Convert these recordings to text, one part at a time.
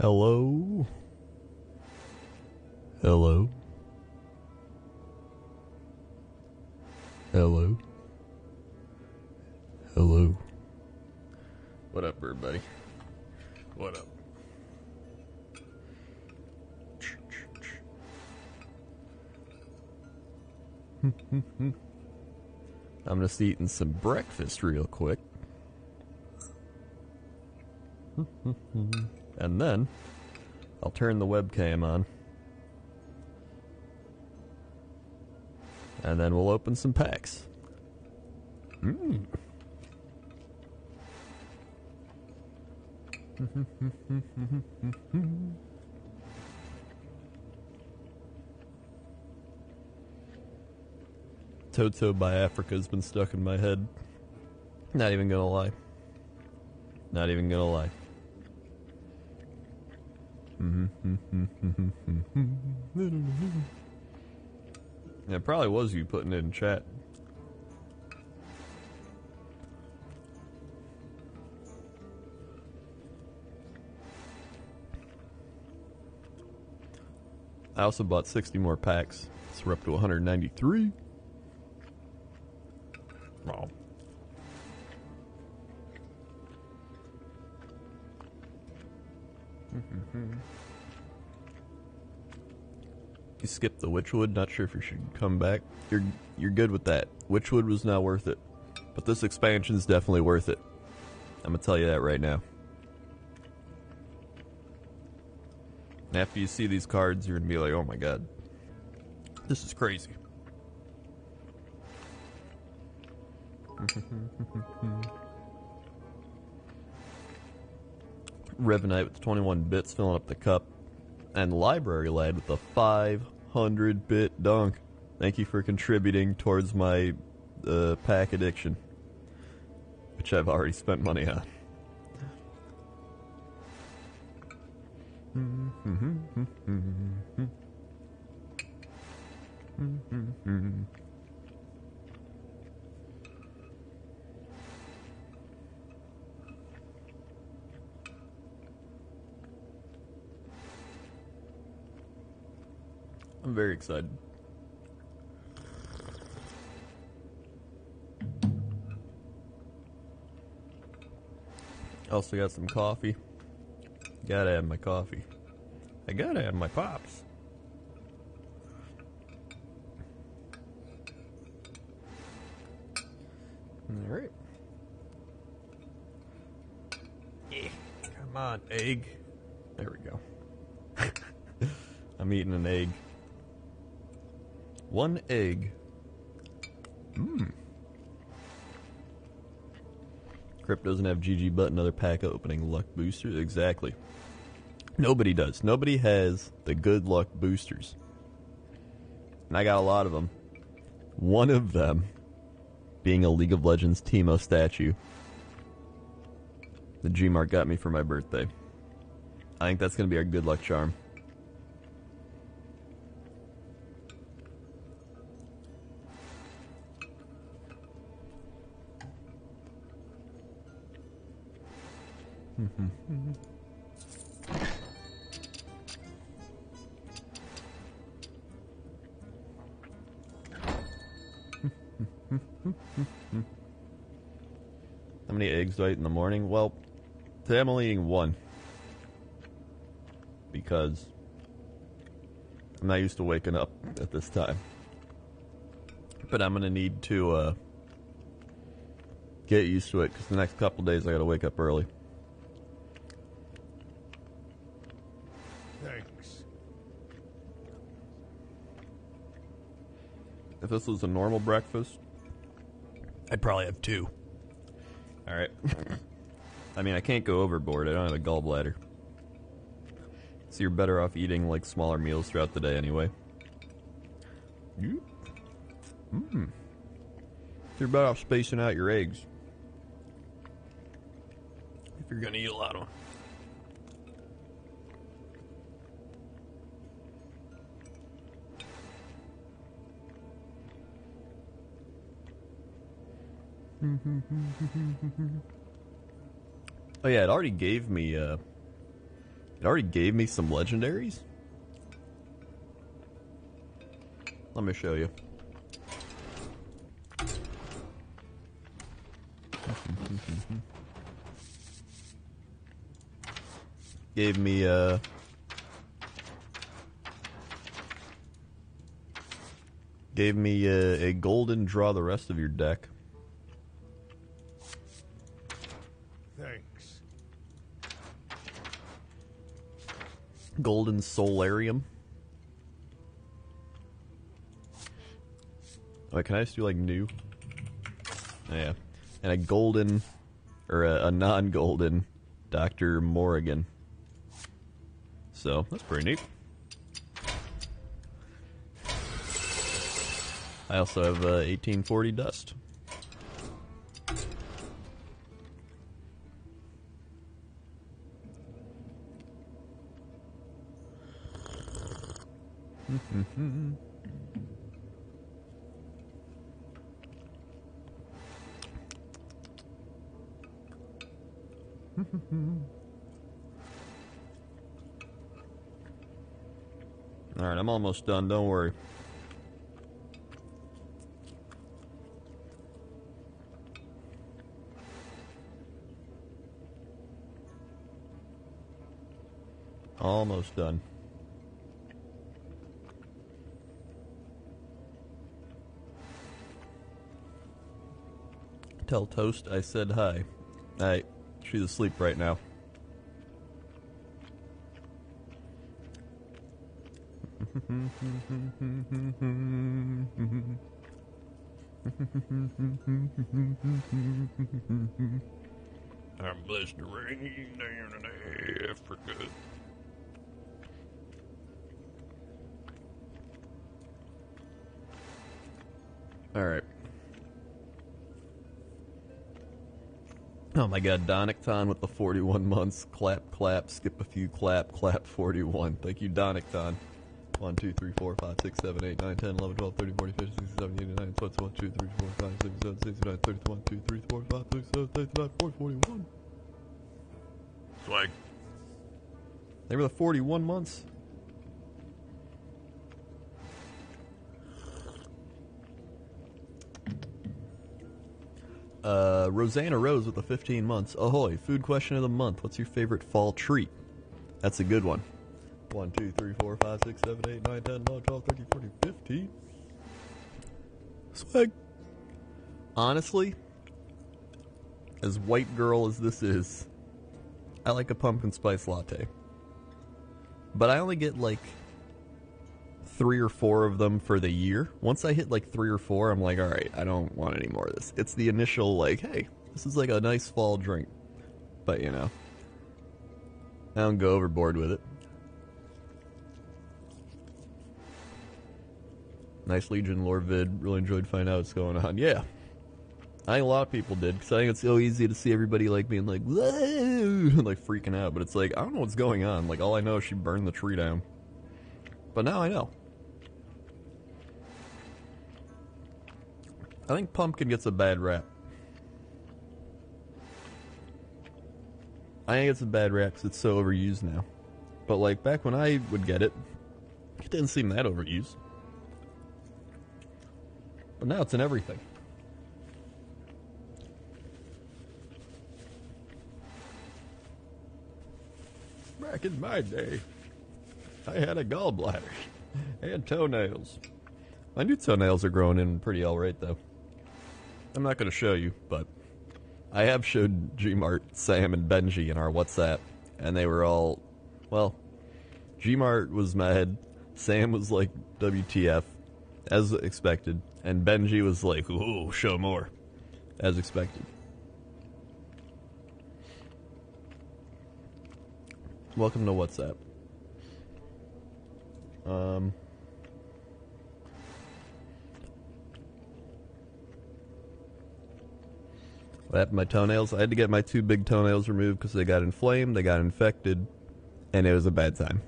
Hello? Hello? Hello? Hello? What up, everybody? What up? I'm just eating some breakfast real quick. and then I'll turn the webcam on. And then we'll open some packs. Mm. Toto by Africa's been stuck in my head. Not even gonna lie. Not even gonna lie. It probably was you putting it in chat. I also bought 60 more packs, so we're up to 193. Wow. Hmm. You skipped the Witchwood. Not sure if you should come back. You're you're good with that. Witchwood was not worth it, but this expansion is definitely worth it. I'm gonna tell you that right now. After you see these cards, you're gonna be like, "Oh my god, this is crazy." Revenite with 21 bits filling up the cup, and Library Lad with the 500 bit dunk. Thank you for contributing towards my uh, pack addiction, which I've already spent money on. Mm-hmm. Mm-hmm. Mm-hmm. I'm very excited. Also got some coffee. Gotta have my coffee. I gotta have my pops. Alright. Yeah. Come on, egg. There we go. I'm eating an egg. One egg. Mmm. Crypt doesn't have GG but another pack opening luck boosters. Exactly. Nobody does. Nobody has the good luck boosters. And I got a lot of them. One of them being a League of Legends Teemo statue. The Gmart got me for my birthday. I think that's going to be our good luck charm. How many eggs do I eat in the morning? Well, today I'm only eating one. Because I'm not used to waking up at this time. But I'm going to need to uh, get used to it because the next couple days I got to wake up early. This was a normal breakfast, I'd probably have two. All right. I mean, I can't go overboard. I don't have a gallbladder. So you're better off eating like smaller meals throughout the day anyway. You? Mmm. You're better off spacing out your eggs. If you're gonna eat a lot of them. Oh yeah, it already gave me uh, It already gave me some legendaries? Let me show you. gave me uh gave me a, a golden draw the rest of your deck. Golden Soularium. Wait, can I just do like new? Yeah. And a golden, or a, a non golden Dr. Morrigan. So, that's pretty neat. I also have uh, 1840 Dust. Alright, I'm almost done, don't worry. Almost done. Tell Toast I said hi. Alright, she's asleep right now. I'm blessed to rain down in Africa. Alright. Oh my god, Donicton with the 41 months. Clap, clap, skip a few, clap, clap, 41. Thank you, Donicton. 1, 2, 3, 4, 5, 6, 7, 8, 9, 10, 11, 12, 13, 14, 15, 16, 17, 18, 19, 20, 21, 2, 3, 4, 5, 6, 7, 8, 9, 30, 21, 2, 3, 4, 5, 6, 7, 8, 9, 40, 41. Swag. They were the 41 months. Uh, Rosanna Rose with the 15 months. Ahoy, food question of the month. What's your favorite fall treat? That's a good one. 1, 2, 3, 4, 5, 6, 7, 8, 9, 10, 11, 12, 13, 14, 15. Swag. Honestly, as white girl as this is, I like a pumpkin spice latte. But I only get like three or four of them for the year. Once I hit like three or four, I'm like, all right, I don't want any more of this. It's the initial like, hey, this is like a nice fall drink. But you know, I don't go overboard with it. Nice Legion lore vid. Really enjoyed finding out what's going on. Yeah. I think a lot of people did because I think it's so easy to see everybody like being like, like freaking out. But it's like, I don't know what's going on. Like, all I know is she burned the tree down. But now I know. I think pumpkin gets a bad rap. I think it's a bad rap because it's so overused now. But like back when I would get it, it didn't seem that overused. But now it's in everything. Back in my day, I had a gallbladder and toenails. My new toenails are growing in pretty alright though. I'm not going to show you, but I have showed Gmart, Sam, and Benji in our WhatsApp, and they were all, well, Gmart was mad, Sam was like, WTF, as expected, and Benji was like, ooh, show more, as expected. Welcome to WhatsApp. Um, to my toenails? I had to get my two big toenails removed because they got inflamed, they got infected, and it was a bad time.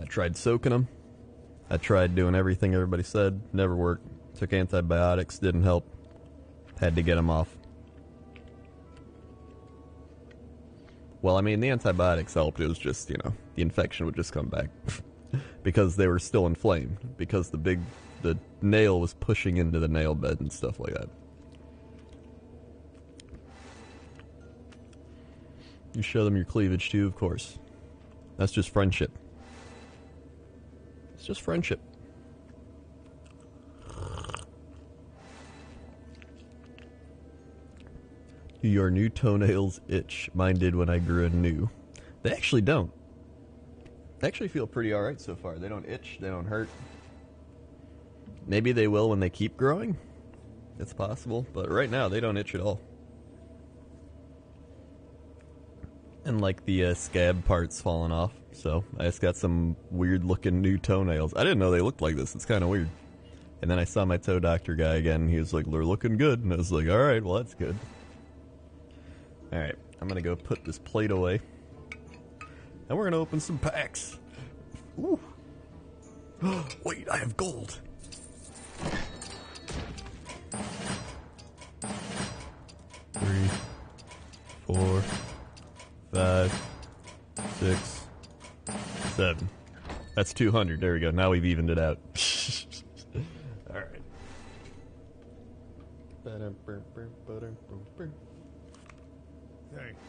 I tried soaking them. I tried doing everything everybody said, never worked. Took antibiotics, didn't help. Had to get them off. Well, I mean, the antibiotics helped. It was just, you know, the infection would just come back because they were still inflamed because the big the nail was pushing into the nail bed and stuff like that. You show them your cleavage too, of course. That's just friendship. It's just friendship. Your new toenails itch. Mine did when I grew a new. They actually don't. They actually feel pretty alright so far. They don't itch, they don't hurt. Maybe they will when they keep growing. It's possible, but right now they don't itch at all. And like the uh, scab part's fallen off, so I just got some weird looking new toenails. I didn't know they looked like this. It's kind of weird. And then I saw my toe doctor guy again. He was like, "They're looking good," and I was like, "All right, well that's good." All right, I'm gonna go put this plate away, and we're gonna open some packs. Ooh. Wait, I have gold. Three, four, five, six, seven. That's 200. There we go. Now we've evened it out. All right. Thanks.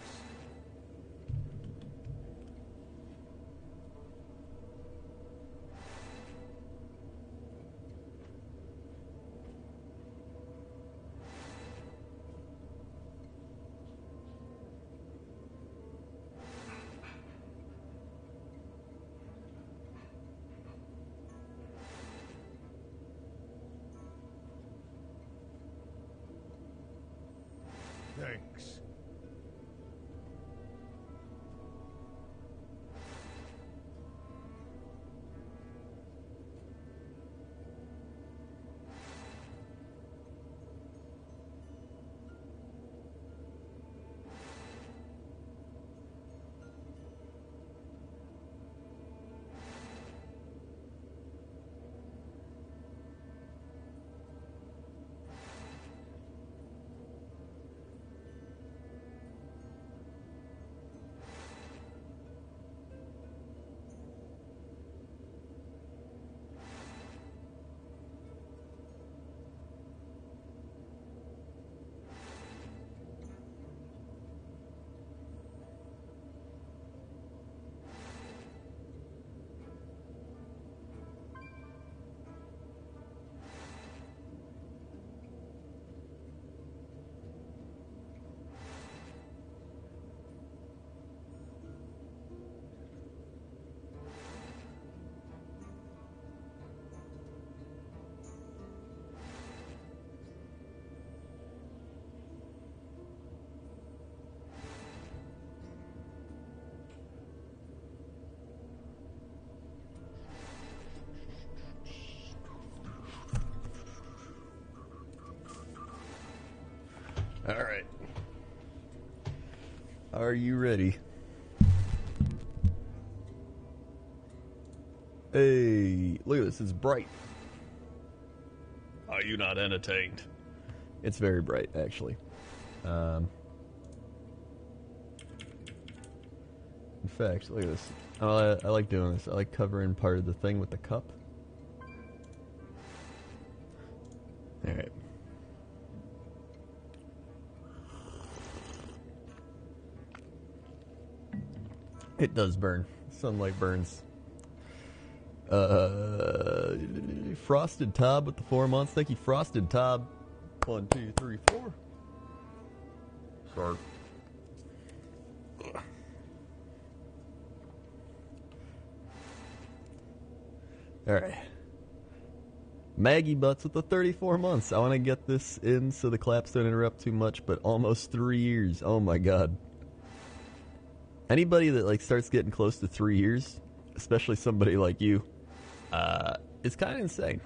Are you ready? Hey, look at this. It's bright. Are you not entertained? It's very bright, actually. Um, in fact, look at this. I, I like doing this. I like covering part of the thing with the cup. It does burn. Sunlight burns. Uh, Frosted Tob with the four months. Thank you, Frosted Tob. One, two, three, four. Start. All right. Maggie Butts with the 34 months. I want to get this in so the claps don't interrupt too much, but almost three years. Oh my god. Anybody that like starts getting close to three years, especially somebody like you, uh, it's kind of insane.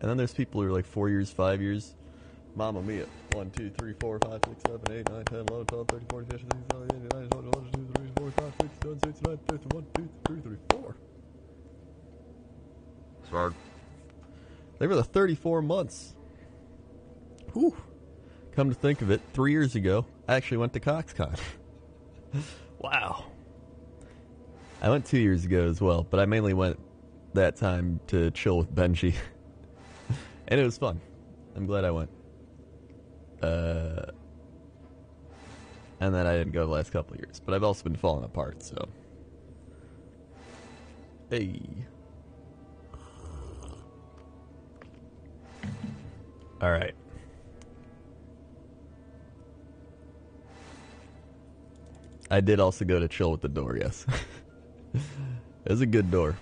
And then there's people who are like four years, five years. Mama mia. 1, 2, 3, 4, 5, 6, 7, 8, 9, 10, 11, 12, 13, 14, 15, 16, 17, 18, 19, 20, 21, 22, 23, 24, 25, 26, 27, 28, 29, 30, 1, 2, 3, 34. Start. They were the 34 months. Whew. Come to think of it, three years ago, I actually went to CoxCon. Wow. I went two years ago as well, but I mainly went that time to chill with Benji. and it was fun. I'm glad I went. Uh, and then I didn't go the last couple of years, but I've also been falling apart, so. Hey. All right. I did also go to chill with the door, yes. it was a good door.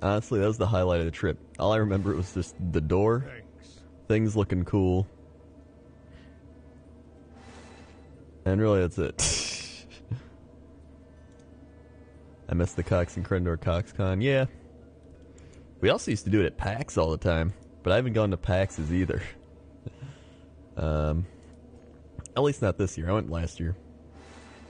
Honestly, that was the highlight of the trip. All I remember was just the door, Thanks. things looking cool. And really, that's it. I missed the Cox and Crendor CoxCon. Yeah. We also used to do it at PAX all the time, but I haven't gone to PAXs either. um, at least not this year. I went last year.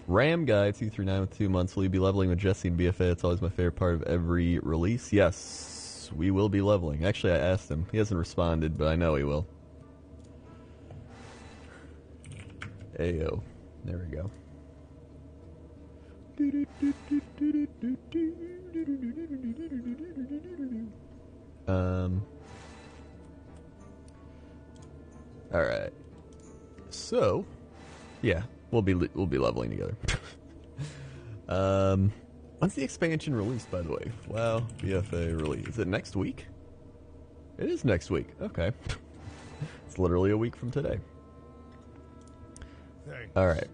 Ram Guy 239 with two months. Will you be leveling with Jesse and BFA? It's always my favorite part of every release. Yes, we will be leveling. Actually, I asked him. He hasn't responded, but I know he will. Ayo. There we go. Um. All right. So, yeah, we'll be we'll be leveling together. um, when's the expansion released? By the way, wow, BFA release. Is it next week? It is next week. Okay, it's literally a week from today. Thanks. All right.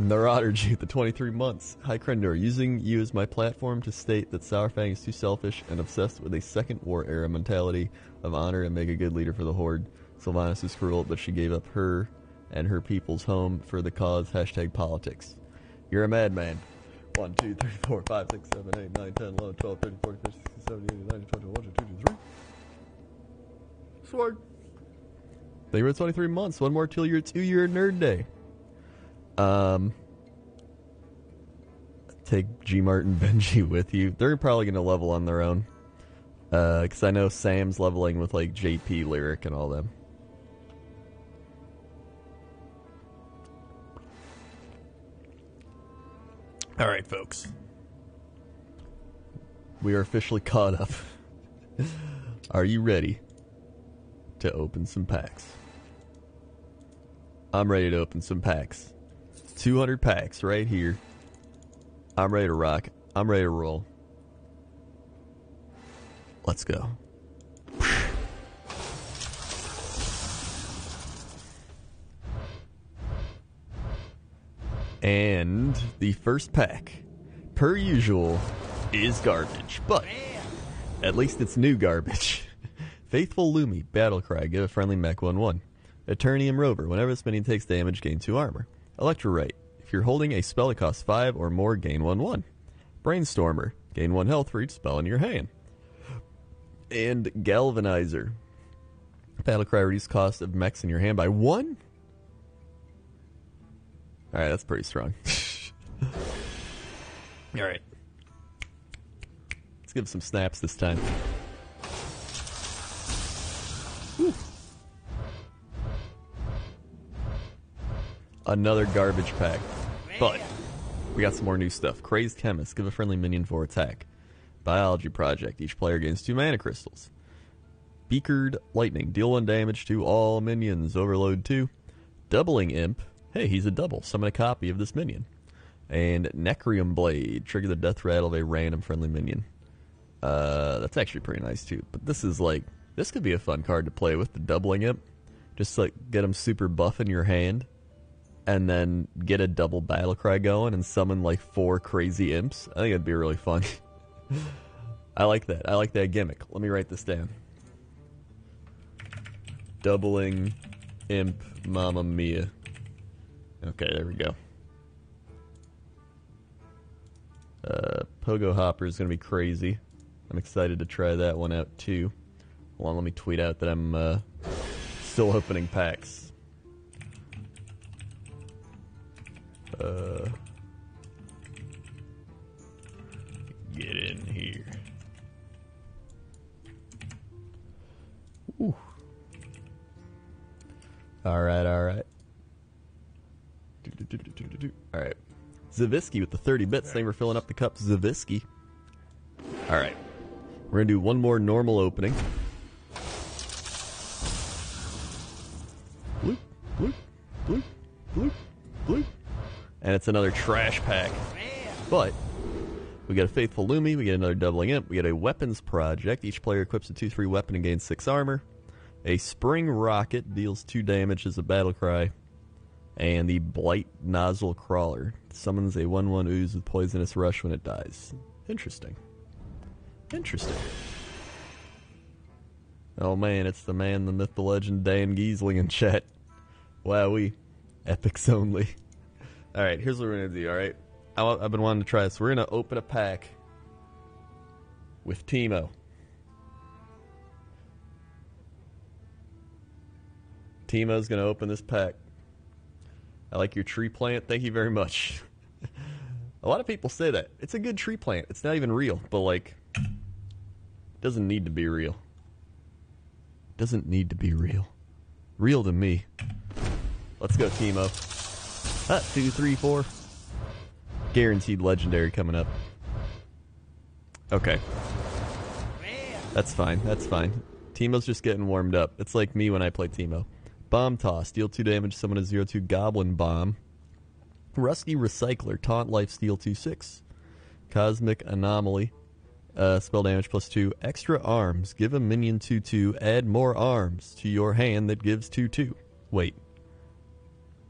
Marauder G, the 23 months. Hi, Crendor. Using you as my platform to state that Saurfang is too selfish and obsessed with a second war era mentality of honor and make a good leader for the Horde. Sylvanas is cruel, but she gave up her and her people's home for the cause. Hashtag politics. You're a madman. 1, 2, 3, 4, 5, 6, 7, 8, 9, 10, 11, 12, 13, 14, 15, 16, 17, 18, 19, 20, 21, 22, 23. Sword. Thank you for 23 months. One more till your two year nerd day. Um, take G Martin Benji with you. They're probably going to level on their own. Because I know Sam's leveling with like JP Lyric and all them. All right, folks. We are officially caught up. are you ready to open some packs? I'm ready to open some packs. 200 packs right here. I'm ready to rock. I'm ready to roll. Let's go. And the first pack, per usual, is garbage. But at least it's new garbage. Faithful Lumi, Battlecry, give a friendly mech 1 1. Eternium Rover, whenever this minion takes damage, gain 2 armor. Electrowright, if you're holding a spell that costs 5 or more, gain 1 1. Brainstormer, gain 1 health for each spell in your hand. And Galvanizer, Battlecry, reduce cost of mechs in your hand by 1? Alright, that's pretty strong. All right. Let's give some snaps this time. Another garbage pack. But we got some more new stuff. Crazed Chemist, give a friendly minion for attack. Biology Project, each player gains two mana crystals. Beakered Lightning, deal one damage to all minions. Overload two. Doubling Imp, hey, he's a double. Summon a copy of this minion. And Necrium Blade, trigger the death rattle of a random friendly minion. Uh, that's actually pretty nice too. But this is like, this could be a fun card to play with the doubling Imp. Just like get him super buff in your hand and then get a double battle cry going and summon like four crazy imps. I think it'd be really fun. I like that. I like that gimmick. Let me write this down. Doubling imp Mamma Mia. Okay, there we go. Uh, Pogo Hopper is going to be crazy. I'm excited to try that one out too. Hold on, let me tweet out that I'm uh, still opening packs. Uh, get in here. Ooh. All right, all right. All right. Zavisky with the 30 bits. You for filling up the cup, Zavisky. All right. We're going to do one more normal opening. Bloop, bloop, bloop, bloop, bloop. And it's another trash pack. But we got a Faithful Lumi, we get another Doubling Imp, we get a Weapons Project. Each player equips a 2 3 weapon and gains 6 armor. A Spring Rocket deals 2 damage as a battle cry. And the Blight Nozzle Crawler summons a 1 1 ooze with Poisonous Rush when it dies. Interesting. Interesting. Oh man, it's the man, the myth, the legend, Dan Gheesling in chat. Wowee. Epics only. Alright, here's what we're gonna do, alright? I've been wanting to try this. We're gonna open a pack with Teemo. Teemo's gonna open this pack. I like your tree plant. Thank you very much. a lot of people say that. It's a good tree plant. It's not even real, but like doesn't need to be real. Doesn't need to be real. Real to me. Let's go, Teemo. Ah, two, three, four. Guaranteed legendary coming up. Okay. That's fine. That's fine. Teemo's just getting warmed up. It's like me when I play Teemo. Bomb Toss. Deal 2 damage, summon a 0 2 Goblin Bomb. Rusty Recycler. Taunt Life Steal 2 6. Cosmic Anomaly. Uh, spell damage plus 2. Extra Arms. Give a minion 2 2. Add more arms to your hand that gives 2 2. Wait.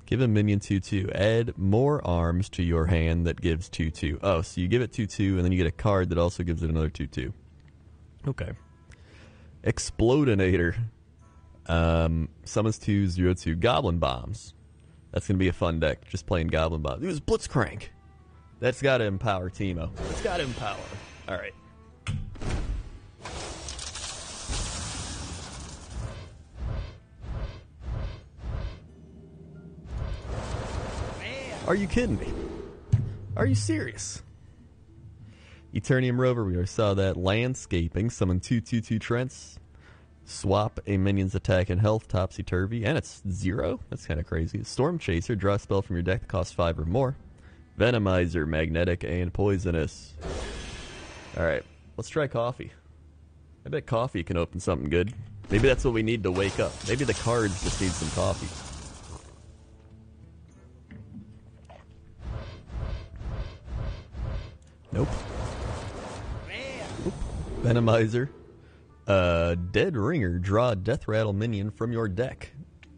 Give a minion 2 2. Add more arms to your hand that gives 2 2. Oh, so you give it 2 2, and then you get a card that also gives it another 2 2. Okay. Explodinator. Um, summons two zero two Goblin Bombs. That's gonna be a fun deck. Just playing Goblin Bombs. It was Blitzcrank. That's got to empower Teemo. It's got to empower. All right. Are you kidding me? Are you serious? Eternium Rover, we already saw that. Landscaping, summon 222 Treants. Swap a minion's attack and health topsy turvy, and it's zero. That's kind of crazy. Storm Chaser, draw a spell from your deck that costs five or more. Venomizer, magnetic and poisonous. Alright, let's try coffee. I bet coffee can open something good. Maybe that's what we need to wake up. Maybe the cards just need some coffee. Nope. Oop. Venomizer. Uh, Dead Ringer. Draw a Death Rattle minion from your deck.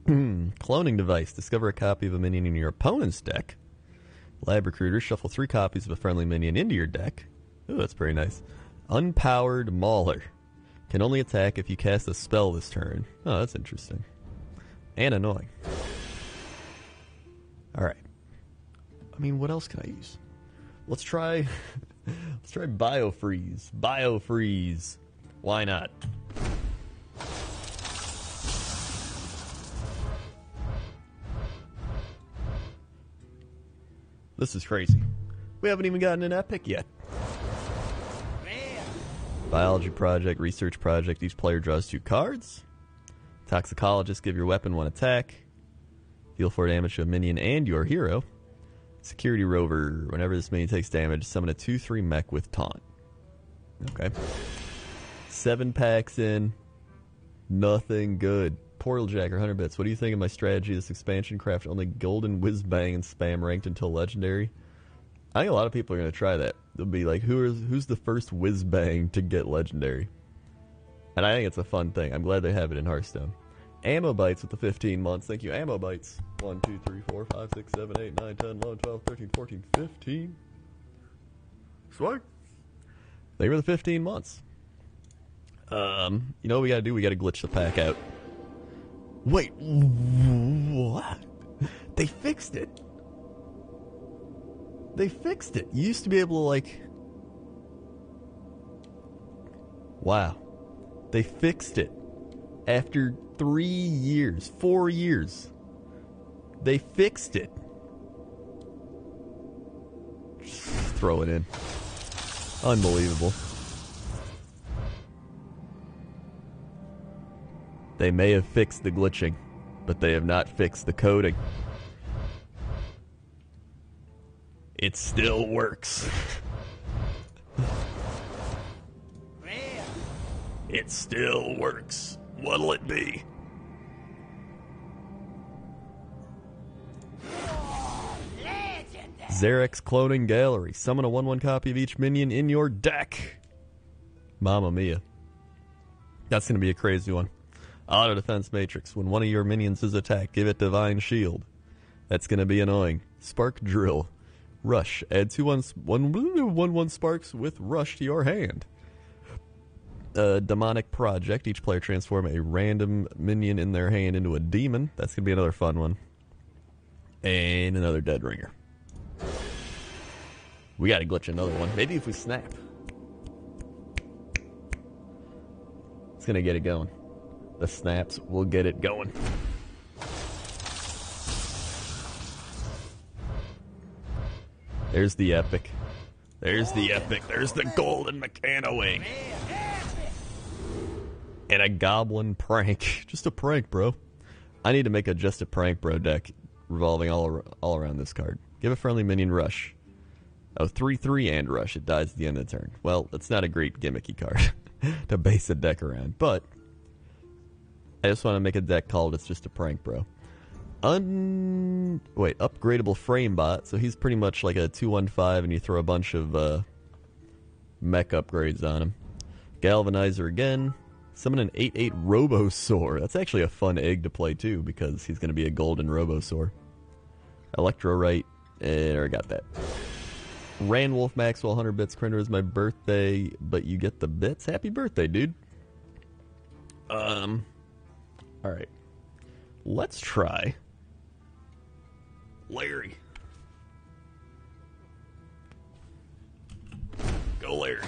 Cloning device. Discover a copy of a minion in your opponent's deck. Lab Recruiter. Shuffle three copies of a friendly minion into your deck. Ooh, that's pretty nice. Unpowered Mauler. Can only attack if you cast a spell this turn. Oh, that's interesting. And annoying. Alright. I mean, what else can I use? Let's try... let's try Biofreeze. Biofreeze. Why not? This is crazy. We haven't even gotten an epic yet. Biology project, research project. Each player draws two cards. Toxicologist, give your weapon one attack. Deal four damage to a minion and your hero. Security rover, whenever this minion takes damage, summon a 2 3 mech with taunt. Okay. Seven packs in. Nothing good. Portal Jacker, 100 bits. What do you think of my strategy? This expansion craft only golden whiz bang and spam ranked until legendary. I think a lot of people are going to try that. They'll be like, "Who is who's the first whiz bang to get legendary?" And I think it's a fun thing. I'm glad they have it in Hearthstone. Ammo bites with the 15 months. Thank you, Ammo bites. 1, 2, 3, 4, 5, 6, 7, 8, 9, 10, 11, 12, 13, 14, 15. Swag. They were the 15 months. Um, you know what we gotta do? We gotta glitch the pack out. Wait, what? They fixed it. They fixed it. You used to be able to like. Wow. They fixed it. After three years, four years, they fixed it. throw it in. Unbelievable. They may have fixed the glitching, but they have not fixed the coding. It still works. it still works. What'll it be? Zerek's Cloning Gallery. Summon a 1 1 copy of each minion in your deck. Mamma mia. That's going to be a crazy one. Auto Defense Matrix. When one of your minions is attacked, give it Divine Shield. That's going to be annoying. Spark Drill. Rush. Add two one, one, one, one sparks with Rush to your hand. Uh, demonic Project. Each player transform a random minion in their hand into a demon. That's going to be another fun one. And another Dead Ringer. We got to glitch another one. Maybe if we snap. It's going to get it going. The snaps will get it going. There's the epic. There's the epic. There's the golden Mechano wing. And a goblin prank. Just a prank, bro. I need to make a just a prank, bro deck revolving all, all around this card. Give a friendly minion rush. Oh, 3 3 and rush. It dies at the end of the turn. Well, it's not a great gimmicky card to base a deck around, but I just want to make a deck called It's Just a Prank, bro. Un. Wait, upgradable frame bot. So he's pretty much like a 215, and you throw a bunch of uh, mech upgrades on him. Galvanizer again. Summon an 8 8 Robosaur. That's actually a fun egg to play too, because he's going to be a golden Robosaur. Electrowright. And I got that. Ran Wolf Maxwell 100 bits. Crendor is my birthday, but you get the bits. Happy birthday, dude. Um. All right. Let's try Larry. Go, Larry.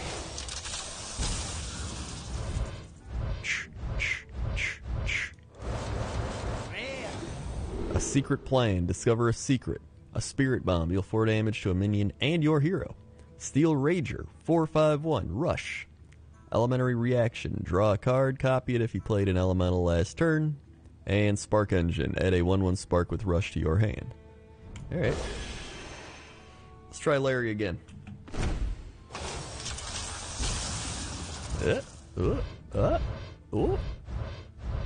A secret plan. Discover a secret. A spirit bomb. Deal 4 damage to a minion and your hero. Steel Rager. 451. Rush. Elementary Reaction. Draw a card. Copy it if you played an elemental last turn. And Spark Engine. Add a 1 1 spark with Rush to your hand. Alright. Let's try Larry again. Uh, uh, uh, oh,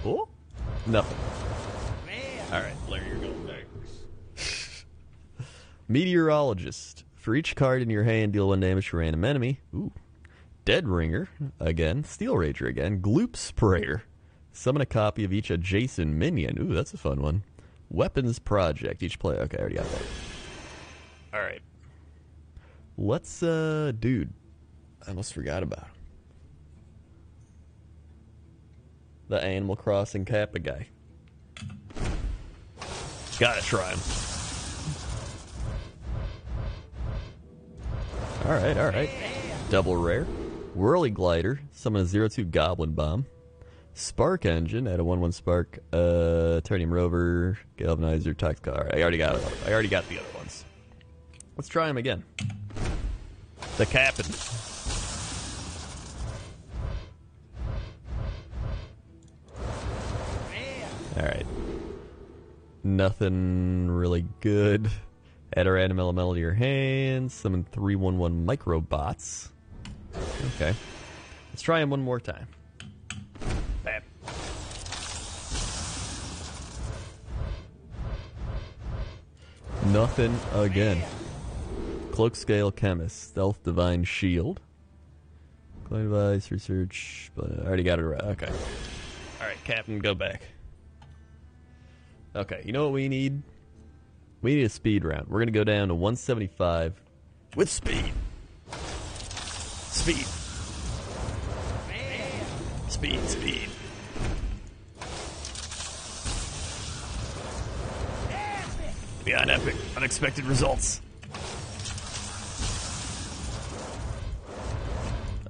oh, nothing. Alright, Larry, you're going backwards. Meteorologist. For each card in your hand, deal one damage to a random enemy. Ooh. Dead Ringer again. Steel Rager again. Gloop Sprayer. Summon a copy of each adjacent minion. Ooh, that's a fun one. Weapons Project. Each player. Okay, I already got that. All right. Let's, uh, dude. I almost forgot about him. The Animal Crossing Kappa guy. Gotta try him. Alright, alright. Double rare. Whirly Glider. Summon a 0 2 Goblin Bomb. Spark Engine. Add a 1 1 Spark. Uh, Ternium Rover. Galvanizer. Toxic. Alright, I already got it. I already got the other ones. Let's try them again. The Captain. Alright. Nothing really good. Add a random elemental to your hand. Summon 311 microbots. Okay. Let's try him one more time. Bam. Nothing again. Cloak Scale Chemist. Stealth Divine Shield. Cloud Device, Research. But I already got it right. Okay. Alright, Captain, go back. Okay, you know what we need? We need a speed round. We're going to go down to 175 with speed. Speed. Speed, speed. Beyond epic. Unexpected results.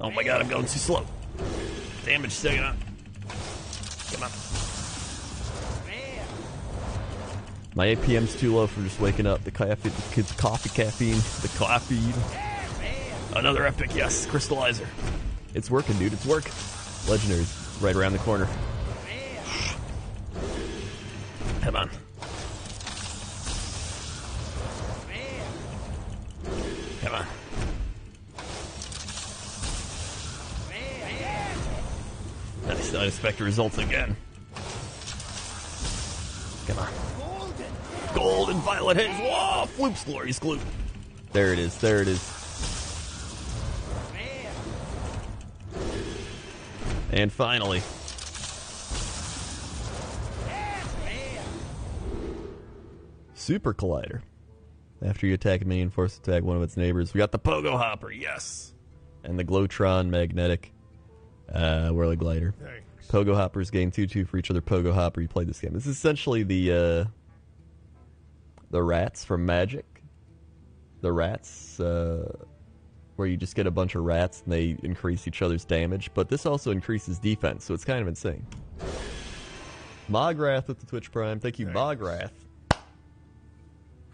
Oh my god, I'm going too slow. Damage taken up. Come on. My APM's too low from just waking up. The coffee, the coffee caffeine, the coffee. Another epic, yes. Crystallizer. It's working, dude. It's work. Legendaries right around the corner. Come on. Come on. Nice, I expect results again. Come on. Golden and Violet Haze. Whoa! Floop's glorious gloop. There it is, there it is. And finally. Super Collider. After you attack a minion, force attack one of its neighbors. We got the Pogo Hopper, yes! And the Glowtron Magnetic uh, Whirly Glider. Pogo Hoppers gain 2 2 for each other Pogo Hopper you play this game. This is essentially the uh, the rats from Magic. The rats, uh, where you just get a bunch of rats and they increase each other's damage, but this also increases defense, so it's kind of insane. Mograth with the Twitch Prime. Thank you, Mograth.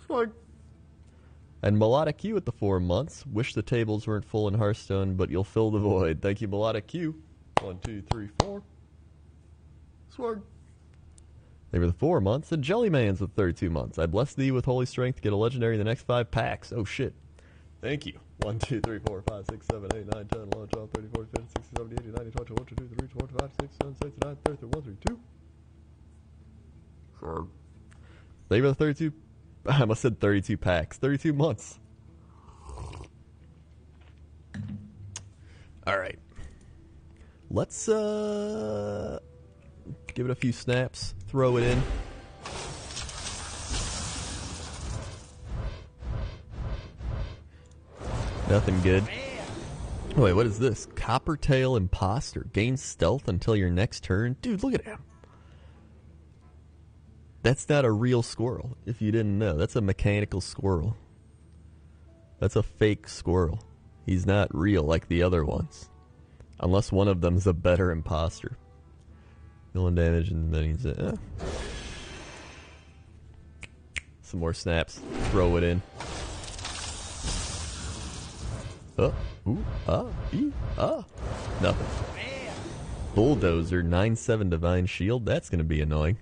Swag. And Melodic Q with the four months. Wish the tables weren't full in Hearthstone, but you'll fill the void. Thank you, Melodic Q. One, two, three, four. Sword. They were the four months, and Jellymans with 32 months. I bless thee with holy strength to get a legendary in the next five packs. Oh shit. Thank you. 1, 2, 3, 4, 5, 6, 7, 8, 9, 10, 11, 12, 13, 14, 15, 16, 17, 18, 19, 20, 21, 22, 23, 24, 25, 26, 27, 28, 29, 30, 31, 32. Sure. They were the 32. I almost said 32 packs. 32 months. All right. Let's uh give it a few snaps, throw it in. Nothing good. Wait, what is this? Coppertail Imposter. Gain stealth until your next turn. Dude, look at him. That's not a real squirrel, if you didn't know. That's a mechanical squirrel. That's a fake squirrel. He's not real like the other ones. Unless one of them's a better imposter. Million damage and minions. Eh. Some more snaps. Throw it in. Oh, ooh, ah, ee, ah. Nothing. Bulldozer, 9-7 Divine Shield. That's going to be annoying.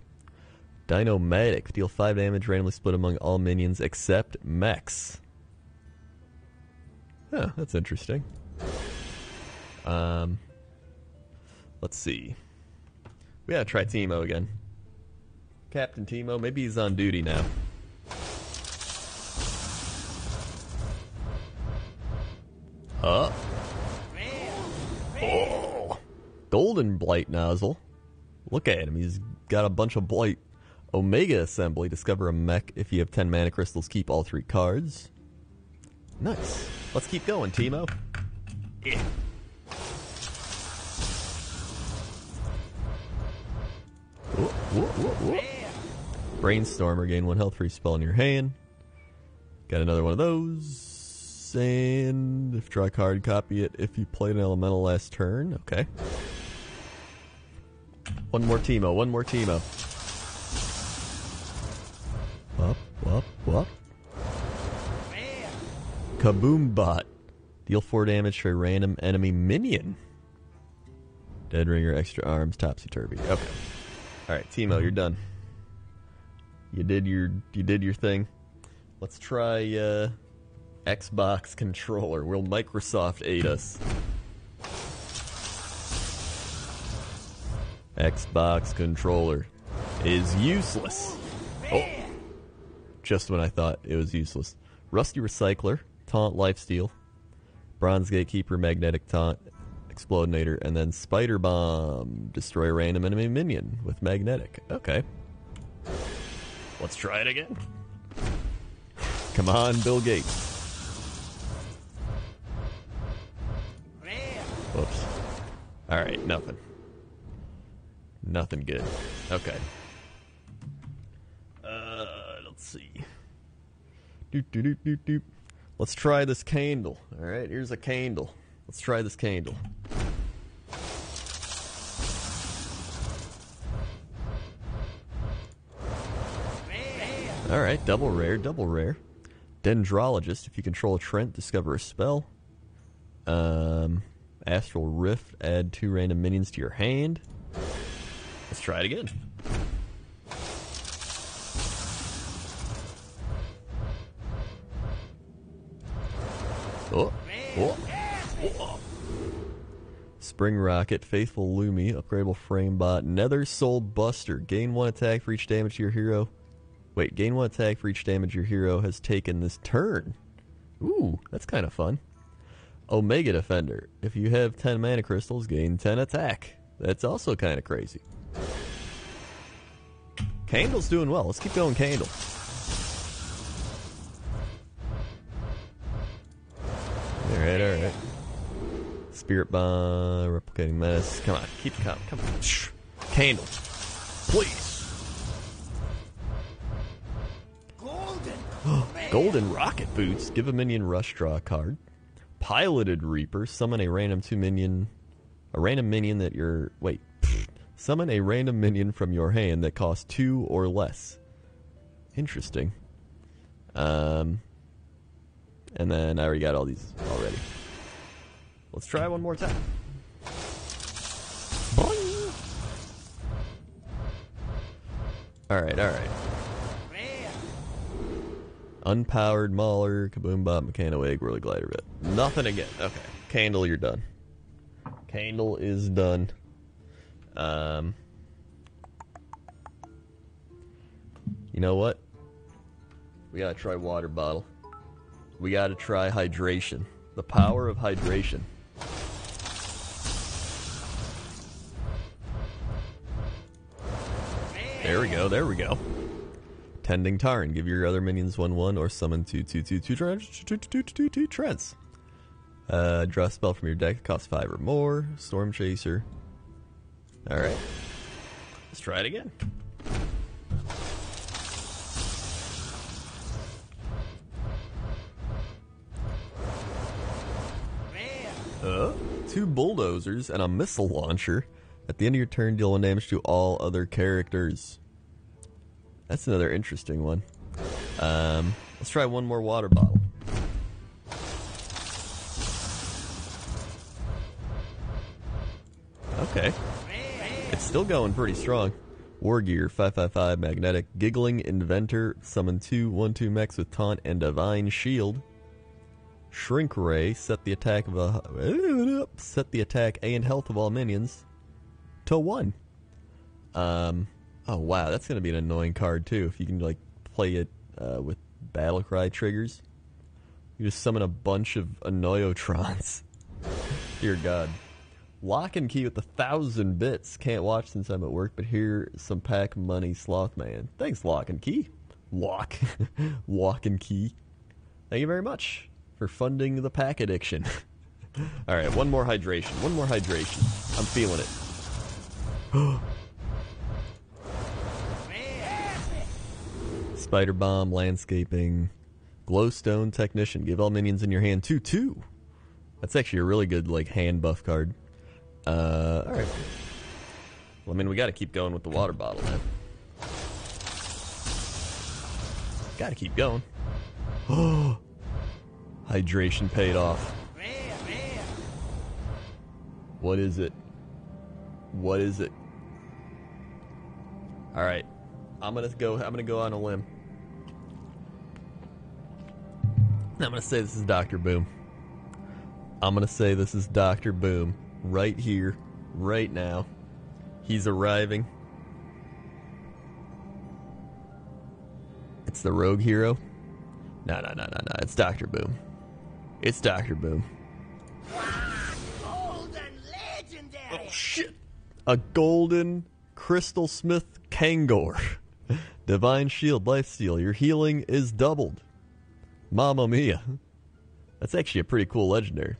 Dyn-o-matic. Deal 5 damage, randomly split among all minions except mechs. Huh, that's interesting. Um, let's see. We gotta try Teemo again. Captain Teemo, maybe he's on duty now. Huh? Oh! Golden Blight Nozzle. Look at him, he's got a bunch of Blight. Omega Assembly. Discover a mech. If you have 10 mana crystals, keep all three cards. Nice. Let's keep going, Teemo. Yeah. Brainstormer. Gain one health each spell in your hand. Got another one of those. And if draw a card, copy it if you played an elemental last turn. Okay. One more Teemo. One more Teemo. Whoop, whoop, whoop. Kaboom Bot. Deal 4 damage to a random enemy minion. Dead Ringer, extra arms, topsy turvy. Okay. Alright, Teemo, you're done. You did your you did your thing. Let's try uh, Xbox controller. Will Microsoft aid us? Xbox controller is useless. Oh just when I thought it was useless. Rusty Recycler, Taunt Lifesteal, Bronze Gatekeeper, Magnetic Taunt, Explodinator, and then Spider Bomb. Destroy a random enemy minion with Magnetic. Okay. Let's try it again. Come on, Bill Gates. Whoops. Alright, nothing. Nothing good. Okay. Uh, let's see. Doop, doop, doop, doop. Let's try this candle. All right, here's a candle. Let's try this candle. All right, double rare, double rare. Dendrologist. If you control a Treant, discover a spell. Um, Astral Rift. Add two random minions to your hand. Let's try it again. Oh. Oh. Oh. Spring Rocket, Faithful Lumi, Upgradable Frame Bot, Nether Soul Buster. Gain one attack for each damage your hero. Wait, gain one attack for each damage your hero has taken this turn. Ooh, that's kind of fun. Omega Defender. If you have 10 mana crystals, gain 10 attack. That's also kind of crazy. Candle's doing well. Let's keep going, Candle. Alright, alright. Spirit Bomb, Replicating Menace. Come on, keep coming. Come on. Shh. Candle. Please. Golden Rocket Boots. Give a minion rush draw a card. Piloted Reaper. Summon a random two minion. A random minion that you're. Wait. Summon a random minion from your hand that costs two or less. Interesting. Um. And then I already got all these already. Let's try one more time. All right, all right. Unpowered Mauler, Kaboom Bot, Mechanoegg, Whirly Glider Bit. Nothing again. Okay. Candle, you're done. Candle is done. Um, you know what? We gotta try water bottle. We gotta try hydration. The power of hydration. There we go, there we go. Tending Tauren. Give your other minions 1 1 or summon 2 2 2 2 Treants. 2 2 2 2 Treants. Uh, draw a spell from your deck, cost 5 or more. Storm Chaser. Alright. Let's try it again. Uh, two bulldozers and a missile launcher. At the end of your turn, deal one damage to all other characters. That's another interesting one. Um, let's try one more water bottle. Okay. It's still going pretty strong. War Gear, 555 Magnetic, Giggling Inventor, Summon 2 1 2 mechs with Taunt and Divine Shield. Shrink Ray, set the attack of a set the attack and health of all minions to one. Um, oh wow, that's gonna be an annoying card too. If you can like play it uh, with battle cry triggers, you just summon a bunch of Annoyotrons. Dear God. Lock and Key with a thousand bits. Can't watch since I'm at work, but here some pack money, Sloth Man. Thanks, Lock and Key. Lock, Lock and Key. Thank you very much for funding the pack addiction. All right, one more hydration. One more hydration. I'm feeling it. Spider Bomb, Landscaping, Glowstone Technician. Give all minions in your hand 2 2. That's actually a really good like hand buff card. Uh, alright. Well, I mean, we gotta keep going with the water bottle now. Gotta keep going. Oh! Hydration paid off. What is it? What is it? Alright. I'm gonna go I'm gonna go on a limb. I'm gonna say this is Dr. Boom. I'm gonna say this is Dr. Boom right here, right now. He's arriving. It's the rogue hero. No, no, no, no, no. It's Dr. Boom. It's Dr. Boom. Oh, shit. A golden crystal smith Kangor. Divine shield, lifesteal. Your healing is doubled. Mamma mia. That's actually a pretty cool legendary.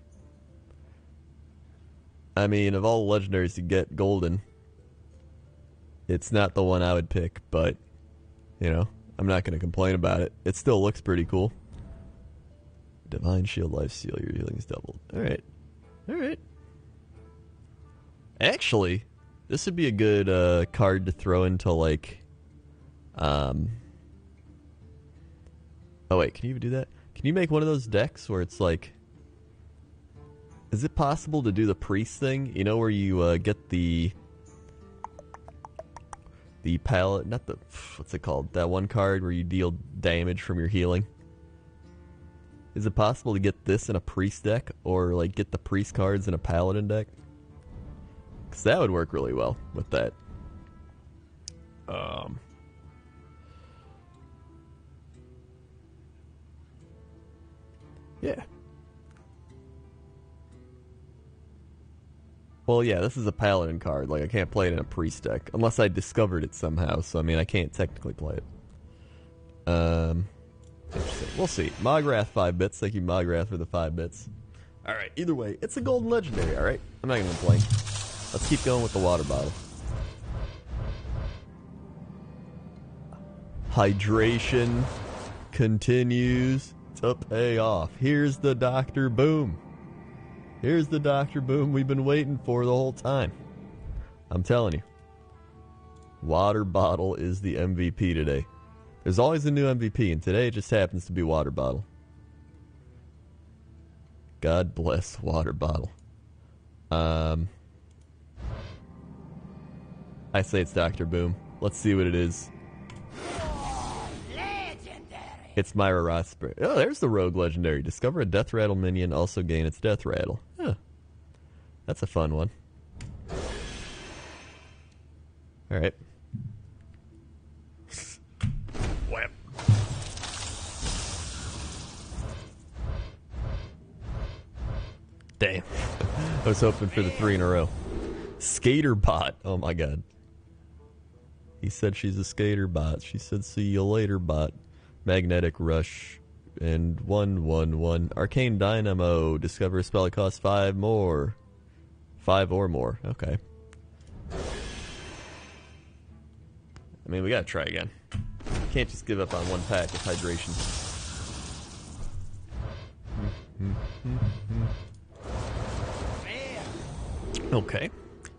I mean, of all the legendaries to get golden, it's not the one I would pick, but, you know, I'm not going to complain about it. It still looks pretty cool. Divine Shield Life Steal, your healing's doubled. Alright. Alright. Actually, this would be a good uh, card to throw into, like, um... Oh, wait, can you even do that? Can you make one of those decks where it's like is it possible to do the priest thing? You know where you uh, get the the palette, not the what's it called? That one card where you deal damage from your healing. Is it possible to get this in a priest deck or like get the priest cards in a paladin deck? Because that would work really well with that. Um. Yeah. Well, yeah, this is a paladin card. Like, I can't play it in a priest deck unless I discovered it somehow. So, I mean, I can't technically play it. Um, interesting. We'll see. Mograth five bits. Thank you, Mograth, for the five bits. All right. Either way, it's a golden legendary. All right. I'm not gonna complain. Let's keep going with the water bottle. Hydration continues to pay off. Here's the Doctor Boom. Here's the Doctor Boom we've been waiting for the whole time. I'm telling you. Water bottle is the MVP today. There's always a new MVP, and today it just happens to be water bottle. God bless water bottle. Um, I say it's Doctor Boom. Let's see what it is. It's Myra Rotspring. Oh, there's the rogue legendary. Discover a death rattle minion, also gain its death rattle. Huh. That's a fun one. All right. Wham. Damn. I was hoping for the three in a row. Skater bot. Oh my god. He said she's a skater bot. She said see you later bot. Magnetic Rush and one one one. Arcane Dynamo. Discover a spell that costs five more. Five or more. Okay. I mean we gotta try again. Can't just give up on one pack of hydration. Okay.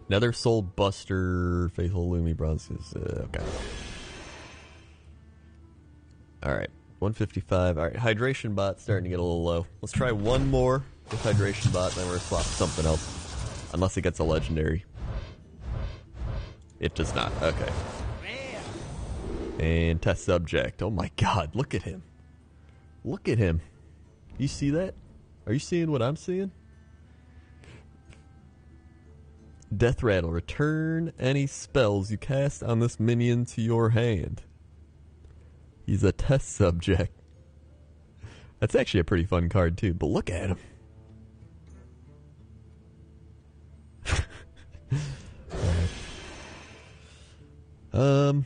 Another Soul Buster, Faithful Lumi Bronzes. Uh, okay. Alright. 155. Alright, Hydration Bot starting to get a little low. Let's try one more with Hydration Bot, then we're gonna swap something else. Unless it gets a legendary. It does not. Okay. And test subject. Oh my god, look at him. Look at him. You see that? Are you seeing what I'm seeing? Death Rattle. Return any spells you cast on this minion to your hand. He's a test subject. That's actually a pretty fun card too, but look at him. um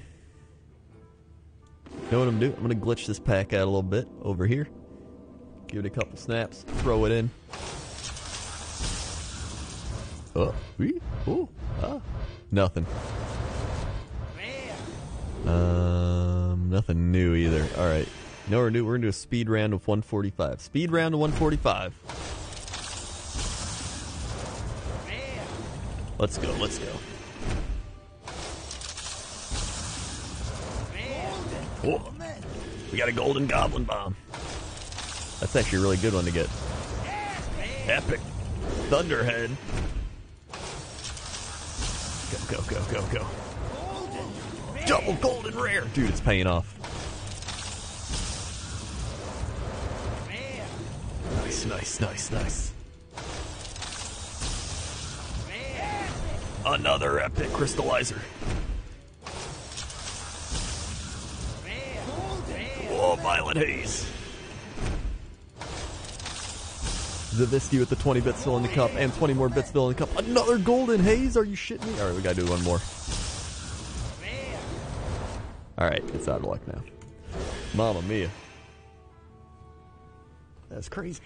know what I'm doing? I'm gonna glitch this pack out a little bit over here. Give it a couple snaps, throw it in. Oh, wee, oh, ah, nothing. Um, nothing new either. All right, no, we're new. We're gonna do a speed round of 145. Speed round of 145. Let's go. Let's go. We got a golden goblin bomb. That's actually a really good one to get. Epic Thunderhead. Go, go, go, go, go. Double golden rare. Dude, it's paying off. Nice, nice, nice, nice. Another epic crystallizer. Oh, Violet Haze. Zavisky with the 20 bits fill in the cup and 20 more bits fill in the cup. Another golden haze? Are you shitting me? Alright, we gotta do one more. Alright, it's out of luck now. Mama mia. That's crazy.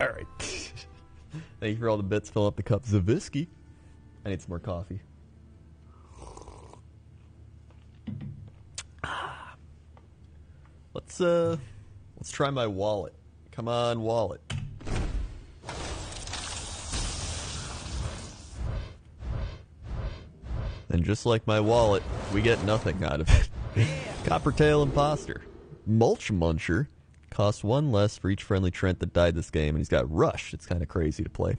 Alright. Thank you for all the bits. Fill up the cup. Zavisky. I need some more coffee. Let's uh let's try my wallet. Come on, wallet. And just like my wallet, we get nothing out of it. Coppertail Imposter. Mulch Muncher costs one less for each friendly Treant that died this game, and he's got Rush. It's kind of crazy to play.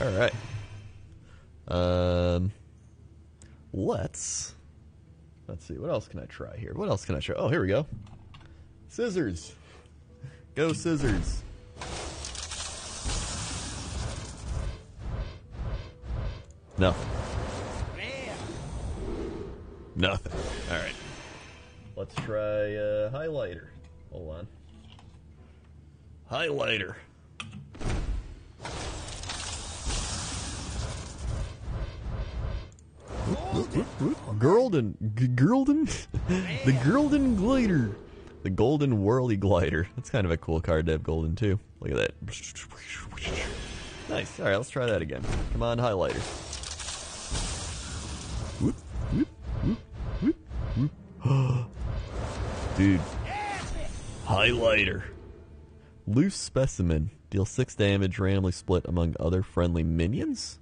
Alright. Um, let's let's see. What else can I try here? What else can I try? Oh, here we go. Scissors. Go scissors. Nothing. Nothing. All right. Let's try uh, highlighter. Hold on. Highlighter. Girlden, G- Girlden, the Girlden glider, the golden whirly glider. That's kind of a cool card to have golden too. Look at that. Nice. All right, let's try that again. Come on, highlighter. Dude. Highlighter. Loose specimen. Deal six damage, randomly split among other friendly minions?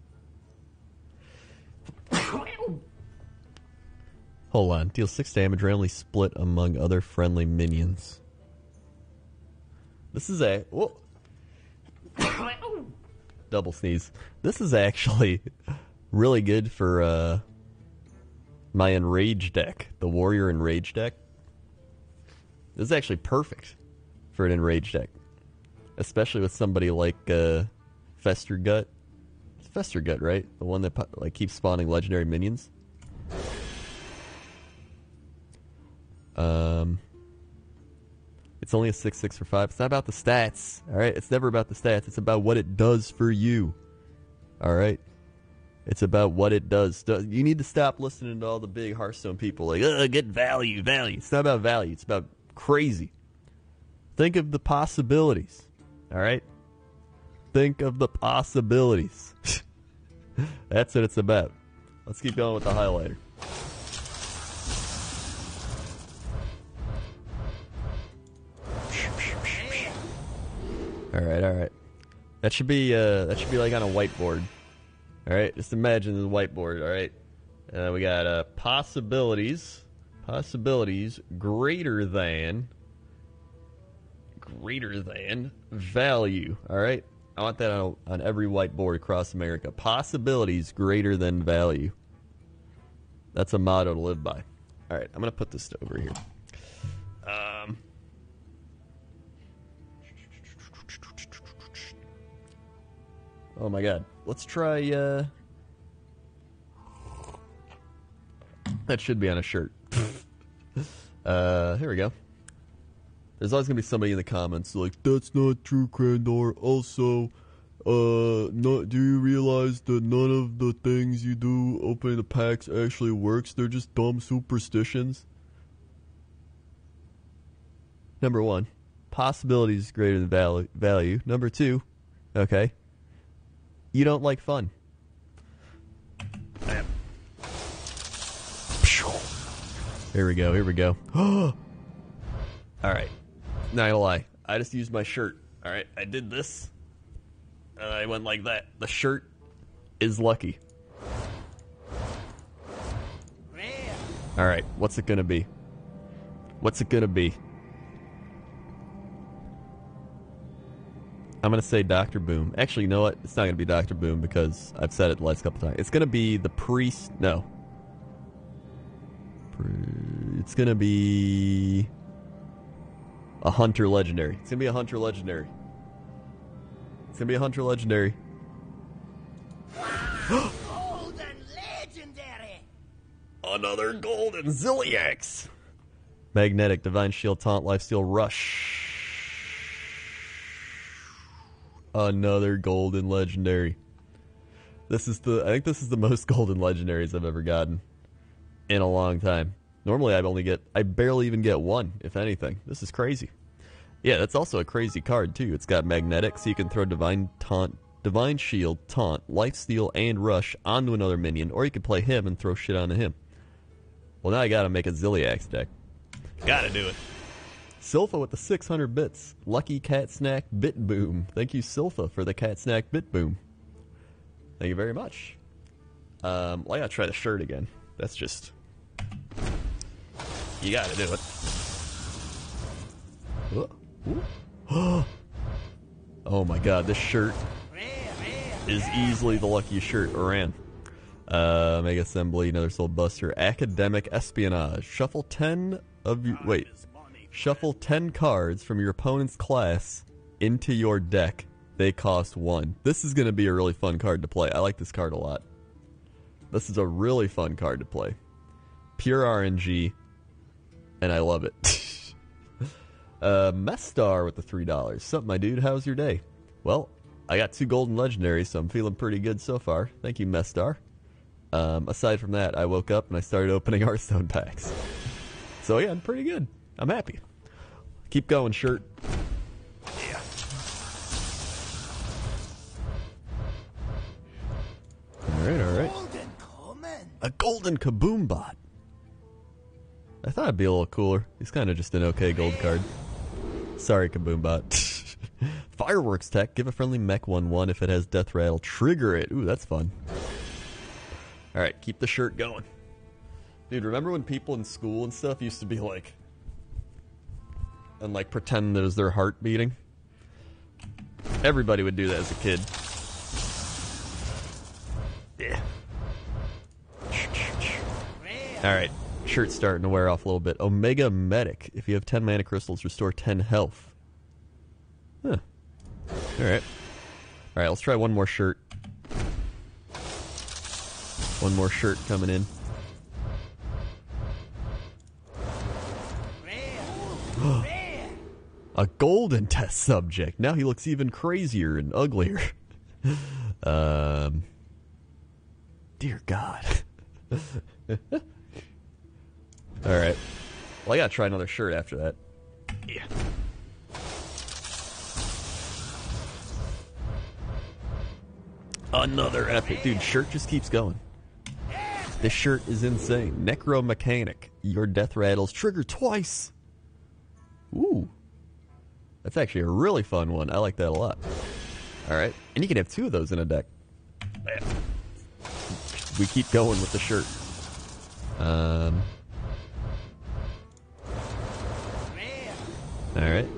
Hold on. Deal six damage, randomly split among other friendly minions. This is a. Double sneeze. This is actually really good for uh, my Enrage deck, the Warrior Enrage deck. This is actually perfect for an Enrage deck, especially with somebody like uh, Fester Gut. It's Fester Gut, right? The one that like keeps spawning legendary minions. Um, it's only a six six for five. It's not about the stats. All right, it's never about the stats. It's about what it does for you. All right. It's about what it does. You need to stop listening to all the big Hearthstone people like, "Ugh, get value, value." It's not about value. It's about crazy. Think of the possibilities. All right. Think of the possibilities. That's what it's about. Let's keep going with the highlighter. All right, all right. That should be uh that should be like on a whiteboard. All right, just imagine the whiteboard. All right, uh, we got uh possibilities, possibilities greater than, greater than value. All right, I want that on, on every whiteboard across America. Possibilities greater than value. That's a motto to live by. All right, I'm gonna put this over here. Um. Oh my god. Let's try uh That should be on a shirt. uh here we go. There's always gonna be somebody in the comments like, that's not true, Crendor. Also, uh no do you realize that none of the things you do opening the packs actually works? They're just dumb superstitions. Number one, possibilities greater than value value. Number two, okay, you don't like fun. Here we go. Here we go. All right. Not gonna lie. I just used my shirt. All right. I did this. And I went like that. The shirt is lucky. All right. What's it gonna be? What's it gonna be? I'm gonna say Doctor Boom. Actually, you know what? It's not gonna be Doctor Boom because I've said it the last couple times. It's gonna be the priest. No. It's gonna be a hunter legendary. It's gonna be a hunter legendary. It's gonna be a hunter legendary. Golden legendary! Another golden Ziliax. Magnetic, Divine Shield, Taunt, Life Lifesteal, Rush. Another golden legendary. This is the I think this is the most golden legendaries I've ever gotten in a long time. Normally I only get I barely even get one, if anything. This is crazy. Yeah, that's also a crazy card too. It's got magnetic, so you can throw divine taunt divine shield, taunt, lifesteal, and rush onto another minion, or you can play him and throw shit onto him. Well now I gotta make a Ziliax deck. Gotta do it. Silpha with the 600 bits. Lucky Cat Snack Bit Boom. Thank you, Silpha, for the Cat Snack Bit Boom. Thank you very much. Um, well, I gotta try the shirt again. That's just. You gotta do it. Oh my god, this shirt is easily the luckiest shirt around. Uh, Mega Assembly, another Soul Buster, Academic Espionage. Shuffle 10 of you. Wait. Shuffle 10 cards from your opponent's class into your deck. They cost 1. This is going to be a really fun card to play. I like this card a lot. This is a really fun card to play. Pure RNG, and I love it. uh, Mestar with the three dollars. Sup, my dude? How's your day? Well, I got two golden legendaries, so I'm feeling pretty good so far. Thank you, Mestar. Um, aside from that, I woke up and I started opening Hearthstone packs. So yeah, I'm pretty good. I'm happy. Keep going, shirt. Yeah. All right, all right. A golden kaboom bot. I thought it'd be a little cooler. He's kind of just an okay gold card. Sorry, kaboom bot. Fireworks tech. Give a friendly mech 1 1 if it has death rattle. Trigger it. Ooh, that's fun. Alright, keep the shirt going. Dude, remember when people in school and stuff used to be like. And like pretend that was their heart beating? Everybody would do that as a kid. Yeah. Alright, shirt's starting to wear off a little bit. Omega Medic. If you have 10 mana crystals, restore 10 health. Huh. Alright. Alright, let's try one more shirt. One more shirt coming in. A golden test subject. Now he looks even crazier and uglier. um. Dear God. Alright. Well, I gotta try another shirt after that. Yeah. Another epic. Dude, shirt just keeps going. This shirt is insane. Necro Mechanic. Your death rattles trigger twice. Ooh. That's actually a really fun one. I like that a lot. Alright. And you can have two of those in a deck. We keep going with the shirt. Um. Alright.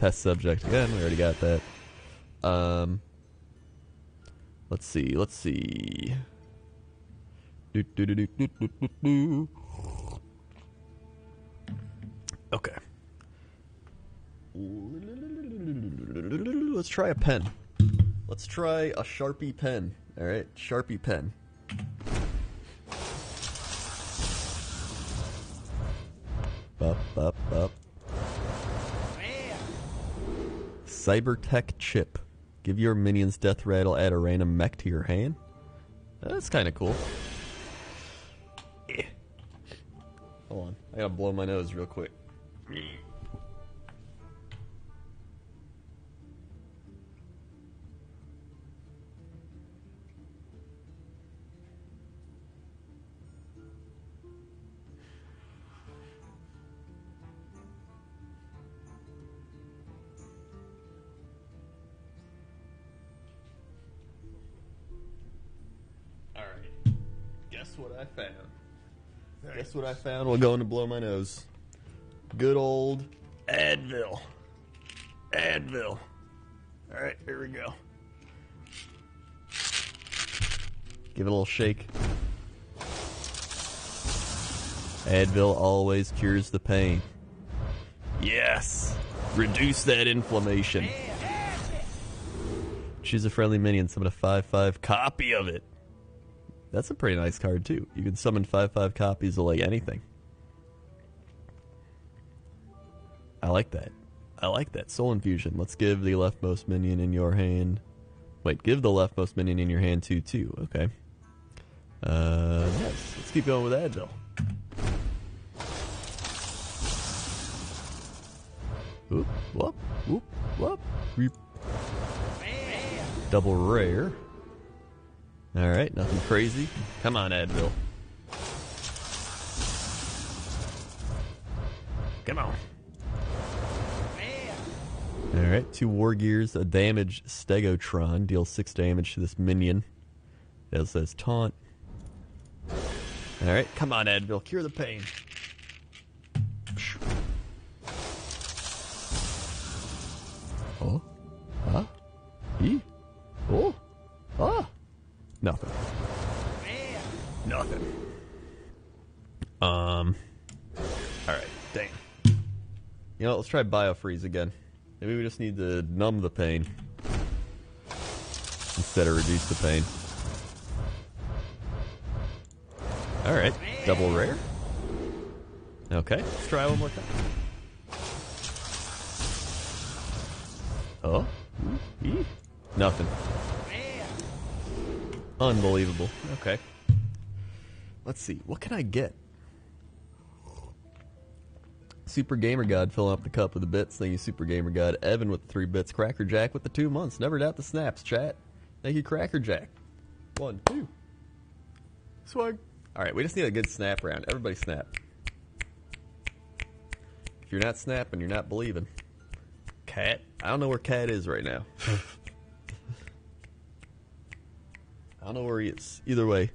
Test subject again. We already got that. Um. Let's see. Let's see. Do, do, do. Okay. Let's try a pen. Let's try a Sharpie pen. All right, Sharpie pen. Bup, bup, bup. Cybertech chip. Give your minions death rattle, add a random mech to your hand. That's kind of cool. Eh. Hold on. I gotta blow my nose real quick. Guess what I found? Guess what I found while going to blow my nose? Good old Advil. Advil. Alright, here we go. Give it a little shake. Advil always cures the pain. Yes! Reduce that inflammation. Choose a friendly minion, summon a 5 5 copy of it. That's a pretty nice card too. You can summon five five copies of like anything. I like that. I like that. Soul infusion. Let's give the leftmost minion in your hand. Wait, give the leftmost minion in your hand too too. Okay. Uh, yes. Let's keep going with Advil. Whoop, whoop, whoop, whoop. Weep. Double rare. Alright, nothing crazy. Come on, Advil. Come on. Alright, two War Gears, a damage Stegotron, deals six damage to this minion. It says taunt. Alright, come on, Advil, cure the pain. Oh? Huh? E? Oh? Ah! Nothing. Nothing. Um. All right. Damn. You know, let's try biofreeze again. Maybe we just need to numb the pain instead of reduce the pain. Alright, double rare. Okay, let's try one more time. Oh? Nothing. Unbelievable. Okay. Let's see. What can I get? Super Gamer God filling up the cup with the bits. Thank you, Super Gamer God. Evan with the three bits. Cracker Jack with the two months. Never doubt the snaps, chat. Thank you, Cracker Jack. One, two. Swag. Alright, we just need a good snap round. Everybody snap. If you're not snapping, you're not believing. Cat? I don't know where Cat is right now. I don't know where he is. Either way.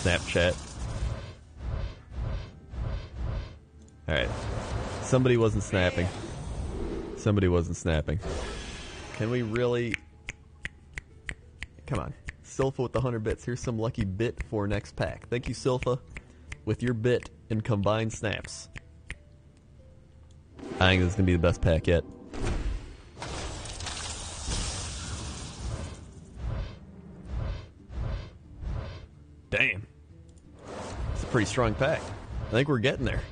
Snapchat. Alright. Somebody wasn't snapping. Somebody wasn't snapping. Can we really. Come on. Silpha with the 100 bits. Here's some lucky bit for next pack. Thank you, Silpha, with your bit and combined snaps. I think this is going to be the best pack yet. Pretty strong pack. I think we're getting there.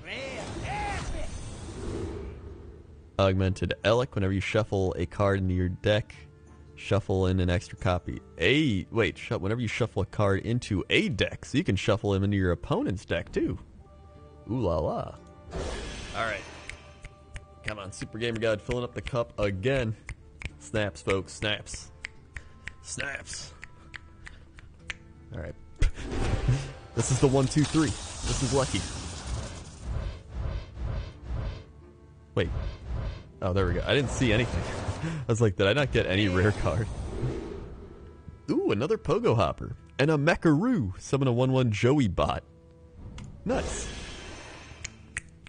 Augmented Elekk. Whenever you shuffle a card into your deck, shuffle in an extra copy. A wait, whenever you shuffle a card into a deck, so you can shuffle him into your opponent's deck too. Ooh la la. All right, come on, Super Gamer God, filling up the cup again. Snaps, folks, snaps, snaps. All right, this is the one, two, three. This is lucky. Wait. Oh, there we go. I didn't see anything. I was like, did I not get any rare card? Ooh, another Pogo Hopper. And a Mecharoo. Summon a 1 1 Joey bot. Nice.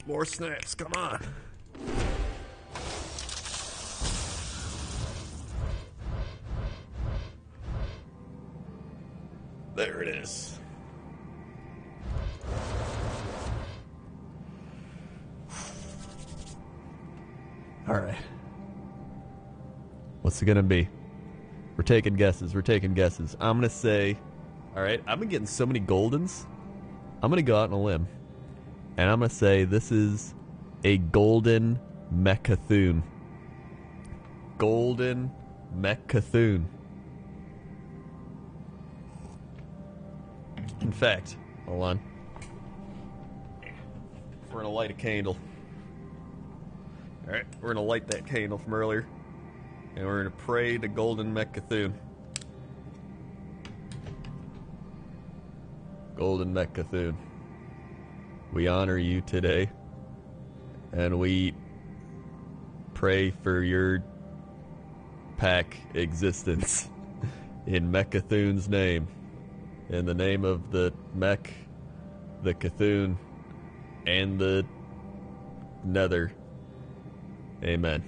More snaps, come on. There it is. All right. What's it gonna be? We're taking guesses. We're taking guesses. I'm gonna say, all right. I've been getting so many goldens. I'm gonna go out on a limb, and I'm gonna say this is a golden Mecha'thun. Golden Mecha'thun. In fact, hold on. We're gonna light a candle. Alright, we're gonna light that candle from earlier. And we're gonna pray to Golden Mecha'thun. Golden Mecha'thun. We honor you today. And we pray for your pack existence in Mecha'thun's name. In the name of the Mech, the Cthulhu, and the Nether. Amen.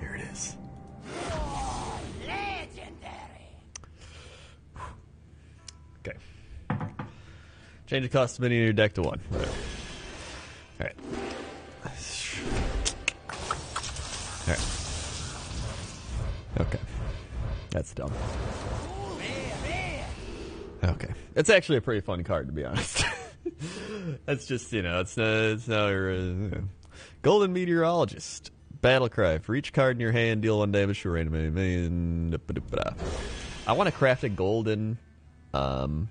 Here it is. Legendary. Okay. Change the cost of mini in your deck to one. Whatever. Alright. Alright. Okay. That's dumb. Okay. It's actually a pretty fun card, to be honest. That's just, you know, it's it's not, uh, Golden Meteorologist. Battle cry. For each card in your hand, deal one damage to a random enemy. I want to craft a golden, um,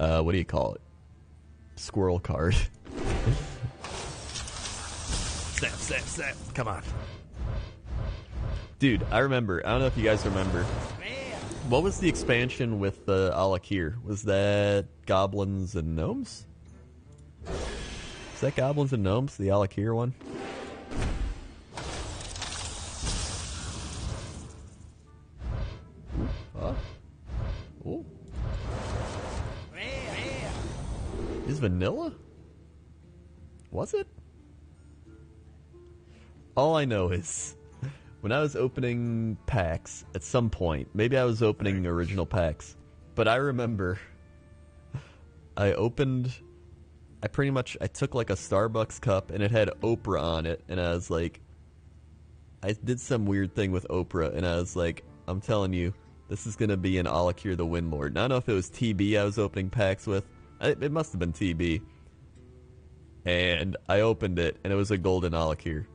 uh, what do you call it? Squirrel card. snap, snap, snap. Come on. Dude, I remember. I don't know if you guys remember. What was the expansion with the Al'Akir? Was that goblins and gnomes? Is that goblins and gnomes, the Al'Akir one? Huh? Is vanilla? Was it? All I know is when I was opening packs at some point, maybe I was opening original packs, but I remember I opened I pretty much I took like a Starbucks cup and it had Oprah on it and I was like I did some weird thing with Oprah, and I was like, I'm telling you, this is gonna be an Al'Akir the Windlord. And I don't know if it was TB I was opening packs with. It, it must have been TB. And I opened it, and it was a golden Al'Akir.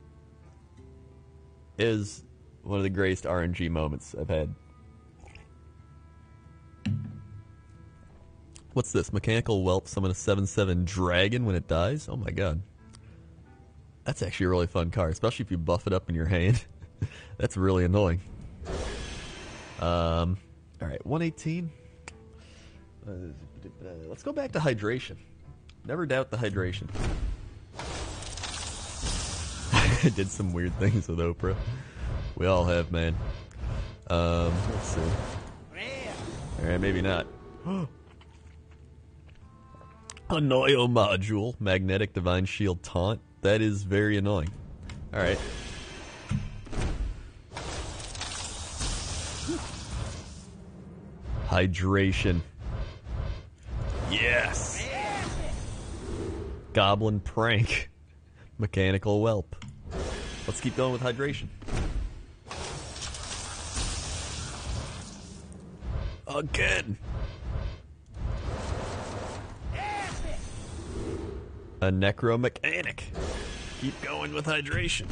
Is one of the greatest RNG moments I've had. What's this? Mechanical Whelp summon a 7-7 dragon when it dies? Oh my god. That's actually a really fun card, especially if you buff it up in your hand. That's really annoying. Um, all right, 118. Uh, let's go back to hydration. Never doubt the hydration. I did some weird things with Oprah. We all have, man. Um, let's see. All right, maybe not. A Noyo module, magnetic divine shield taunt. That is very annoying. All right. Hydration. Yes. Goblin prank. Mechanical whelp. Let's keep going with hydration. Again. A necromechanic. Keep going with hydration.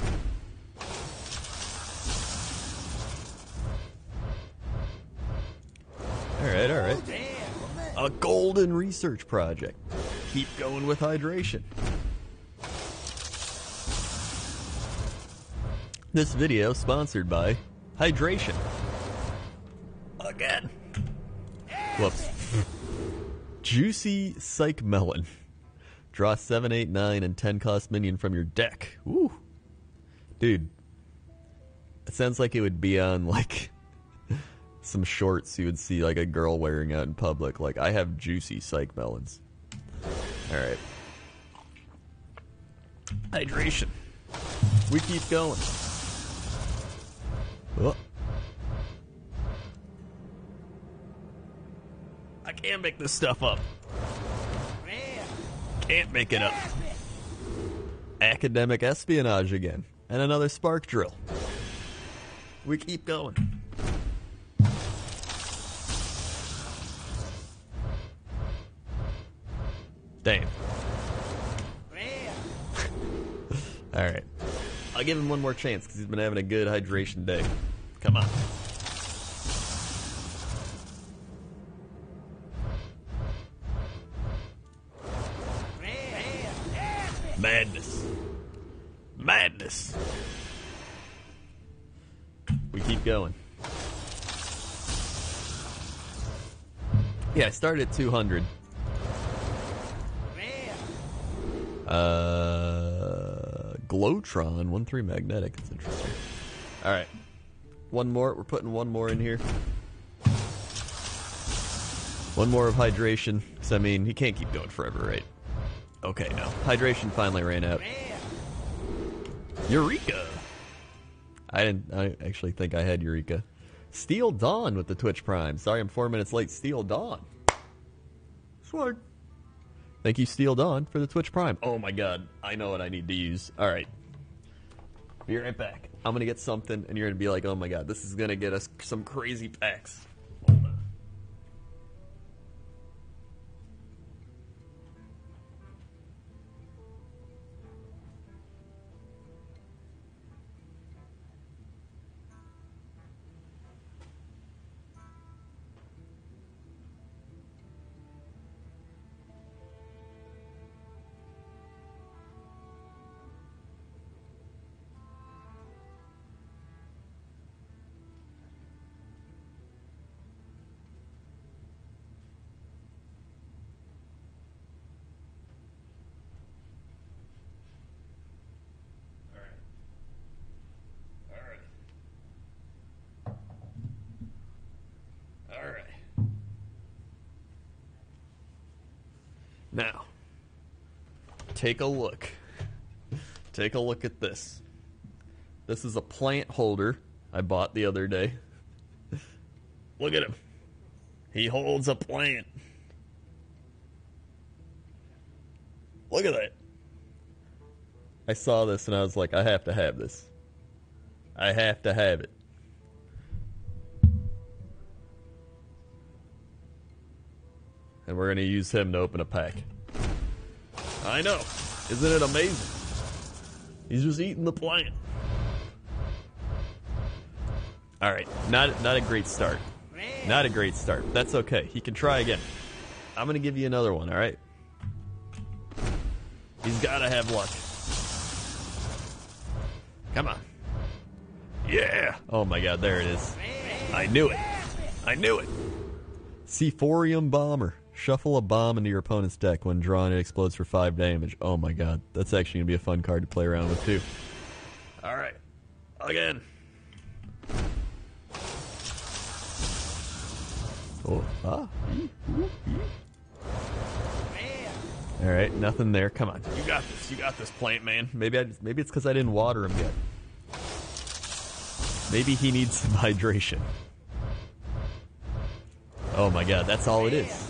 Alright, alright. A golden research project. Keep going with hydration. This video sponsored by Hydration. Again. Whoops. Juicy Psychmelon. Draw 7, 8, 9, and 10 cost minion from your deck. Woo. Dude. It sounds like it would be on, like, some shorts you would see, like, a girl wearing out in public. Like, I have juicy Psychmelons. Alright. Hydration. We keep going. Oh. I can't make this stuff up. Can't make it up. Academic espionage again. And another spark drill. We keep going. Damn. Alright. I'll give him one more chance because he's been having a good hydration day. Come on. Madness. Madness. We keep going. Yeah, I started at 200. Uh, Glowtron, 1 3 magnetic. That's interesting. Alright. One more. We're putting one more in here. One more of hydration. Because, I mean, he can't keep going forever, right? Okay, no. Hydration finally ran out. Eureka! I didn't. I actually think I had Eureka. Steel Dawn with the Twitch Prime. Sorry, I'm four minutes late. Steel Dawn. Sword. Thank you, Steel Dawn, for the Twitch Prime. Oh my god, I know what I need to use. All right, be right back. I'm gonna get something, and you're gonna be like, "Oh my god, this is gonna get us some crazy packs." Now, take a look. Take a look at this. This is a plant holder I bought the other day. Look at him. He holds a plant. Look at that. I saw this and I was like, I have to have this. I have to have it. We're to use him to open a pack. I know. Isn't it amazing? He's just eating the plant. All right, not not a great start. Not a great start. That's okay. He can try again. I'm to give you another one, all right? He's got to have luck. Come on. Yeah. Oh my god, there it is. I knew it. I knew it. Seaforium Bomber. Shuffle a bomb into your opponent's deck. When drawn, it explodes for 5 damage. Oh my god. That's actually going to be a fun card to play around with, too. Alright. Again. Oh, ah. Alright, nothing there. Come on. You got this. You got this plant, man. Maybe I just, maybe it's because I didn't water him yet. Maybe he needs some hydration. Oh my god, that's all it is.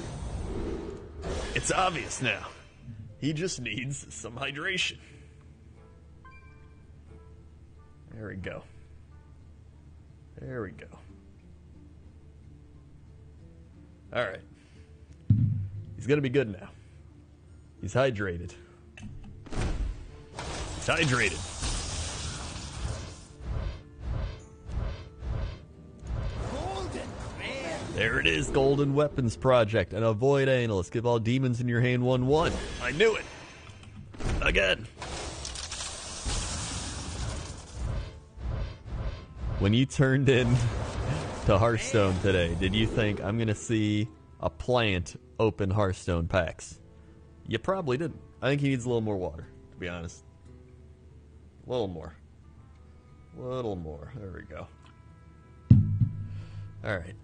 It's obvious now. He just needs some hydration. There we go. There we go. All right. He's going to be good now. He's hydrated. He's hydrated. There it is, Golden Weapons Project, and a Void Analyst. Give all demons in your hand 1 1. I knew it! Again! When you turned in to Hearthstone today, did you think I'm going to see a plant open Hearthstone packs? You probably didn't. I think he needs a little more water, to be honest. A little more. A little more. There we go. All right.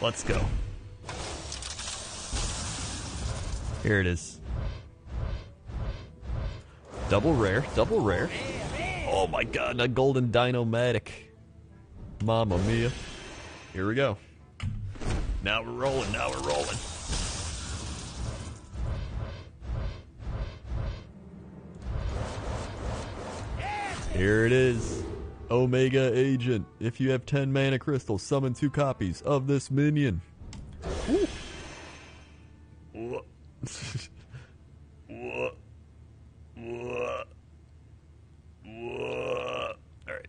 Let's go. Here it is. Double rare, double rare. Oh my god, a golden Dyn-o-matic. Mamma mia. Here we go. Now we're rolling, now we're rolling. Here it is. Omega Agent. If you have 10 mana crystals, summon two copies of this minion. Alright.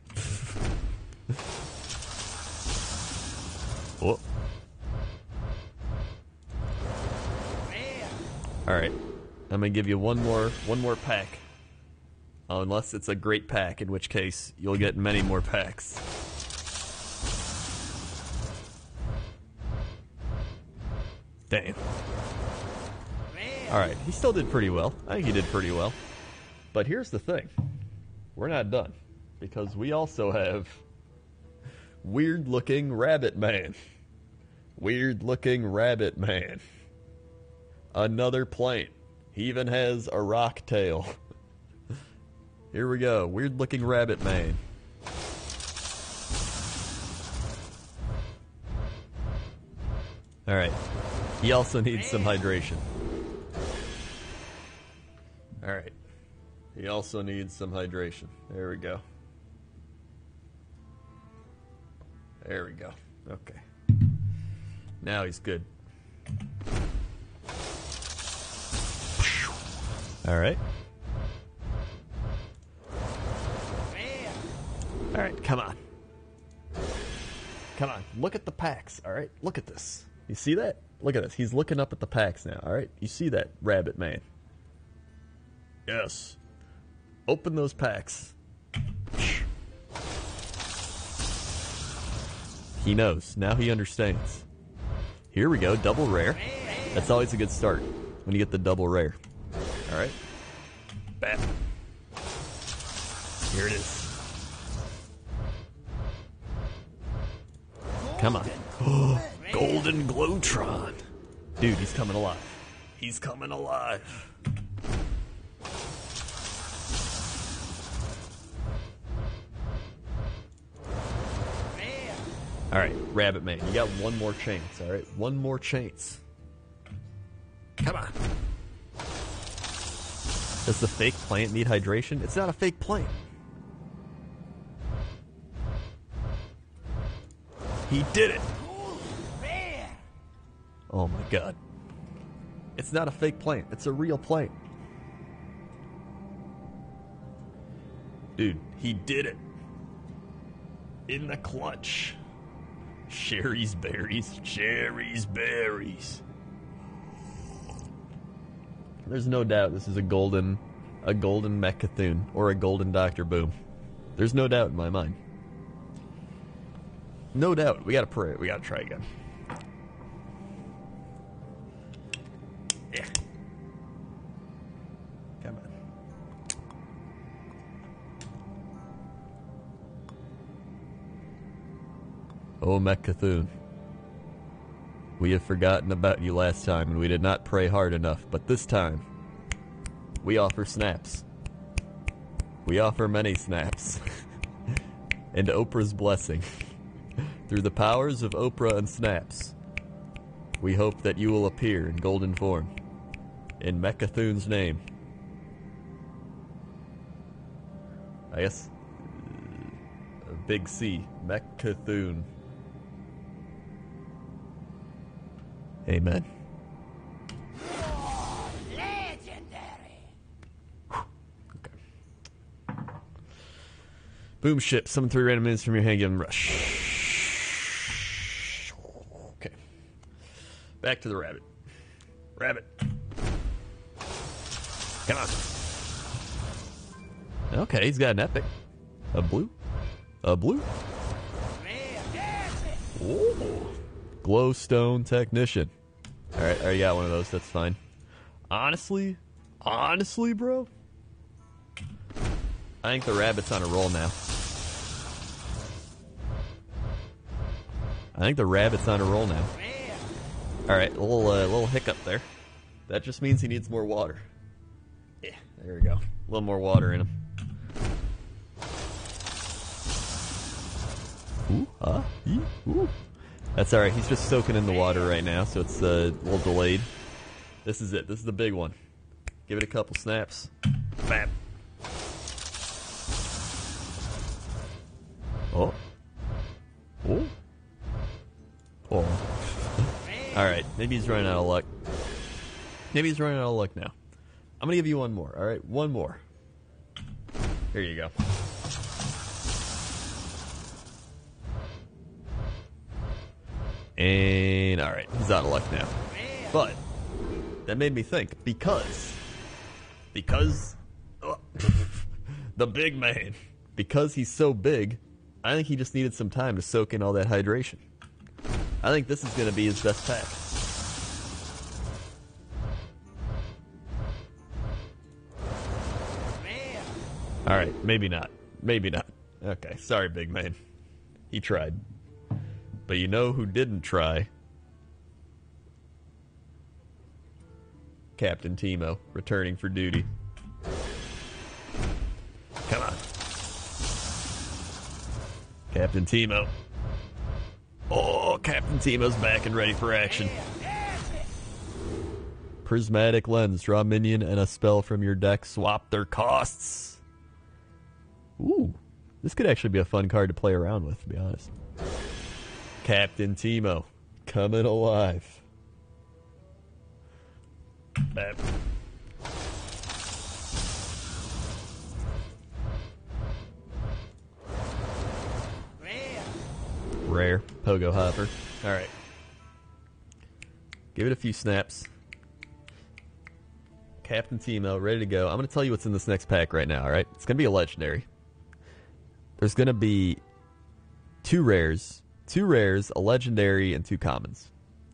Whoa. Alright. I'm gonna give you one more one more pack. Unless it's a great pack, in which case you'll get many more packs. Damn. Alright, he still did pretty well. I think he did pretty well. But here's the thing we're not done. Because we also have weird looking Rabbit Man. Weird looking Rabbit Man. Another plane. He even has a rock tail. Here we go. Weird looking Rabbit Man. Alright. He also needs some hydration. Alright. He also needs some hydration. There we go. There we go. Okay. Now he's good. Alright. Alright, come on. Come on. Look at the packs. Alright, look at this. You see that? Look at this. He's looking up at the packs now. Alright, you see that, Rabbit Man? Yes. Open those packs. He knows. Now he understands. Here we go. Double rare. That's always a good start when you get the double rare. All right. Here it is. Come on. Golden Glowtron. Dude, he's coming alive. He's coming alive. All right, Rabbit Man, you got one more chance. All right, one more chance. Come on. Does the fake plant need hydration? It's not a fake plant. He did it! Oh my god. It's not a fake plane, it's a real plane. Dude, he did it. In the clutch. Shari's Berries. Shari's Berries. There's no doubt this is a golden a golden Mecha'thun or a golden Dr. Boom. There's no doubt in my mind. No doubt. We gotta pray. We gotta try again. Yeah. Come on. Oh, Mecha'thun. We have forgotten about you last time, and we did not pray hard enough, but this time, we offer snaps. We offer many snaps. and Oprah's blessing. Through the powers of Oprah and snaps, we hope that you will appear in golden form. In Mecha'thun's name. I guess. uh, big C. Mecha'thun. Amen. Boomship. Summon three random minions from your hand. Give them rush. Okay. Back to the rabbit. Rabbit. Come on. Okay, he's got an epic. A blue. A blue. Ooh. Glowstone technician. All right, I already got one of those. That's fine. Honestly, honestly, bro, I think the rabbit's on a roll now. I think the rabbit's on a roll now. All right, a little uh, little hiccup there. That just means he needs more water. Yeah, there we go. A little more water in him. Ooh, ah, ee, ooh. That's all right. He's just soaking in the water right now, so it's uh, a little delayed. This is it. This is the big one. Give it a couple snaps. Bam. Oh. Oh. Oh. All right, maybe he's running out of luck. Maybe he's running out of luck now. I'm gonna give you one more. All right, one more. Here you go. And all right, he's out of luck now. But that made me think because because oh, ugh, the big man because he's so big, I think he just needed some time to soak in all that hydration. I think this is going to be his best pack. All right, maybe not. Maybe not. Okay, sorry, big man. He tried. But you know who didn't try? Captain Timo, returning for duty. Come on. Captain Timo. Oh, Captain Timo's back and ready for action. Prismatic Lens. Draw a minion and a spell from your deck. Swap their costs. Ooh. This could actually be a fun card to play around with, to be honest. Captain Timo. Coming alive. Rare. Pogo Hopper. Alright. Give it a few snaps. Captain Timo, ready to go. I'm going to tell you what's in this next pack right now, alright? It's going to be a legendary. There's going to be two rares, two rares, a legendary, and two commons.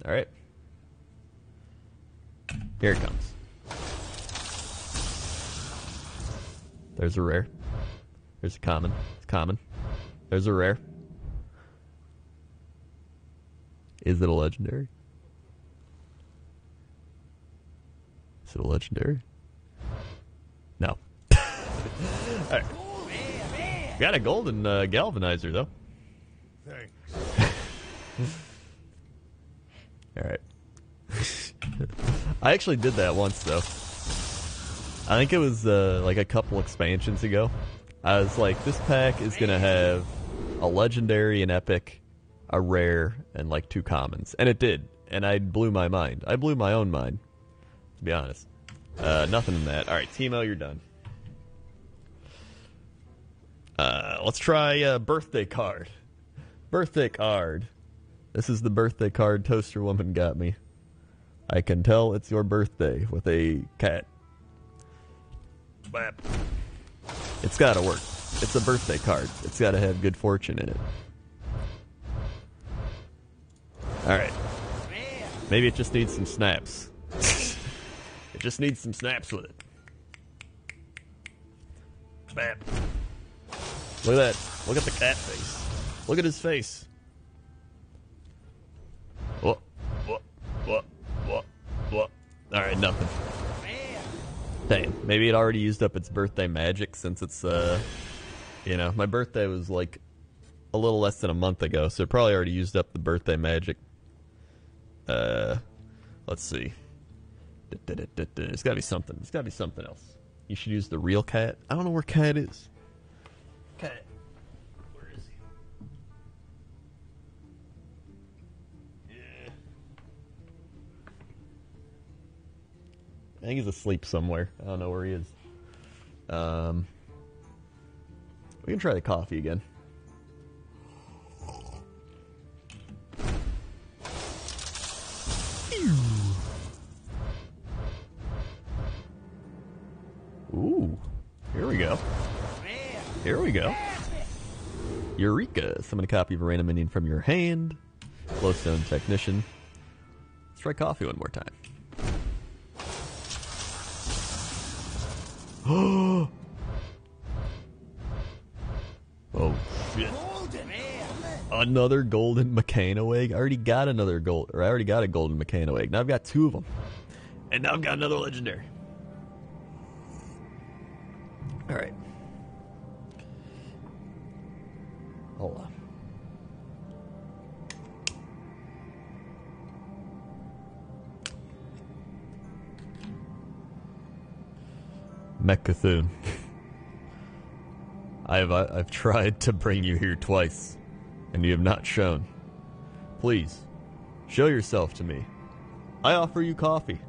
Alright? Here it comes. There's a rare. There's a common. It's common. There's a rare. Is it a legendary? Is it a legendary? No. Got a golden uh, galvanizer though. Thanks. Alright. I actually did that once though. I think it was uh, like a couple expansions ago. I was like, this pack is gonna have a legendary, an epic, a rare, and like two commons, and it did, and I blew my mind. I blew my own mind, to be honest. Uh, nothing in that. All right, Timo, you're done. Uh, let's try a birthday card. Birthday card. This is the birthday card Toaster Woman got me. I can tell it's your birthday with a cat. Bap. It's gotta work. It's a birthday card. It's gotta have good fortune in it. Alright. Maybe it just needs some snaps. it just needs some snaps with it. Bam. Look at that. Look at the cat face. Look at his face. What? What? What? What? What? Alright, nothing. Dang, maybe it already used up its birthday magic since it's, uh, you know, my birthday was like a little less than a month ago, so it probably already used up the birthday magic. Uh, let's see. It's gotta be something. It's gotta be something else. You should use the real cat. I don't know where cat is. Cat. Where is he? Yeah. I think he's asleep somewhere. I don't know where he is. Um, we can try the coffee again. Here we go. Here we go. Eureka! Summon a copy of a random minion from your hand. Glowstone Technician. Let's try coffee one more time. oh shit! Another golden Mechano-Egg. I already got another gold, or I already got a golden Mechano-Egg. Now I've got two of them, and now I've got another legendary. All right. Hold on. Mecha'thun. I've I've tried to bring you here twice, and you have not shown. Please, show yourself to me. I offer you coffee.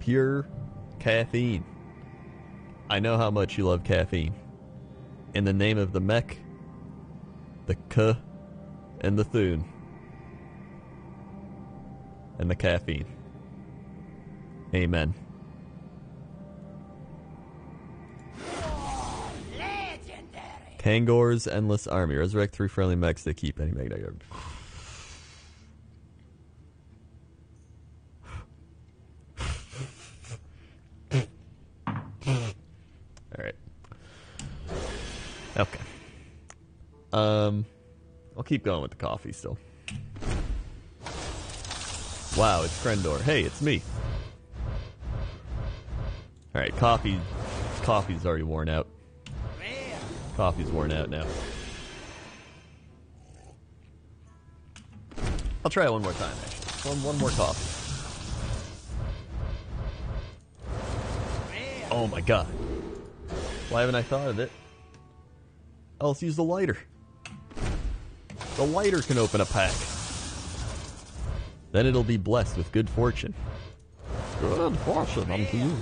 Pure caffeine. I know how much you love caffeine. In the name of the mech, the k, and the Thune, and the caffeine. Amen. Legendary. Kangor's Endless Army. Resurrect three friendly mechs that keep any magnetic. Alright. Okay. Um, I'll keep going with the coffee still. Wow, it's Crendor. Hey, it's me. Alright, coffee. Coffee's already worn out. Coffee's worn out now. I'll try it one more time, actually. One, one more coffee. Oh my god. Why haven't I thought of it? Oh, let's use the lighter. The lighter can open a pack. Then it'll be blessed with good fortune. Good fortune unto you.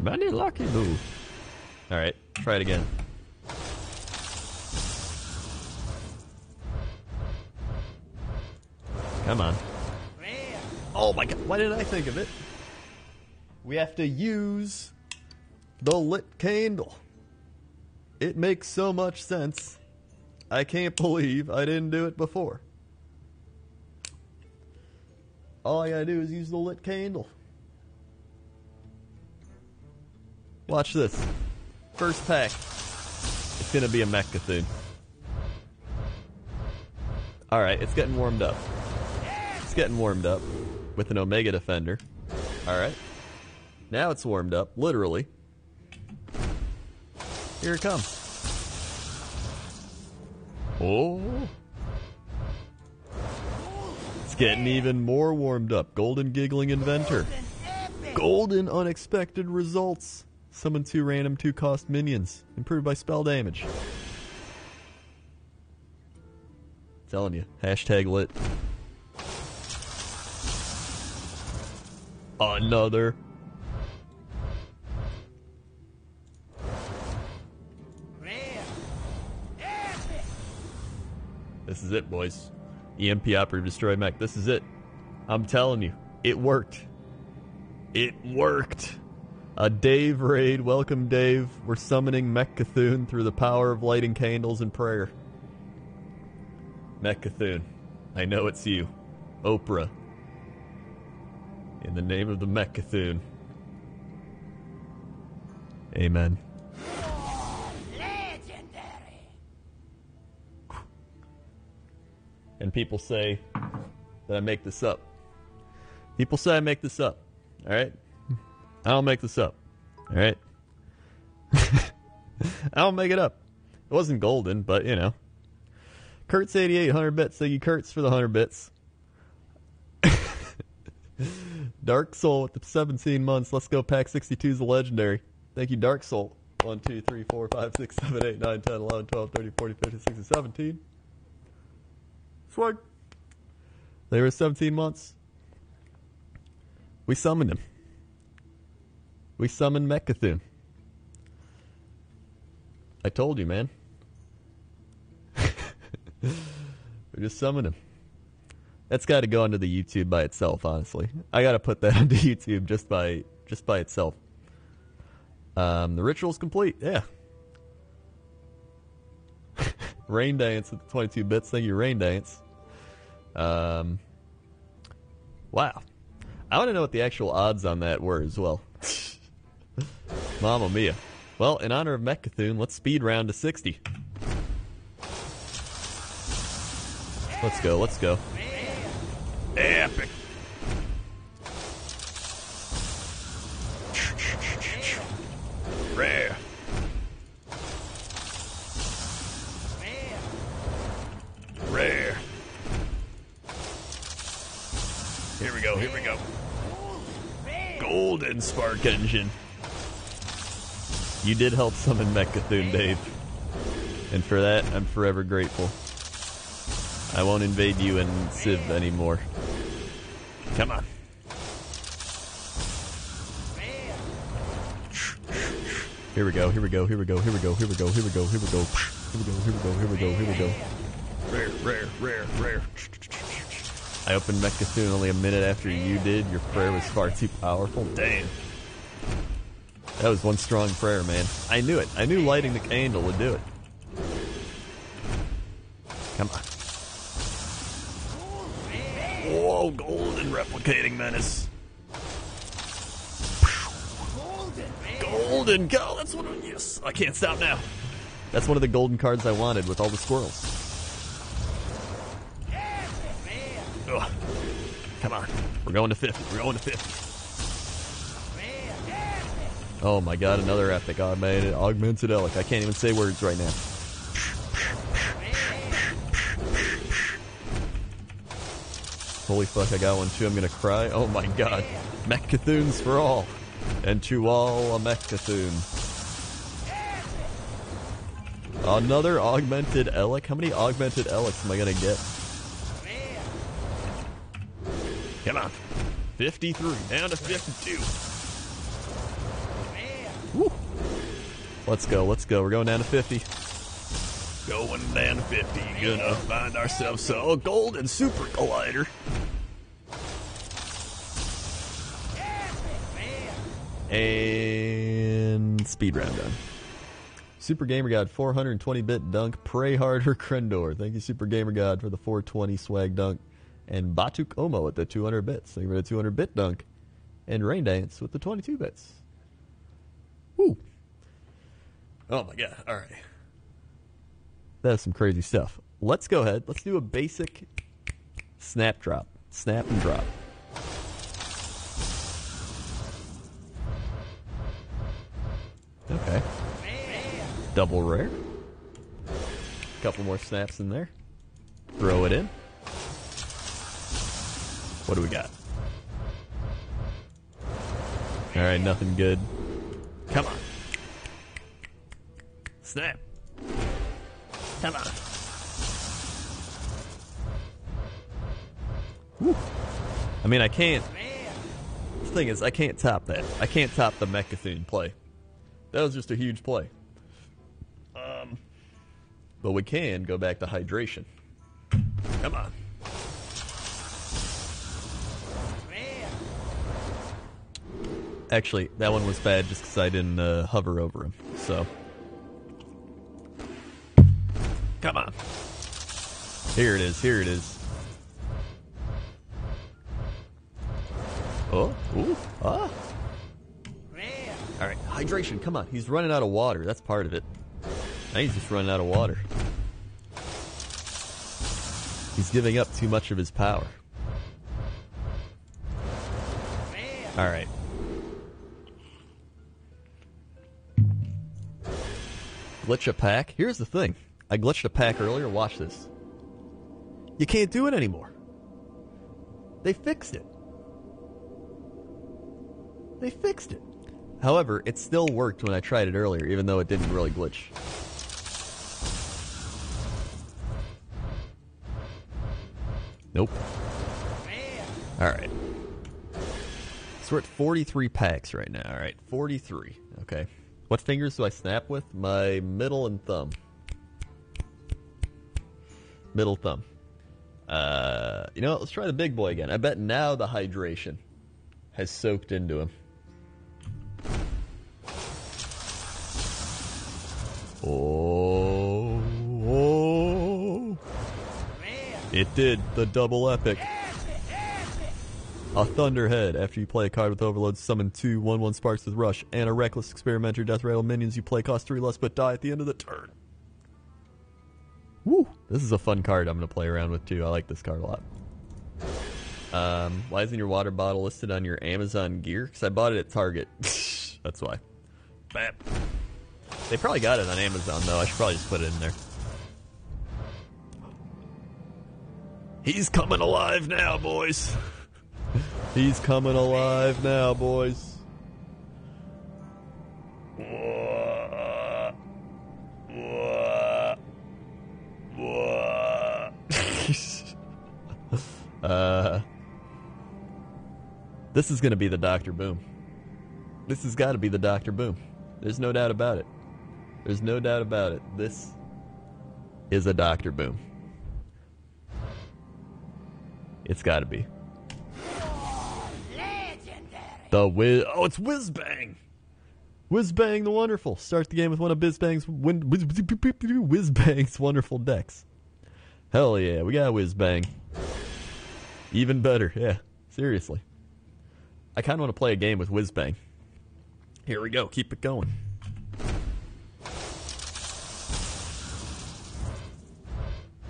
Many lucky you. Alright, try it again. Come on. Oh my god, why didn't I think of it? We have to use the lit candle. It makes so much sense. I can't believe I didn't do it before. All I gotta do is use the lit candle. Watch this. First pack. It's gonna be a Mecha'thun. Alright, it's getting warmed up. It's getting warmed up with an Omega Defender. Alright. Now it's warmed up, literally. Here it comes. Oh. It's getting even more warmed up. Golden Giggling Inventor. Golden Unexpected Results. Summon two random two cost minions. Improved by spell damage. Telling you. Hashtag lit. Another. This is it, boys. EMP operator destroy mech. This is it. I'm telling you, it worked. It worked. A Dave raid. Welcome, Dave. We're summoning Mech Cthulhu through the power of lighting candles and prayer. Mech Cthulhu, I know it's you. Oprah. In the name of the Mech Cthulhu. Amen. And people say that I make this up. People say I make this up. All right? I don't make this up. All right? I don't make it up. It wasn't golden, but you know. Kurt's 8800 bits. Thank you, Kurtz, for the 100 bits. Dark Soul with the 17 months. Let's go. Pack 62 is a legendary. Thank you, Dark Soul. 1, 2, 3, 4, 5, 6, 7, 8, 9, 10, 11, 12, 13, 14, 15, 16, 17. Swag. They were 17 months. We summoned him. We summoned Mecha'thun. I told you, man. we just summoned him. That's got to go onto the YouTube by itself, honestly. I got to put that onto YouTube just by just by itself. Um, the ritual's complete. Yeah. Rain Dance at the 22 bits. Thank you, Rain Dance. Um, wow. I want to know what the actual odds on that were as well. Mamma mia. Well, in honor of Mecha'thun, let's speed round to 60. Let's go, let's go. Epic. Spark You did help summon Mecha'thun, Dave. And for that, I'm forever grateful. I won't invade you and Civ anymore. Come on. Here we go, here we go, here we go, here we go, here we go, here we go, here we go, here we go, here we go, here we go, here we go. Rare, rare, rare, rare. I opened Mecha'thun only a minute after you did. Your prayer was far too powerful. Damn. That was one strong prayer, man. I knew it. I knew lighting the candle would do it. Come on. Whoa, golden replicating menace. Golden. Go. That's one of yes. I can't stop now. That's one of the golden cards I wanted with all the squirrels. Ugh. Come on. We're going to 50. We're going to 50. Oh my god, another epic augmented augmented Elekk. I can't even say words right now. Holy fuck, I got one too. I'm gonna cry. Oh my god. Mech Cthulhu's for all. And to all a Mech Cthulhu. Another augmented Elekk? How many augmented Elekks am I gonna get? Come on. 53, down to 52. Woo. Let's go, let's go. We're going down to 50. Going down to 50. Gonna find ourselves a golden super collider. And speed round done. Super Gamer God 420 bit dunk. Pray harder, Crendor. Thank you, Super Gamer God, for the 420 swag dunk. And Batuk Omo with the 200 bits. Thank you for the 200 bit dunk. And Rain Dance with the 22 bits. Woo. Oh my god. All right. That's some crazy stuff. Let's go ahead. Let's do a basic snap drop. Snap and drop. Okay. Double rare. Couple more snaps in there. Throw it in. What do we got? Alright, nothing good. Come on. Snap. Come on. I mean, I can't. The thing is, I can't top that. I can't top the Mecha'thun play. That was just a huge play. Um, but we can go back to hydration. Come on. Actually, that one was bad just because I didn't uh, hover over him. So, come on. Here it is. Here it is. Oh, ooh, ah. All right, hydration. Come on, he's running out of water. That's part of it. Now he's just running out of water. He's giving up too much of his power. All right. Glitch a pack. Here's the thing. I glitched a pack earlier. Watch this. You can't do it anymore. They fixed it. They fixed it. However, it still worked when I tried it earlier, even though it didn't really glitch. Nope. All right. So we're at 43 packs right now. All right, 43. Okay. What fingers do I snap with? My middle and thumb. Middle thumb. Uh, you know what? Let's try the big boy again. I bet now the hydration has soaked into him. Oh, oh. It did. The double epic. A Thunderhead. After you play a card with Overload, summon two 1 1 Sparks with Rush, and a Reckless Experimenter Deathrattle minions you play cost 3 less but die at the end of the turn. Woo! This is a fun card I'm going to play around with too. I like this card a lot. Um, why isn't your water bottle listed on your Amazon gear? Because I bought it at Target. That's why. Bam. They probably got it on Amazon though. I should probably just put it in there. He's coming alive now, boys. He's coming alive now, boys. Uh, this is going to be the Doctor Boom. This has got to be the Doctor Boom. There's no doubt about it. There's no doubt about it. This is a Doctor Boom. It's got to be. The Wiz. Oh, it's Whizbang! Whiz Bang the Wonderful. Start the game with one of Whizbang's, win, Whiz, Whizbang's wonderful decks. Hell yeah, we got Whizbang. Even better, yeah. Seriously. I kind of want to play a game with Whizbang. Here we go. Keep it going.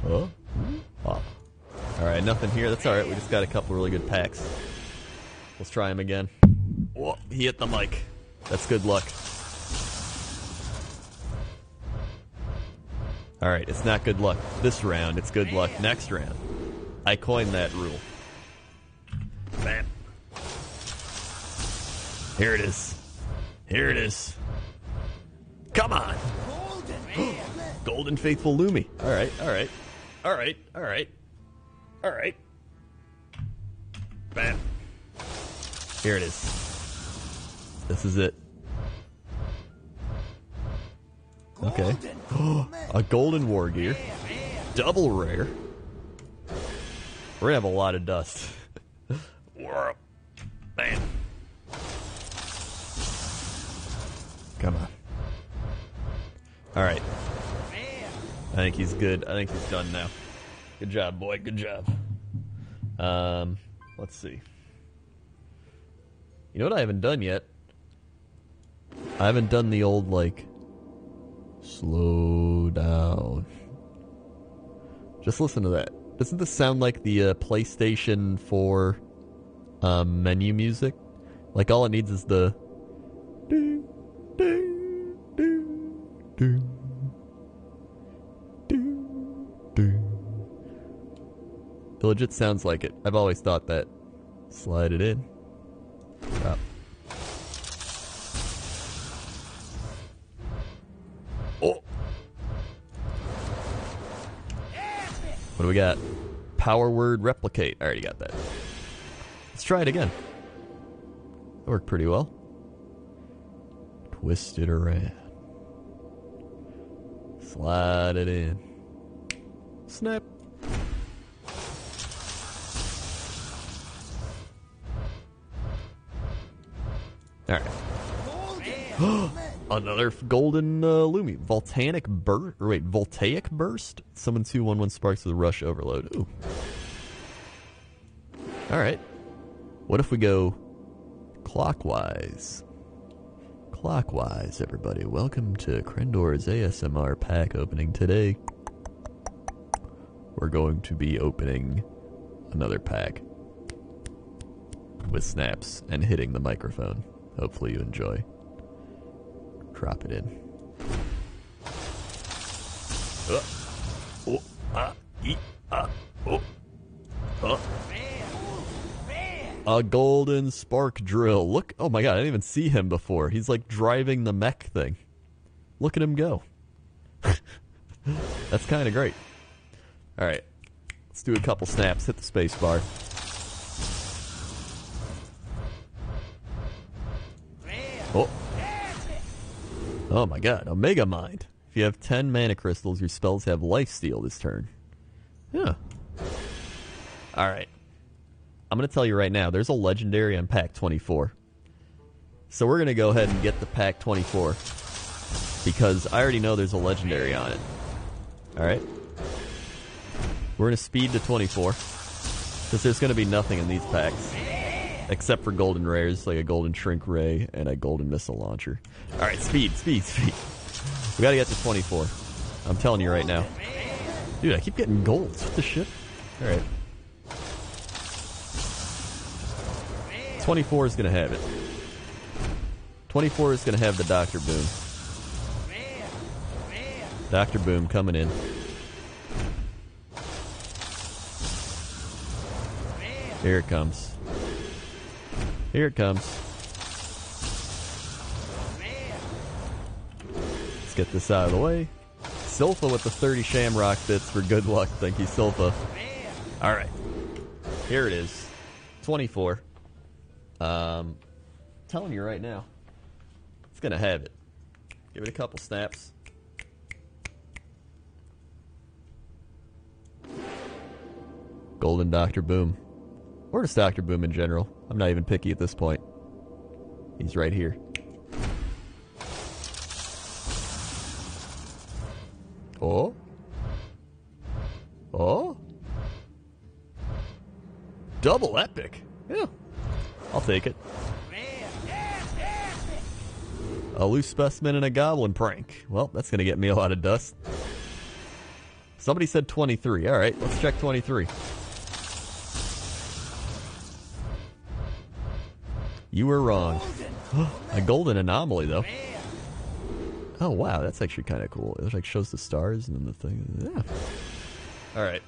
Oh. Ah. All right, nothing here. That's all right. We just got a couple really good packs. Let's try him again. Whoa, he hit the mic. That's good luck. All right, it's not good luck this round. It's good luck next round. I coined that rule. Bam. Here it is. Here it is. Come on. Golden. Golden Faithful Lumi. All right, all right, all right, all right, all right. Bam. Here it is. This is it. Okay. A golden Wargear. Double rare. We're gonna have a lot of dust. Whirl. Bam. Come on. Alright. Man. I think he's good. I think he's done now. Good job, boy. Good job. Um, let's see. You know what I haven't done yet? I haven't done the old like slow down. Just listen to that. Doesn't this sound like the uh, PlayStation 4 um, menu music? Like all it needs is the ding, ding, ding, ding. Ding, ding. It legit sounds like it. I've always thought that. Slide it in. Drop. Oh! What do we got? power word replicate. I already got that. Let's try it again. That worked pretty well. Twist it around. Slide it in. Snap. Alright. Another golden uh, Lumi. Volcanic burst. Wait, Voltaic burst? Summon two one one sparks with rush overload. Ooh. Alright. What if we go clockwise? Clockwise, everybody. Welcome to Crendor's ASMR pack opening today. We're going to be opening another pack with snaps and hitting the microphone. Hopefully, you enjoy. Drop it in. Uh, oh, ah, ee, ah, oh, uh. A golden spark drill. Look, oh my god, I didn't even see him before. He's like driving the mech thing. Look at him go. That's kind of great. All right, let's do a couple snaps. Hit the space bar. Oh. Oh my god, Omega Mind. If you have 10 mana crystals, your spells have life steal this turn. Yeah. Alright. I'm going to tell you right now, there's a legendary on pack 24. So we're going to go ahead and get the pack 24. Because I already know there's a legendary on it. Alright? We're going to speed to 24. Because there's going to be nothing in these packs. Except for golden rares, like a golden shrink ray and a golden missile launcher. Alright, speed, speed, speed. We gotta get to 24. I'm telling you right now. Dude, I keep getting golds. What the shit? Alright. 24 is gonna have it. 24 is gonna have the Dr. Boom. Dr. Boom coming in. Here it comes. Here it comes. Let's get this out of the way. Silpha with the 30 shamrock bits for good luck. Thank you, Silpha. Alright. Here it is. 24. Um, telling you right now. It's gonna have it. Give it a couple snaps. Golden Doctor Boom. Or just Doctor Boom in general. I'm not even picky at this point. He's right here. Oh? Oh? Double epic. Yeah. I'll take it. A loose specimen and a goblin prank. Well, that's going to get me a lot of dust. Somebody said 23. All right, let's check 23. You were wrong. a golden anomaly, though. Oh wow, that's actually kind of cool. It like shows the stars and then the thing. Yeah. All right.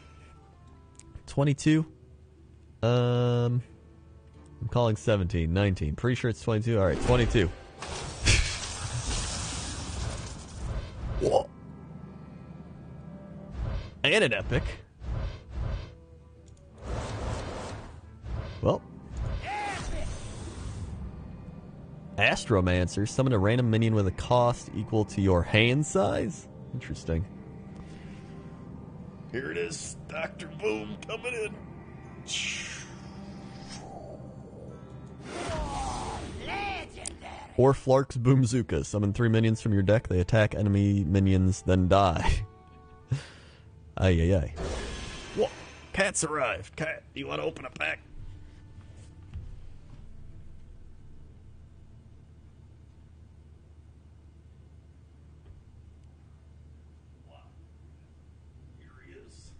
Twenty-two. Um, I'm calling 17, 19. Pretty sure it's 22. All right, 22. Whoa. And an epic. Well, Astromancer. Summon a random minion with a cost equal to your hand size? Interesting. Here it is. Dr. Boom coming in. Or Flark's Boomzooka. Summon three minions from your deck. They attack enemy minions, then die. ay, ay, ay. Whoa. Cat's arrived. Cat, you want to open a pack? Here he is.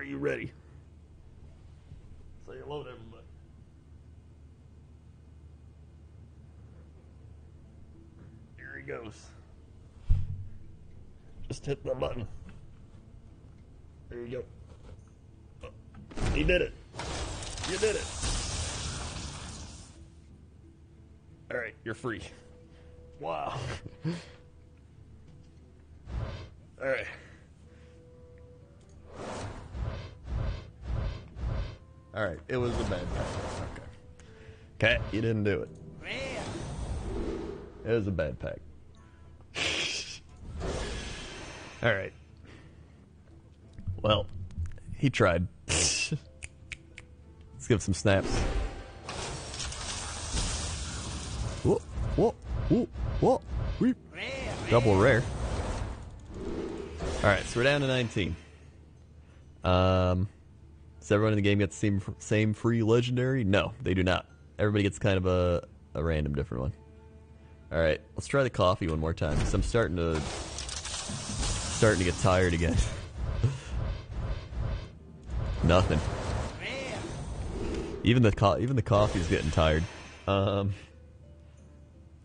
Are you ready? Say hello to everybody. Here he goes. Just hit the button. There you go. Oh, he did it. You did it. All right, you're free. Wow. All right. All right. It was a bad pack. Okay. Cat, you didn't do it. Rare. It was a bad pack. All right. Well, he tried. Let's give some snaps. Whoa, whoa, whoa, whoa. Double rare. All right, so we're down to 19. Um, does everyone in the game get the same, same free legendary? No, they do not. Everybody gets kind of a, a random different one. All right, let's try the coffee one more time because I'm starting to starting to get tired again. Nothing. Even the even the coffee's getting tired. Um,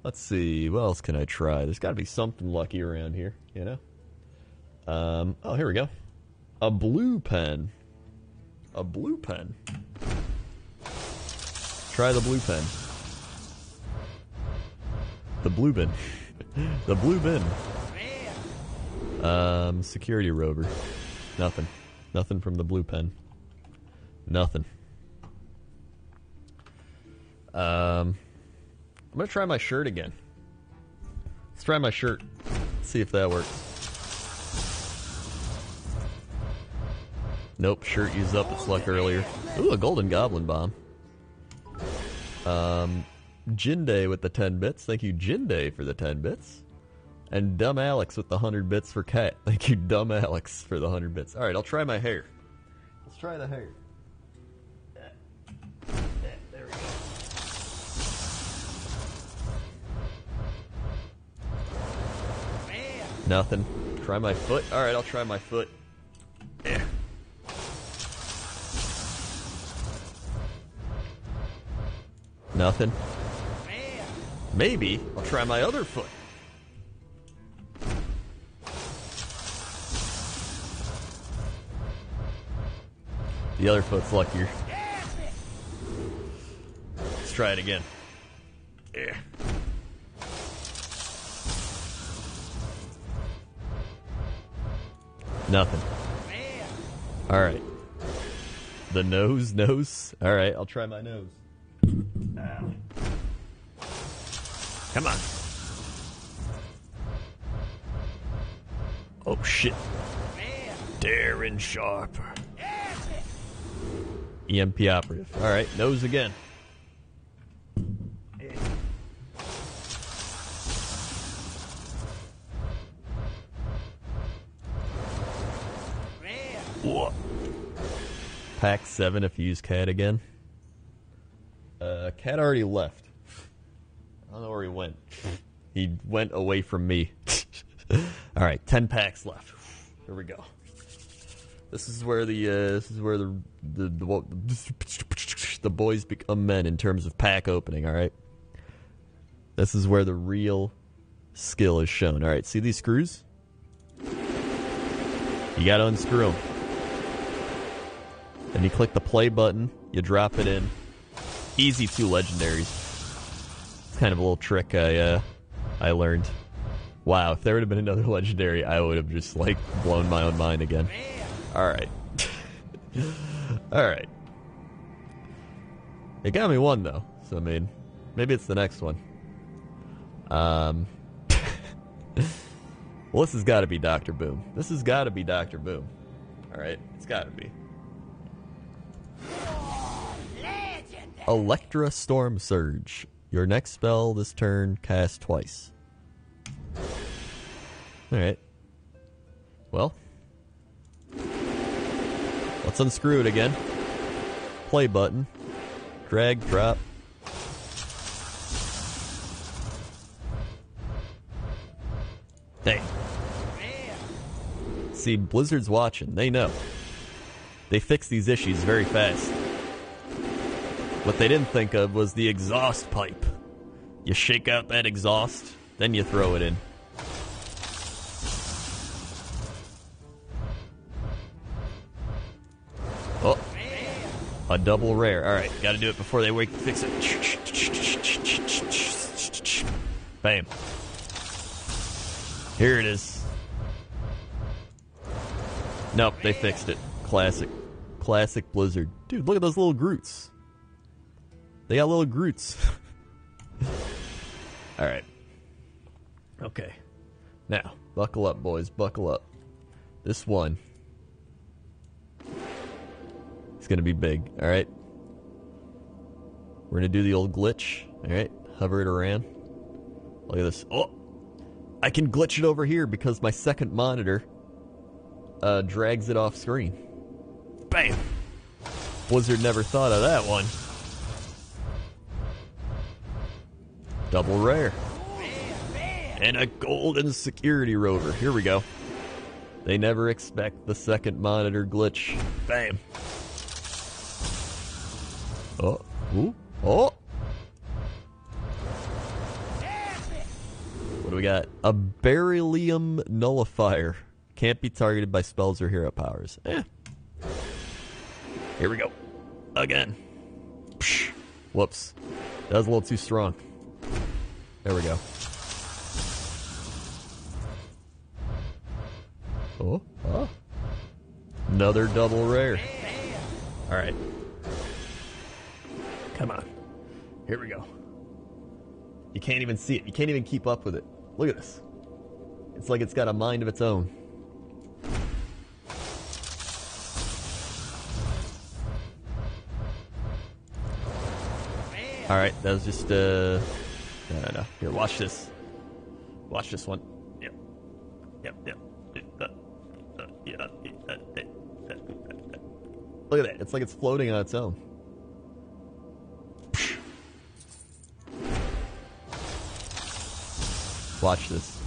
let's see. What else can I try? There's got to be something lucky around here, you know. Um, oh, here we go. A blue pen. A blue pen. Try the blue pen. The blue bin. the blue bin. Um, security rover. Nothing. Nothing from the blue pen. Nothing. Um, I'm gonna try my shirt again. Let's try my shirt. See if that works. Nope, shirt used up its luck earlier. Ooh, a golden goblin bomb. Um, Jinde with the 10 bits. Thank you, Jinde, for the 10 bits. And Dumb Alex with the 100 bits for Cat. Thank you, Dumb Alex, for the 100 bits. Alright, I'll try my hair. Let's try the hair. There we go. Nothing. Try my foot. Alright, I'll try my foot. Nothing. Maybe I'll try my other foot. The other foot's luckier. Let's try it again. Yeah. Nothing. All right. The nose, nose. All right, I'll try my nose. Come on. Oh shit. Darren Sharper. EMP operative. All right, nose again. Whoa. Pack seven if you use cat again. Uh, cat already left. I don't know where he went. He went away from me. All right, ten packs left. Here we go. This is where the uh, this is where the the, the the boys become men in terms of pack opening. All right. This is where the real skill is shown. All right, see these screws? You got to unscrew them. Then you click the play button, you drop it in. Easy two legendaries. It's kind of a little trick I uh, I learned. Wow, if there would have been another legendary, I would have just like blown my own mind again. All right, all right. It got me one though, so I mean, maybe it's the next one. Um, well, this has got to be Doctor Boom. This has got to be Doctor Boom. All right, it's got to be. Electra Stormsurge. Your next spell this turn cast twice. Alright. Well. Let's unscrew it again. Play button. Drag, drop. Hey. See, Blizzard's watching. They know. They fix these issues very fast. What they didn't think of was the exhaust pipe. You shake out that exhaust, then you throw it in. Oh, a double rare. All right, got to do it before they wake. Fix it. Bam. Here it is. Nope, they fixed it. Classic. Classic Blizzard. Dude, look at those little Groots. They got little Groots. Alright. Okay. Now, buckle up, boys. Buckle up. This one. It's gonna be big, alright? We're gonna do the old glitch, alright? Hover it around. Look at this. Oh! I can glitch it over here because my second monitor uh, drags it off screen. Bam! Blizzard never thought of that one. Double rare. And a golden security rover. Here we go. They never expect the second monitor glitch. Bam. Oh, ooh, oh. What do we got? A beryllium nullifier. Can't be targeted by spells or hero powers. Eh. Here we go. Again. Psh. Whoops. That was a little too strong. There we go. Oh, oh. Another double rare. Alright. Come on. Here we go. You can't even see it. You can't even keep up with it. Look at this. It's like it's got a mind of its own. All right, that was just uh, no, no, no. Here, watch this. Watch this one. Yep, yep, yep. Look at that. It's like it's floating on its own. Watch this.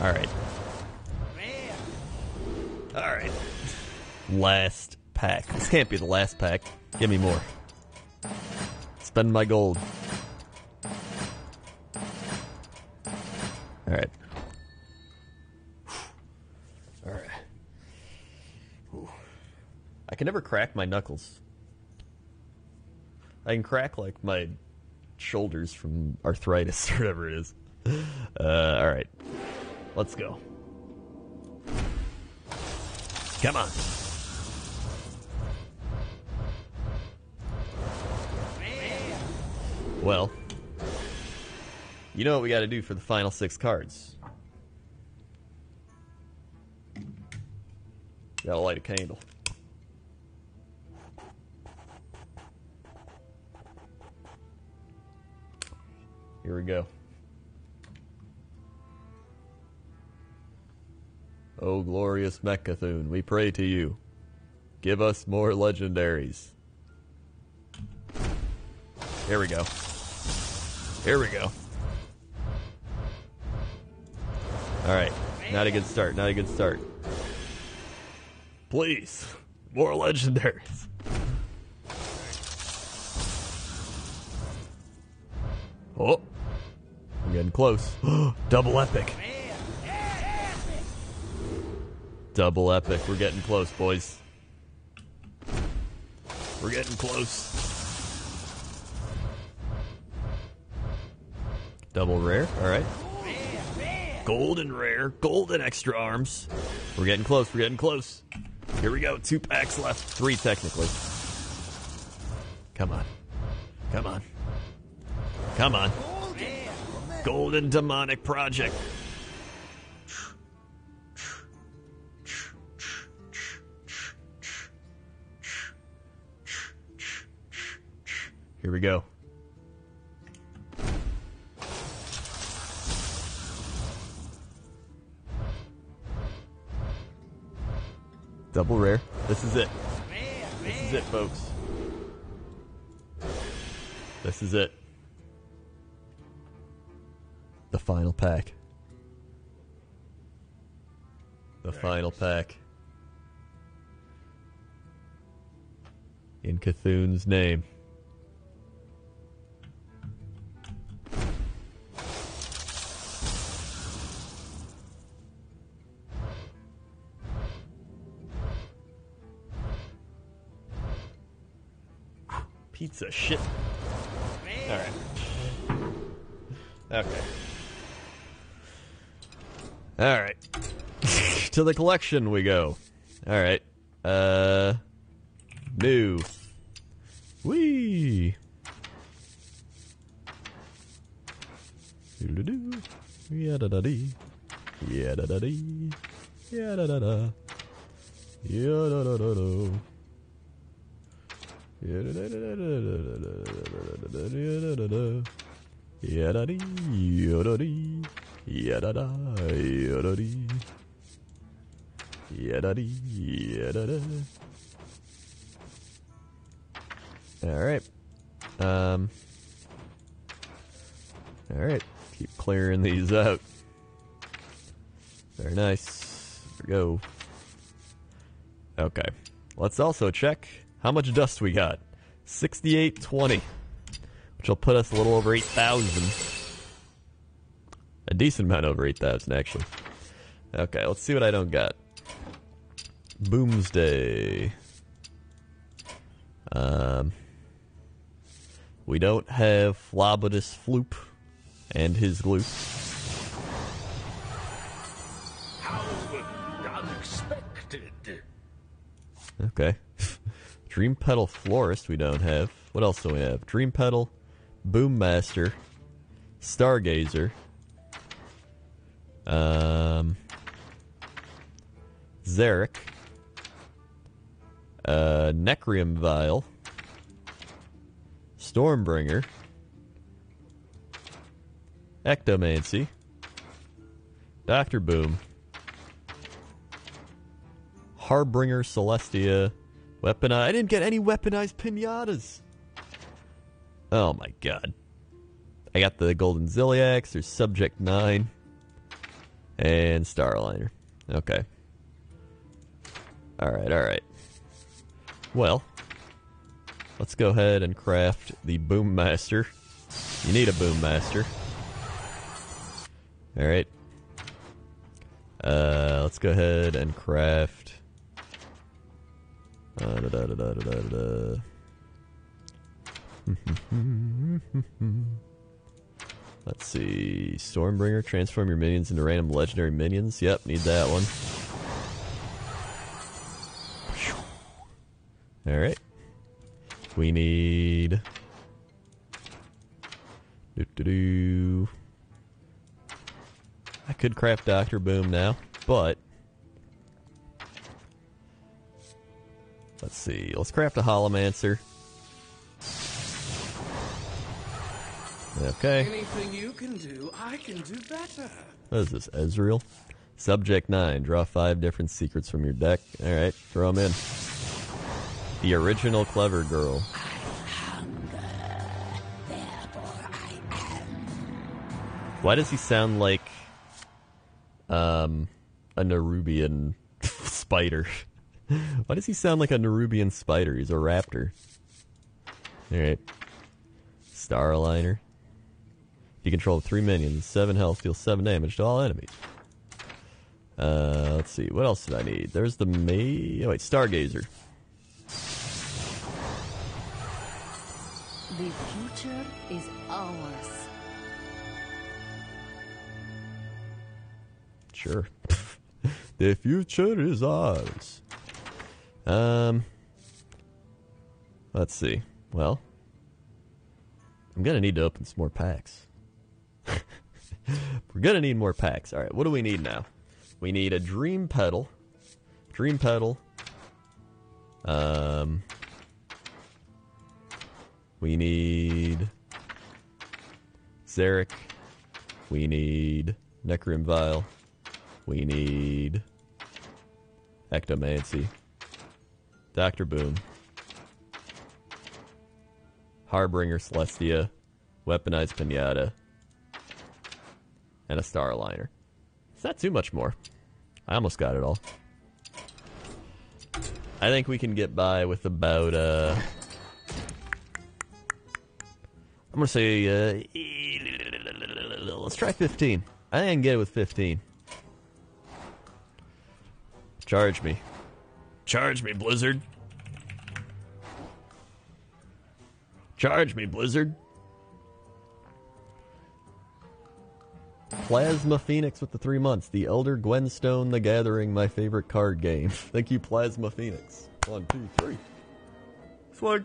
All right. All right. Last pack. This can't be the last pack. Give me more. Spend my gold. All right. All right. I can never crack my knuckles. I can crack like my shoulders from arthritis or whatever it is. Uh, all right, let's go. Come on. Well, you know what we got to do for the final six cards. Gotta light a candle. Here we go. O glorious Mecha'thun, we pray to you. Give us more legendaries. Here we go. Here we go. Alright. Not a good start. Not a good start. Please. More legendaries. Oh. We're getting close. Double epic. Double epic. We're getting close, boys. We're getting close. Double rare. All right. Golden rare. Golden extra arms. We're getting close. We're getting close. Here we go. Two packs left. Three, technically. Come on. Come on. Come on. Golden Demonic Project. Here we go. Double rare. This is it. This is it, folks. This is it. The final pack. The final pack. In Cthulhu's name. Pizza shit. Alright. Okay. Alright. to the collection we go. All right. Uh, new. Wee. Doo-doo-doo. Yeah-da-da-dee. Yeah-da-da-dee. Yeah-da-da-da. Yeah-da-da-da-da. Alright. Um. Alright, keep clearing these out. Very nice. Here we go. Okay. Let's also check how much dust we got. 6820. Which will put us a little over 8,000. A decent amount over 8,000, actually. Okay, let's see what I don't got. Boomsday. Um, we don't have Flobodus Floop and his glue. How unexpected. Okay. Dreampetal Florist we don't have. What else do we have? Dreampetal, Boom Master, Stargazer, um, Zerek, uh, Necrium Vial, Stormbringer, Ectomancy, Doctor Boom, Harbinger Celestia, weaponized. I didn't get any weaponized pinatas. Oh my god. I got the Golden Zilliax, there's Subject 9, and Star Aligner. Okay. Alright, alright. Well, let's go ahead and craft the Boom Master. You need a Boom Master. Alright. Uh, let's go ahead and craft. Uh, da, da, da. Let's see. Stormbringer, transform your minions into random legendary minions. Yep, need that one. Alright. We need. I could craft Doctor Boom now, but. Let's see. Let's craft a Holomancer. Okay. Anything you can do, I can do better. What is this, Ezreal? Subject 9. Draw five different secrets from your deck. Alright, throw them in. The original Clever Girl. Why does he sound like um a Nerubian spider? Why does he sound like a Nerubian spider? He's a raptor. Alright. Star Aligner. You control three minions, seven health, deal seven damage to all enemies. Uh, let's see. What else did I need? There's the May. Oh wait, Stargazer. The future is ours. Sure. the future is ours. Um. Let's see. Well, I'm gonna need to open some more packs. We're gonna need more packs. All right. What do we need now? We need a Dreampetal. Dream pedal. Um. We need Zerek. We need Necrium Vial. We need Ectomancy. Dr. Boom. Harbinger Celestia. Weaponized Pinata. And a Star Aligner. It's not too much more. I almost got it all. I think we can get by with about, uh. I'm gonna say, uh. Let's try 15. I think I can get it with 15. Charge me. Charge me, Blizzard. Charge me, Blizzard. Plasma Phoenix with the three months. The Elder Gwenstone The Gathering, my favorite card game. Thank you, Plasma Phoenix. One, two, three. Swag.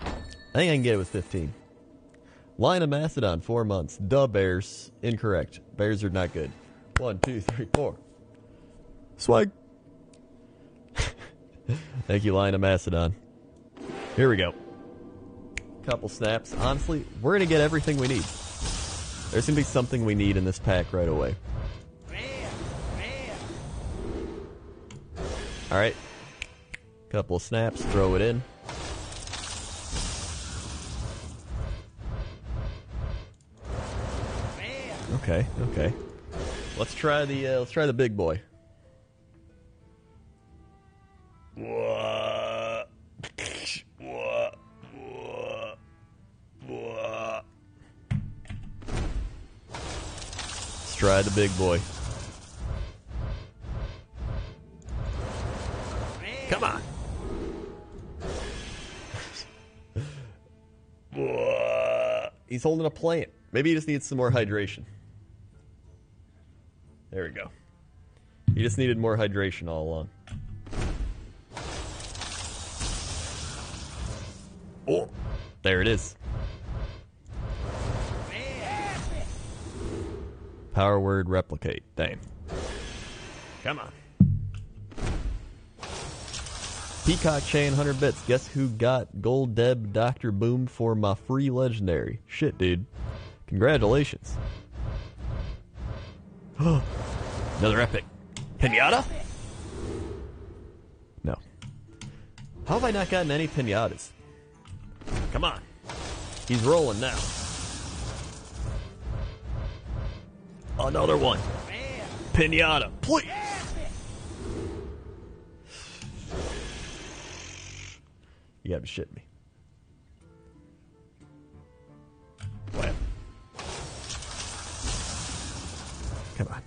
I think I can get it with 15. Lion of Macedon, four months. Duh, Bears. Incorrect. Bears are not good. One, two, three, four. Swag. Thank you, Lion of Macedon. Here we go. Couple snaps. Honestly, we're going to get everything we need. There's going to be something we need in this pack right away. Rare, rare. All right. Couple snaps, throw it in. Okay, okay. Let's try the uh, let's try the big boy. Let's try the big boy. Come on. He's holding a plant. Maybe he just needs some more hydration. There we go. He just needed more hydration all along. Oh, there it is. Power word replicate. Dang. Come on. Peacock chain 100 bits. Guess who got Gold Deb Dr. Boom for my free legendary? Shit, dude. Congratulations. Another epic. Pinata? No. How have I not gotten any pinatas? Come on. He's rolling now. Another one. Pinata, please. You gotta shitting me. What? Come on.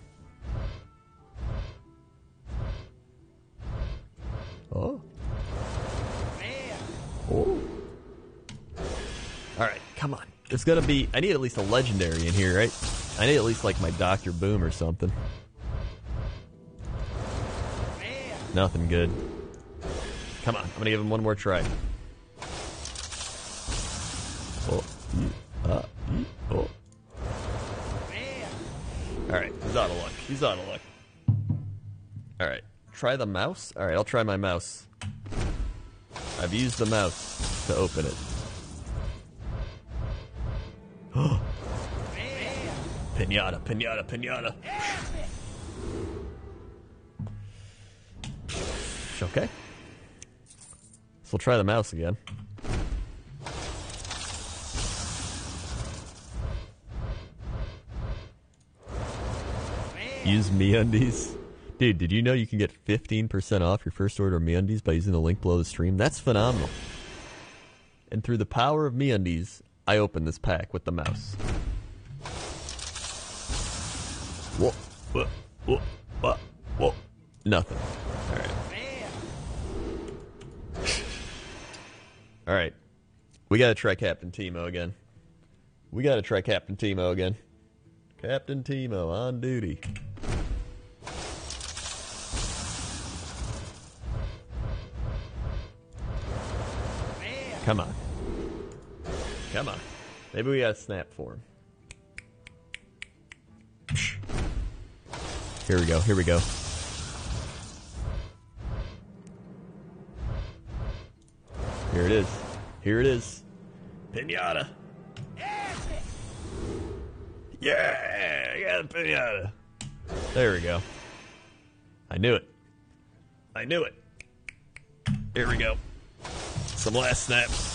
Oh. Oh. Come on. There's gonna be. I need at least a legendary in here, right? I need at least like my Doctor Boom or something. Nothing good. Come on, I'm gonna give him one more try. Oh, ah, oh. All right, he's out of luck. He's out of luck. All right, try the mouse. All right, I'll try my mouse. I've used the mouse to open it. pinata, pinata, pinata. Okay. So we'll try the mouse again. Use MeUndies. Dude, did you know you can get 15% off your first order of MeUndies by using the link below the stream? That's phenomenal. And through the power of MeUndies, I open this pack with the mouse. Whoa, whoa, whoa, whoa, whoa. Nothing. All right. All right. We got to try Captain Timo again. We got to try Captain Timo again. Captain Timo on duty. Come on. Come on. Maybe we got a snap for him. Here we go. Here we go. Here it is. Here it is. Pinata. Yeah, I got a pinata. There we go. I knew it. I knew it. Here we go. Some last snaps.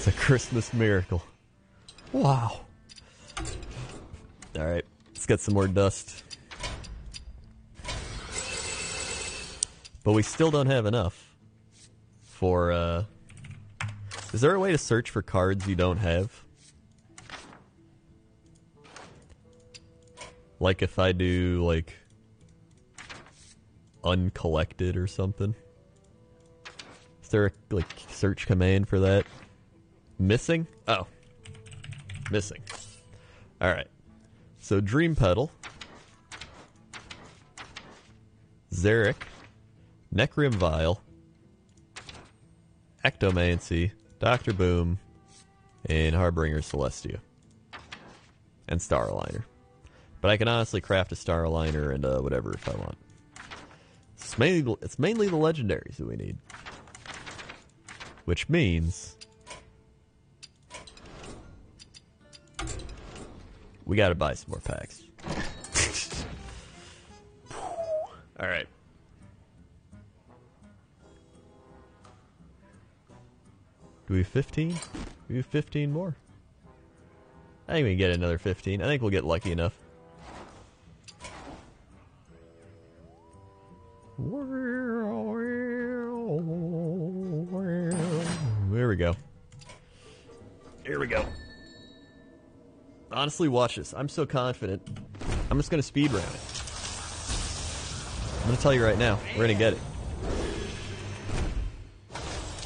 It's a Christmas miracle. Wow. All right, let's get some more dust. But we still don't have enough for. uh Is there a way to search for cards you don't have? Like if I do like uncollected or something. Is there a like search command for that? Missing? Oh. Missing. Alright. So Dream Pedal. Zerek. Necrium Vial. Ectomancy. Dr. Boom. And Harbinger Celestia. And Star Aligner. But I can honestly craft a Star Aligner and uh, whatever if I want. It's mainly, it's mainly the legendaries that we need. Which means we gotta buy some more packs. Alright. Do we have 15? We have 15 more. I think we can get another 15. I think we'll get lucky enough. There we go. Here we go. Honestly, watch this. I'm so confident. I'm just gonna speed round it. I'm gonna tell you right now, we're gonna get it.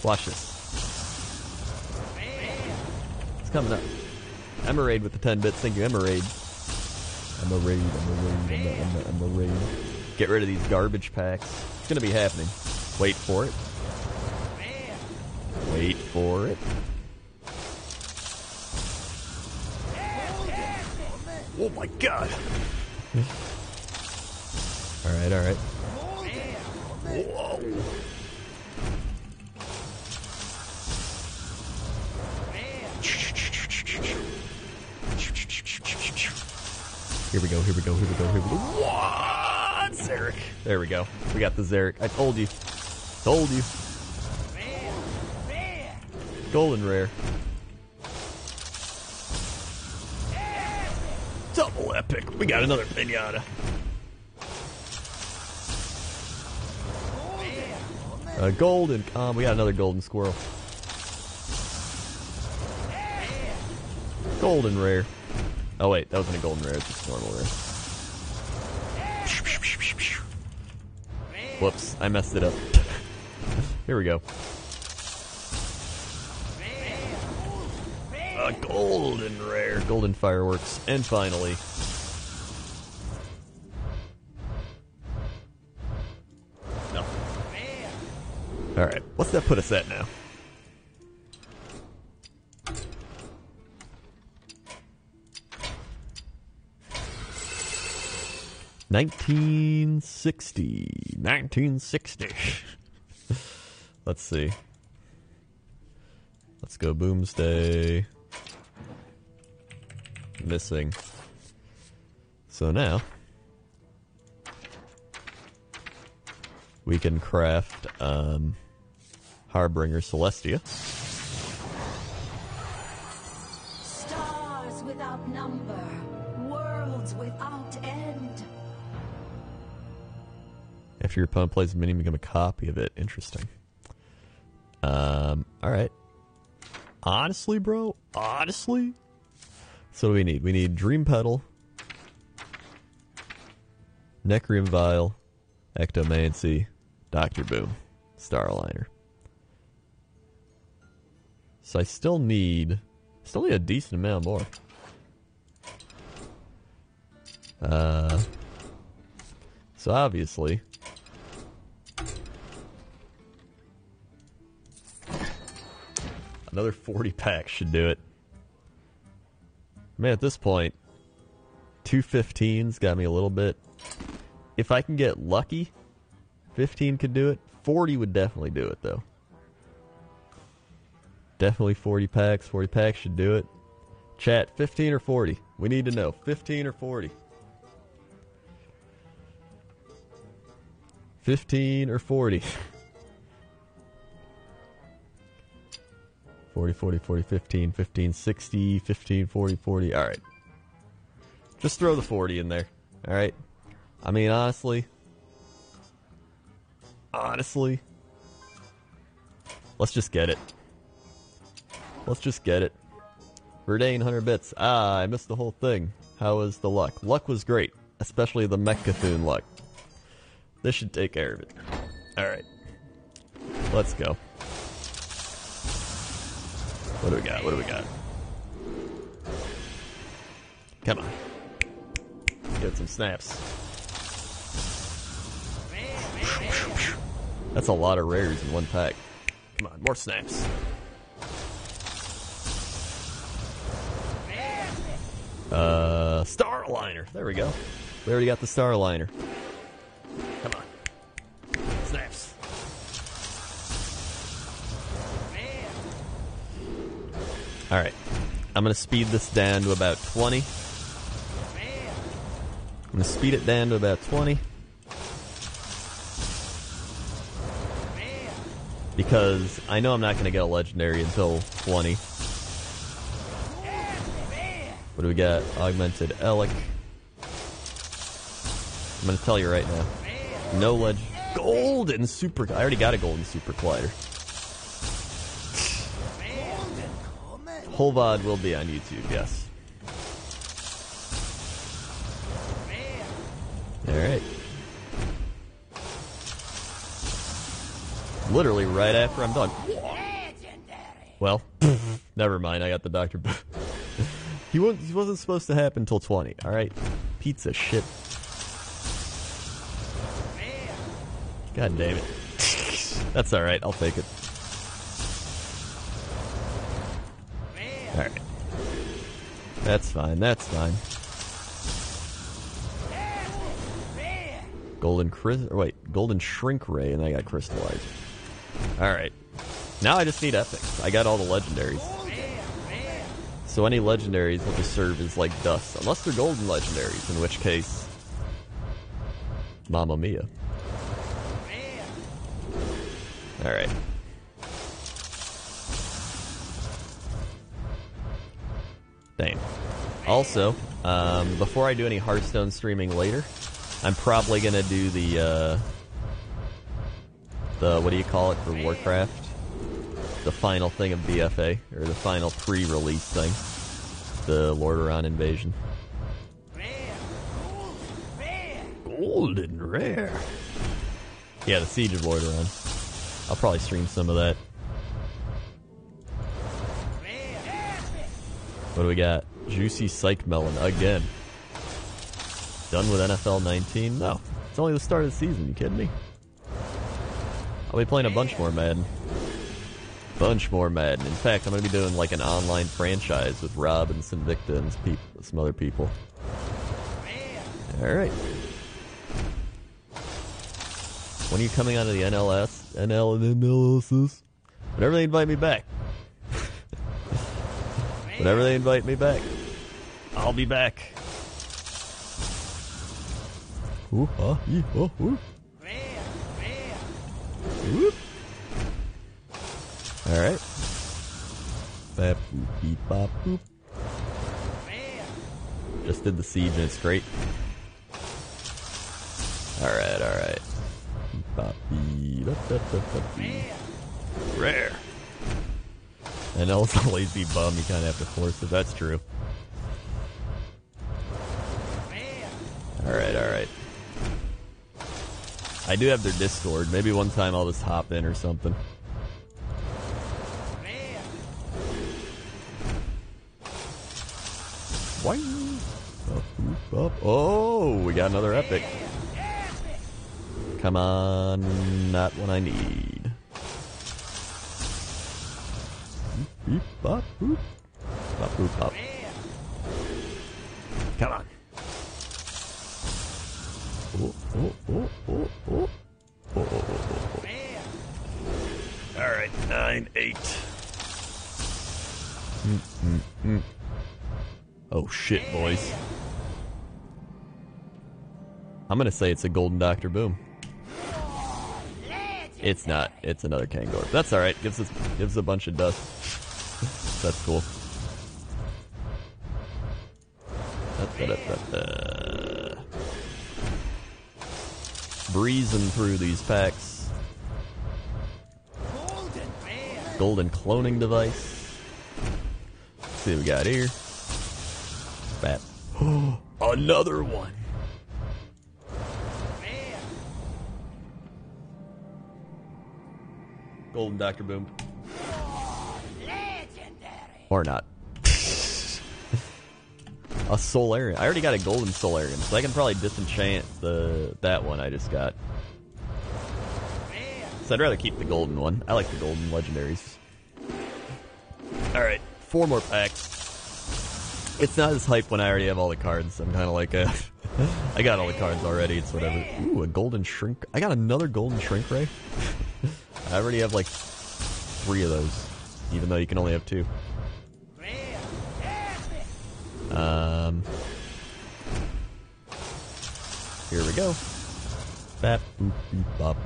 Watch this. It's coming up. Emerade with the 10 bits. Thank you, Emerade. Emerade, Emerade, Emerade, Emerade. Get rid of these garbage packs. It's gonna be happening. Wait for it. Wait for it. Oh my god! alright, alright. Whoa! Here we go, here we go, here we go, here we go. What? Zerek. There we go. We got the Zerek. I told you. Told you. Golden rare. Epic. We got another pinata. Uh, golden. Um, we got another golden squirrel. Golden rare. Oh wait, that wasn't a golden rare. It's just a normal rare. Whoops, I messed it up. Here we go. A golden rare, golden fireworks, and finally. What's that put us at now? Nineteen sixty. Nineteen sixty. Let's see. Let's go Boomsday. Missing. So now we can craft um, Harbinger Celestia. Stars without number, worlds without end. After your opponent plays a mini, become a copy of it. Interesting. Um, alright. Honestly, bro, honestly. So what do we need? We need Dreampetal, Necrium Vial, Ectomancy, Doctor Boom, Star Aligner. So I still need, still need a decent amount more. Uh, so obviously, another 40 packs should do it. Man, at this point, two 15s got me a little bit. If I can get lucky, 15 could do it. 40 would definitely do it, though. Definitely 40 packs. 40 packs should do it. Chat, 15 or 40? We need to know. 15 or 40? 15 or 40? 40, 40, 40, 15, 15, 60, 15, 40, 40. All right. Just throw the 40 in there. All right. I mean, honestly, honestly, let's just get it. Let's just get it. Verdane 100 bits. Ah, I missed the whole thing. How was the luck? Luck was great, especially the Mecha'thun luck. This should take care of it. All right. Let's go. What do we got? What do we got? Come on. Get some snaps. That's a lot of rares in one pack. Come on, more snaps. Uh, Star Aligner. There we go. We already got the Star Aligner. Come on. Snaps. All right. I'm going to speed this down to about 20. I'm going to speed it down to about 20. Because I know I'm not going to get a legendary until 20. What do we got? Augmented Elekk. I'm to tell you right now. No leg. Golden Super. I already got a Golden Super Collider. Whole VOD will be on YouTube, yes. Alright. Literally right after I'm done. Well, never mind. I got the doctor. he, wasn't, he wasn't supposed to happen until 20. Alright? Pizza shit. God damn it. That's alright. I'll take it. Alright. That's fine, that's fine. Golden Chris wait, Golden Shrink Ray, and I got Crystallizer. Alright. Now I just need epics. I got all the legendaries. So any legendaries will just serve as like dust. Unless they're golden legendaries, in which case Mamma Mia. Alright. Dang. Also, um, before I do any Hearthstone streaming later, I'm probably gonna do the uh, the what do you call it for Warcraft? The final thing of BFA or the final pre-release thing, the Lordaeron invasion. Golden rare. Yeah, the Siege of Lordaeron. I'll probably stream some of that. What do we got? Juicy Psychmelon again. Done with NFL 19? No. It's only the start of the season. You kidding me? I'll be playing a bunch more Madden. Bunch more Madden. In fact, I'm going to be doing like an online franchise with Rob and Sinvicta and some, some other people. Alright. When are you coming out of the NLS? NL and NLSs? Whenever they invite me back. Whenever they invite me back, I'll be back. Ooh, ah, ee, oh, ooh. Whoop. All right. Bap, beep, bop, boop. Just did the siege and it's great. All right, all right. Beep, bop, beep, beep. Rare. And also lazy bum, you kind of have to force it. That's true. Alright, alright. I do have their Discord. Maybe one time I'll just hop in or something. Oh, we got another epic. Come on, not what I need. Beep, bop, boop. Bop, boop, bop. I'm gonna say it's a golden Doctor Boom. It's not. It's another Kangor. That's all right. Gives us gives a bunch of dust. That's cool. Breezing through these packs. Golden cloning device. Let's see what we got here. Bat. Another one. Golden Doctor Boom. Or not. a Soularium. I already got a golden Soularium, so I can probably disenchant the that one I just got. So I'd rather keep the golden one. I like the golden legendaries. Alright, four more packs. It's not as hype when I already have all the cards. I'm kind of like a. I got all the cards already. It's whatever. Ooh, a golden shrink. I got another golden shrink ray. I already have like three of those, even though you can only have two. Um, here we go. Bap, boop, boop, bop.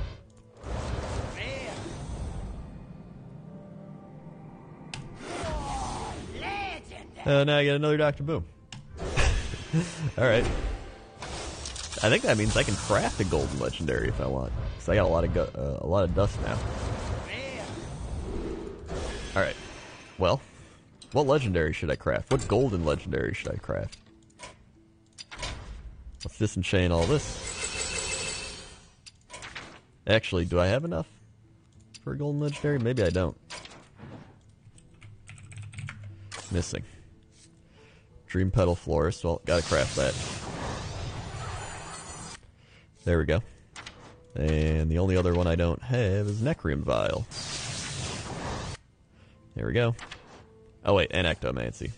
Uh, now I get another Doctor Boom. All right. I think that means I can craft a golden legendary if I want, because I got a lot of uh, a lot of dust now. All right. Well, what legendary should I craft? What golden legendary should I craft? Let's disenchain all this. Actually, do I have enough for a golden legendary? Maybe I don't. Missing. Dreampetal Florist. Well, gotta craft that. There we go. And the only other one I don't have is Necrium Vial. There we go. Oh wait, and Ectomancy.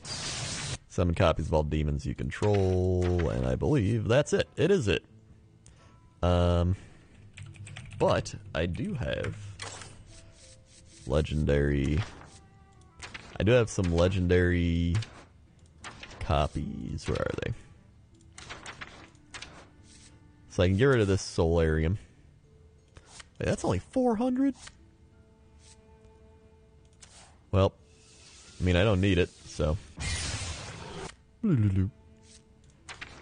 Summon copies of all demons you control, and I believe that's it. It is it. Um, but I do have legendary. I do have some legendary copies. Where are they? So I can get rid of this Soularium. Wait, that's only 400? Well, I mean, I don't need it, so.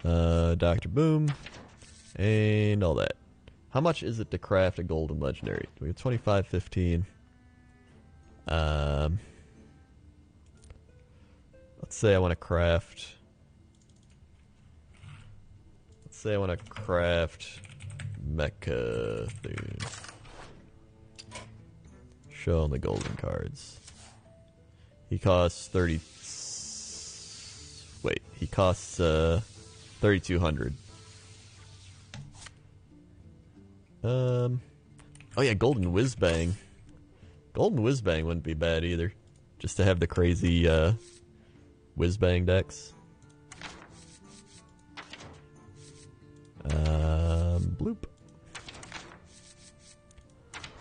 Uh, Dr. Boom. And all that. How much is it to craft a golden legendary? We have 25, 15. Um, let's say I want to craft. Let's say I want to craft Mecha. Show on the golden cards. He costs 30. Wait, he costs uh, 3200. Um, oh yeah, Golden Whizbang. Golden Whizbang wouldn't be bad either. Just to have the crazy uh, Whizbang decks. Um, bloop.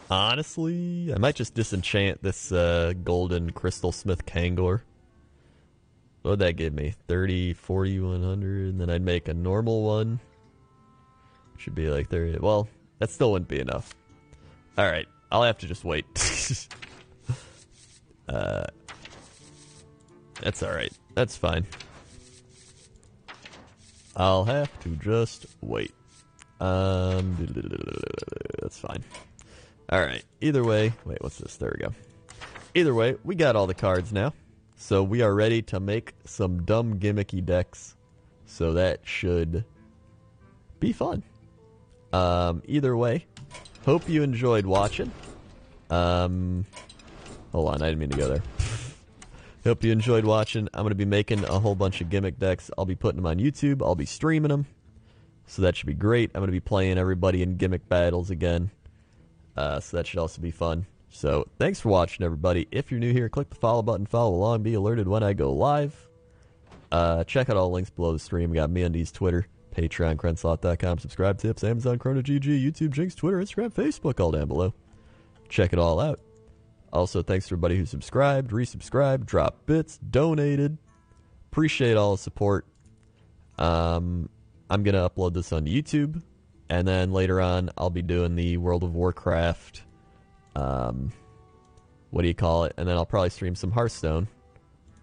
Honestly, I might just disenchant this uh, golden Crystalsmith Kangor. What would that give me? 30, 40, 100, and then I'd make a normal one. Should be like 30. Well, that still wouldn't be enough. Alright, I'll have to just wait. uh, that's alright. That's fine. I'll have to just wait. Um, that's fine. All right. Either way, wait, what's this? There we go. Either way, we got all the cards now. So we are ready to make some dumb gimmicky decks. So that should be fun. Um, either way, hope you enjoyed watching. Um, hold on, I didn't mean to go there. Hope you enjoyed watching. I'm going to be making a whole bunch of gimmick decks. I'll be putting them on YouTube. I'll be streaming them. So that should be great. I'm going to be playing everybody in gimmick battles again. Uh, so that should also be fun. So thanks for watching, everybody. If you're new here, click the follow button, follow along, be alerted when I go live. Uh, check out all links below the stream. We got MeUndies, Twitter, Patreon, Krenslot.com, subscribe tips, Amazon, Chrono GG, YouTube, Jinx, Twitter, Instagram, Facebook, all down below. Check it all out. Also, thanks to everybody who subscribed, resubscribed, dropped bits, donated. Appreciate all the support. Um, I'm gonna upload this on YouTube, and then later on I'll be doing the World of Warcraft. Um, what do you call it? And then I'll probably stream some Hearthstone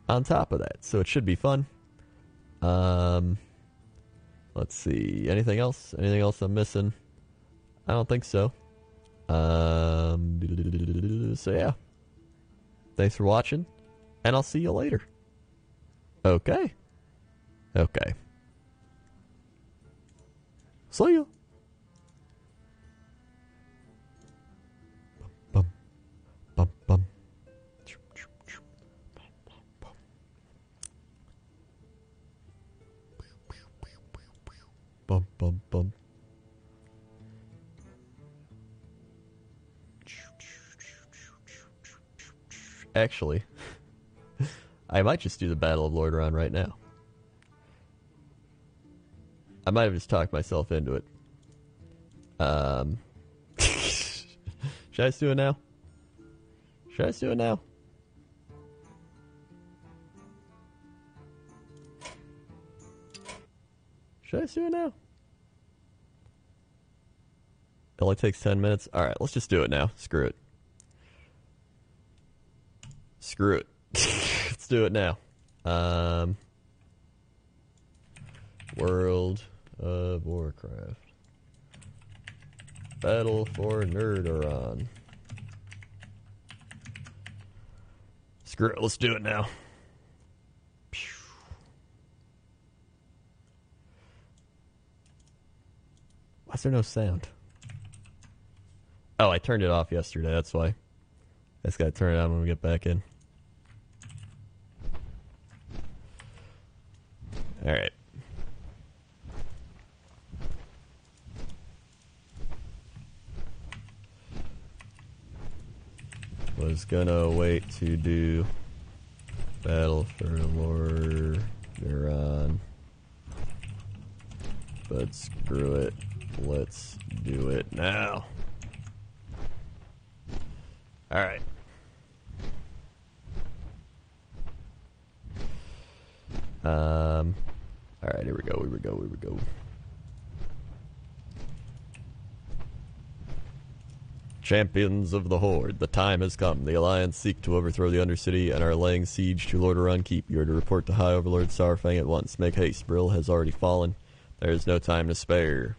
on top of that, so it should be fun. Um, let's see. Anything else? Anything else I'm missing? I don't think so. Um, so yeah. Thanks for watching, and I'll see you later. Okay. Okay. See ya. Bum, bum, bum, bum, bum, bum. Actually, I might just do the Battle of Lordaeron right now. I might have just talked myself into it. Um, should I just do it now? Should I just do it now? Should I just do it now? It only takes 10 minutes. All right, let's just do it now. Screw it. Screw it. let's do it now. Um, World of Warcraft. Battle for Nerderon. Screw it, let's do it now. Why is there no sound? Oh, I turned it off yesterday, that's why. I just gotta turn it on when we get back in. Alright. Was gonna wait to do Battle for Lordaeron. But screw it. Let's do it now. Alright. Um Alright, here we go, here we go, here we go. Champions of the Horde, the time has come. The Alliance seek to overthrow the Undercity and are laying siege to Lordaeron Keep. You are to report to High Overlord Saurfang at once. Make haste. Brill has already fallen. There is no time to spare.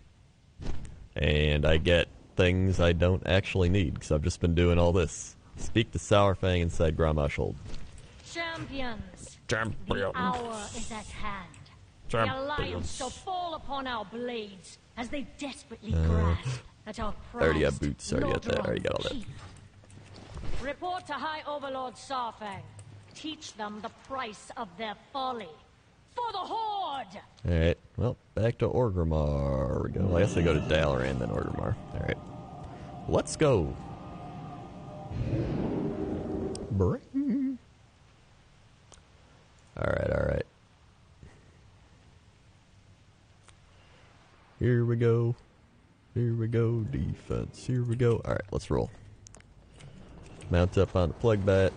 And I get things I don't actually need because I've just been doing all this. Speak to Saurfang inside Grommash Hold. Champions, Champions. the hour is at hand. The Alliance shall fall upon our blades as they desperately uh, grasp at our I already got boots, I already got that, I already got all that. Report to High Overlord Saurfang. Teach them the price of their folly. For the Horde! Alright, well, back to Orgrimmar we go. I guess I go to Dalaran, then Orgrimmar. Alright. Let's go. Bring. Alright, alright. Here we go. Here we go. Defense. Here we go. Alright, let's roll. Mount up on the plug bat.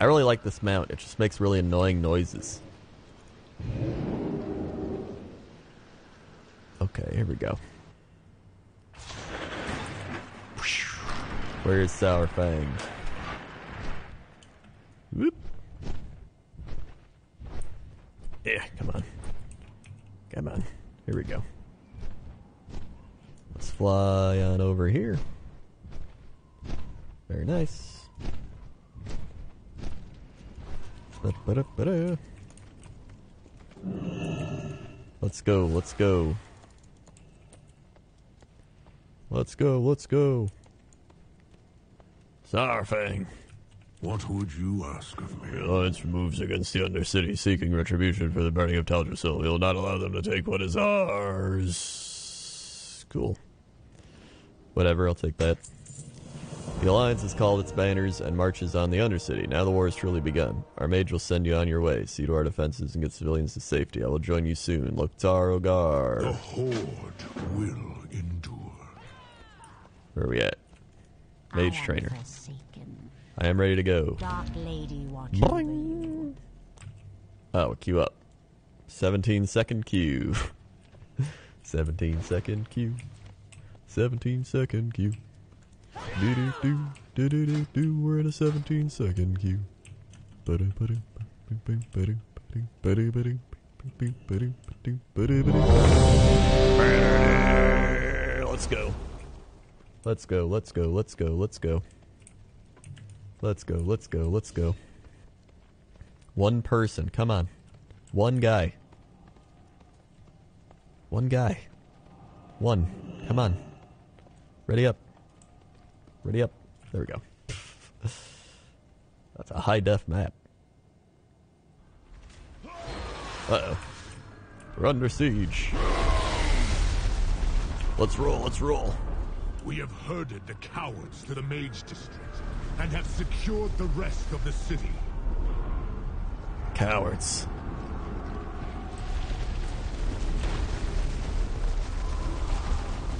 I really like this mount. It just makes really annoying noises. Okay, here we go. Where's Saurfang? Whoop. Yeah, come on. Come on. Here we go. Let's fly on over here. Very nice. Ba-da-ba-da. Let's go, let's go. Let's go, let's go. Saurfang. What would you ask of The me? Alliance moves against the Undercity, seeking retribution for the burning of Teldrassil. We will not allow them to take what is ours. Cool. Whatever, I'll take that. The Alliance has called its banners and marches on the Undercity. Now the war has truly begun. Our mage will send you on your way. See to our defenses and get civilians to safety. I will join you soon. Loktar The Horde will endure. Where are we at? Mage I trainer. Forsaken. I am ready to go. Boing. Oh, queue up. 17 second queue. 17 second queue. 17 second queue. Do do do do do do do. We're in a 17 second queue. Let's go. Let's go. Let's go. Let's go. Let's go. Let's go, let's go, let's go. One person, come on. One guy. One guy. One. Come on. Ready up. Ready up. There we go. That's a high def map. Uh oh. We're under siege. Let's roll, let's roll. We have herded the cowards to the Mage District and have secured the rest of the city. Cowards.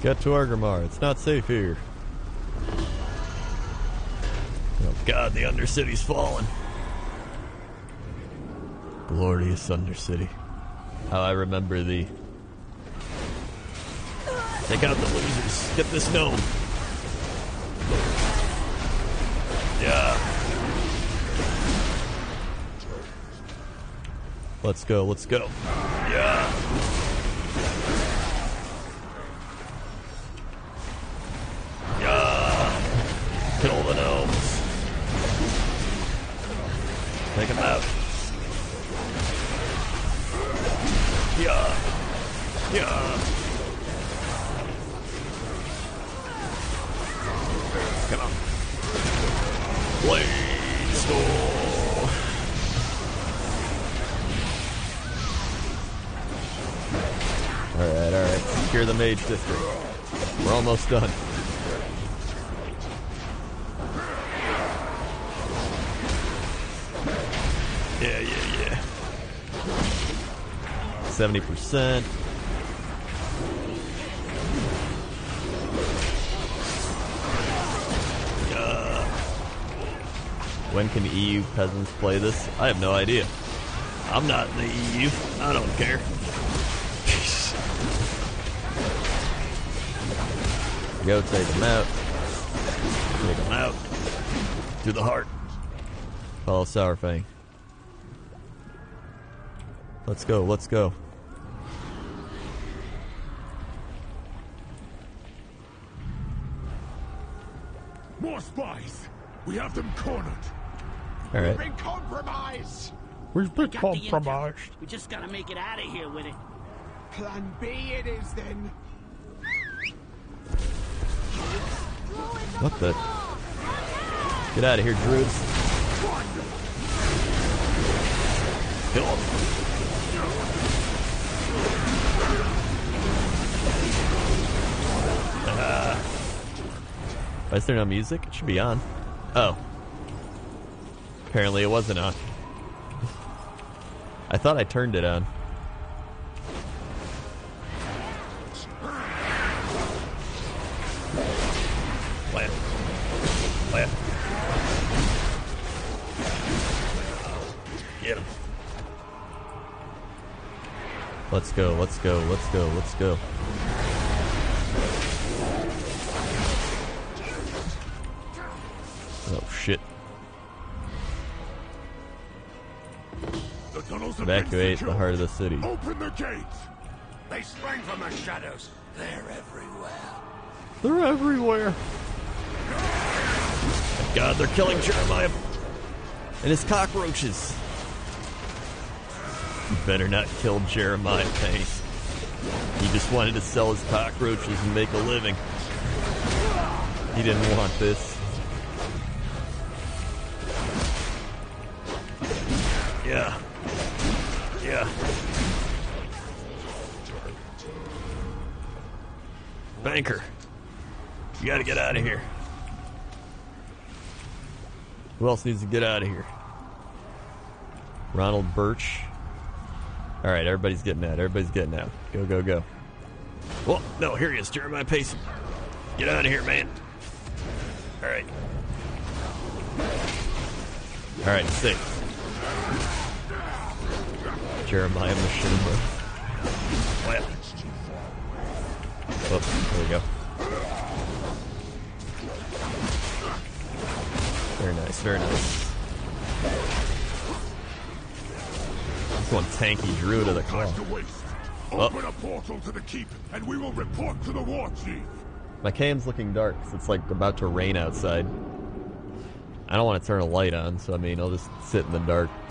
Get to Orgrimmar. It's not safe here. Oh god, the Undercity's fallen. Glorious Undercity. How I remember thee. Take out the losers. Get this gnome. Yeah. Let's go, let's go. Yeah. Yeah. Kill the gnomes. Take them out. Yeah. Yeah. The Mage District. We're almost done. Yeah, yeah, yeah. 70%. Yeah. When can EU peasants play this? I have no idea. I'm not in the EU. I don't care. Go take him out. Take him out. To the heart. Follow Saurfang. Let's go, let's go. More spies! We have them cornered! Alright. Been compromised. Where's the Got the intel. We just gotta make it out of here with it. Plan B it is then. What the? Get out of here, druids. Kill him. Why is there no music? It should be on. Oh. Apparently it wasn't on. I thought I turned it on. Let's go, let's go, let's go, let's go. Oh shit. The tunnels have been Evacuate the heart of the city. Open the gates! They sprang from the shadows. They're everywhere. They're everywhere. God, they're killing Jeremiah and his cockroaches. You better not kill Jeremiah Pace. He just wanted to sell his cockroaches and make a living. He didn't want this. Yeah. Yeah. Banker. You gotta get out of here. Who else needs to get out of here? Ronald Birch. Alright, everybody's getting out. Everybody's getting out. Go, go, go. Oh, no, here he is. Jeremiah Payson. Get out of here, man. Alright. Alright, safe. Jeremiah Machinima. Oh, well. Oh, there we go. Very nice, very nice. This one tanky druid to the claw. Time to waste. Oh. Open a portal to the keep, and we will report to the war chief. My cam's looking dark 'cause it's like about to rain outside. I don't want to turn a light on, so I mean, I'll just sit in the dark.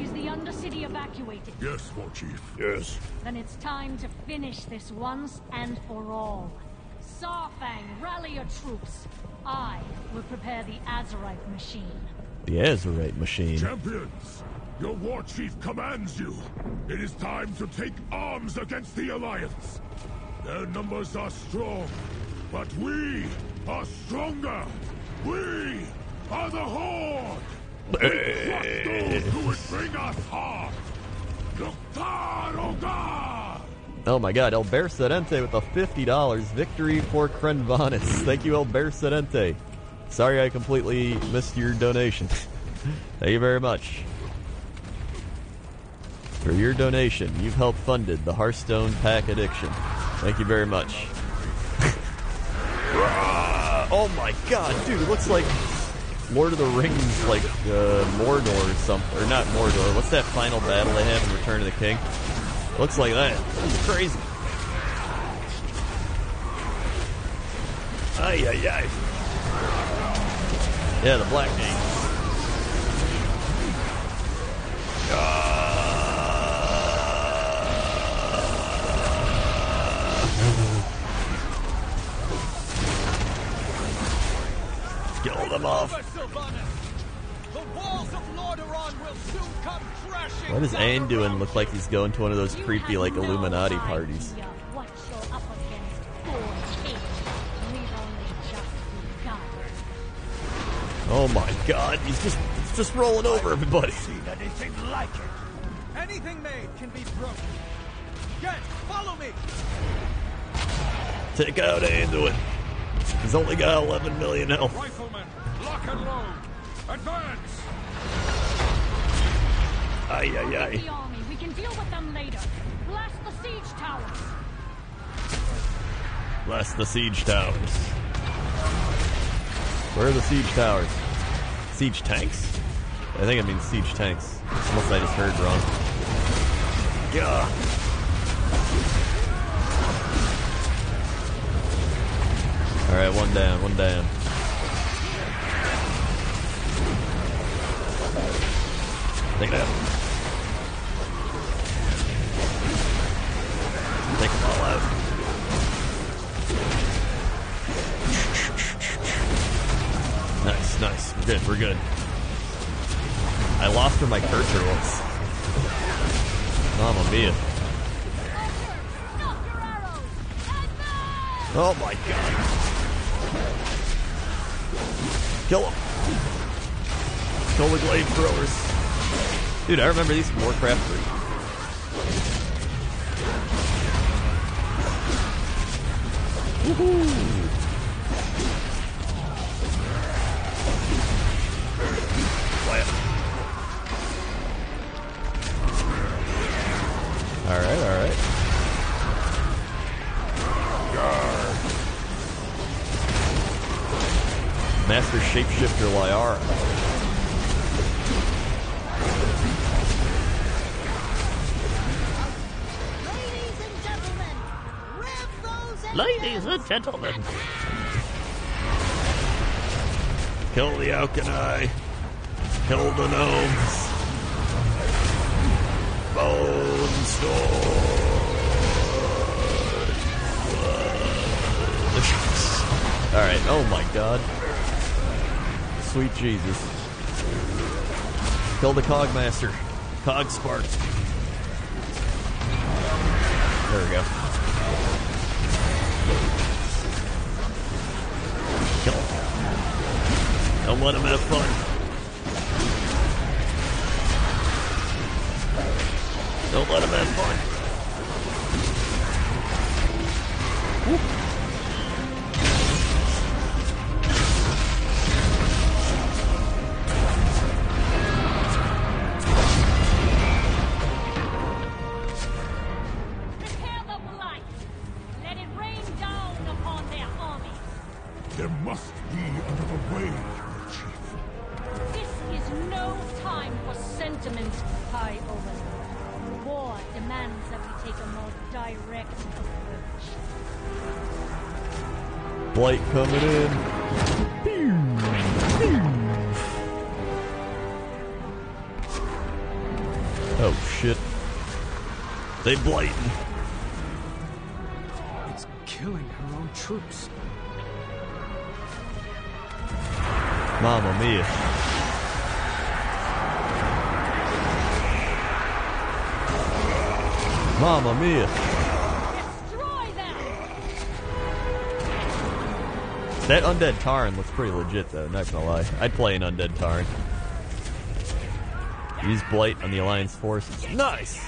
Is the Undercity evacuated? Yes, war chief. yes. Then it's time to finish this once and for all. Saurfang, rally your troops. I will prepare the Azerite machine. The Azerite machine. Champions, your war chief commands you. It is time to take arms against the Alliance. Their numbers are strong, but we are stronger. We are the Horde. We crush those who would bring us harm. Loktar Ogar! Oh my god, El Sedente with a $50. Victory for Krenvanis. Thank you, El Sedente. Sorry I completely missed your donation. Thank you very much. For your donation, you've helped funded the Hearthstone Pack Addiction. Thank you very much. oh my god, dude, looks like Lord of the Rings, like uh, Mordor or something. Or not Mordor, what's that final battle they have in Return of the King? Looks like that. It's crazy. Ay, ay, ay. Yeah, the Black Gang. Kill them off. What is Ayn doing? Look like he's going to one of those creepy, like Illuminati parties. idea What you're up against, Forge King. We've only just begun. Oh my god, he's just he's just rolling over everybody. anything like it. Anything made can be broken. Get, follow me! Take out Anduin. He's only got 11 million health. Riflemen, lock and load. Advance! Ay, ay, ay. the. We can deal with them later. Blast the siege towers. Blast the siege towers. Where are the siege towers? Siege tanks? I think it means siege tanks. Unless I just heard wrong. Yeah. Alright, one down, one down. Take it out. Take them all out. Nice, nice. We're good, we're good. I lost where my cursor was. Mamma mia. Oh my god. Kill him. Kill the glaive throwers. Dude, I remember these from Warcraft 3. Alright, alright. Master Shapeshifter Lyara. Ladies and gentlemen. Kill the Alkani. Kill the gnomes. Bone. Alright, oh my god. Sweet Jesus. Kill the Cogmaster. Cog Spark. There we go. Kill him. Don't let him have fun. Don't let him have fun. Prepare That undead Tauren looks pretty legit though, not gonna lie. I'd play an undead Tauren. Use Blight on the Alliance forces. Nice!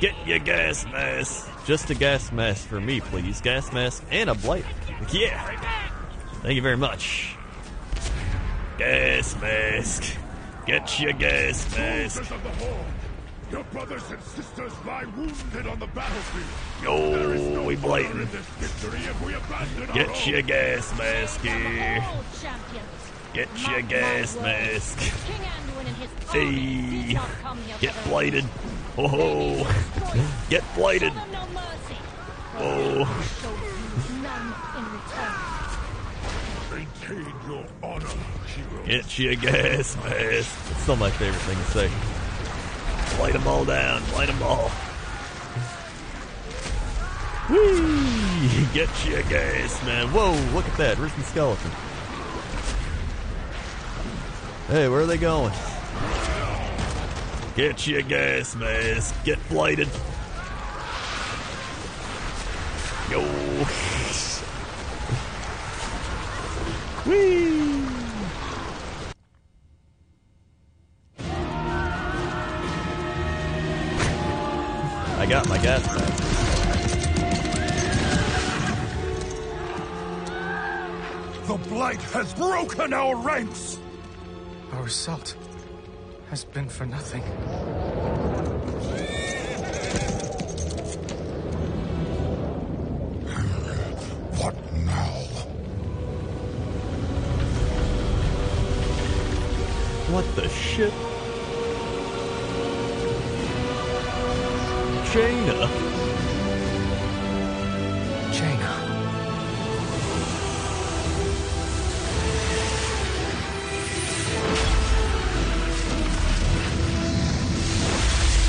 Get your gas mask. Just a gas mask for me, please. Gas mask and a Blight. Yeah! Thank you very much. Gas mask. Get your gas mask. Soldiers of the Horde, your brothers and sisters lie wounded on the battlefield. Yo, There is no we honor blatant. in this victory if we abandon our Get own. your gas mask here. all champions. Get your gas mask. King and his Hey. army did not come here Get for blighted. Oh ho. to destroy us. Get Show blighted. no mercy. Oh. Show you none in return. Maintain your honor, heroes. Get your gas mask. It's still my favorite thing to say. Light them all down. Light them all. Whee! Get your gas, man. Whoa, look at that. Risen skeleton. Hey, where are they going? Get your gas man. Get blighted. Yo. Whee! I got my gas mask. The Blight has broken our ranks! Our assault has been for nothing. What now? What the shit? Jaina. Jaina.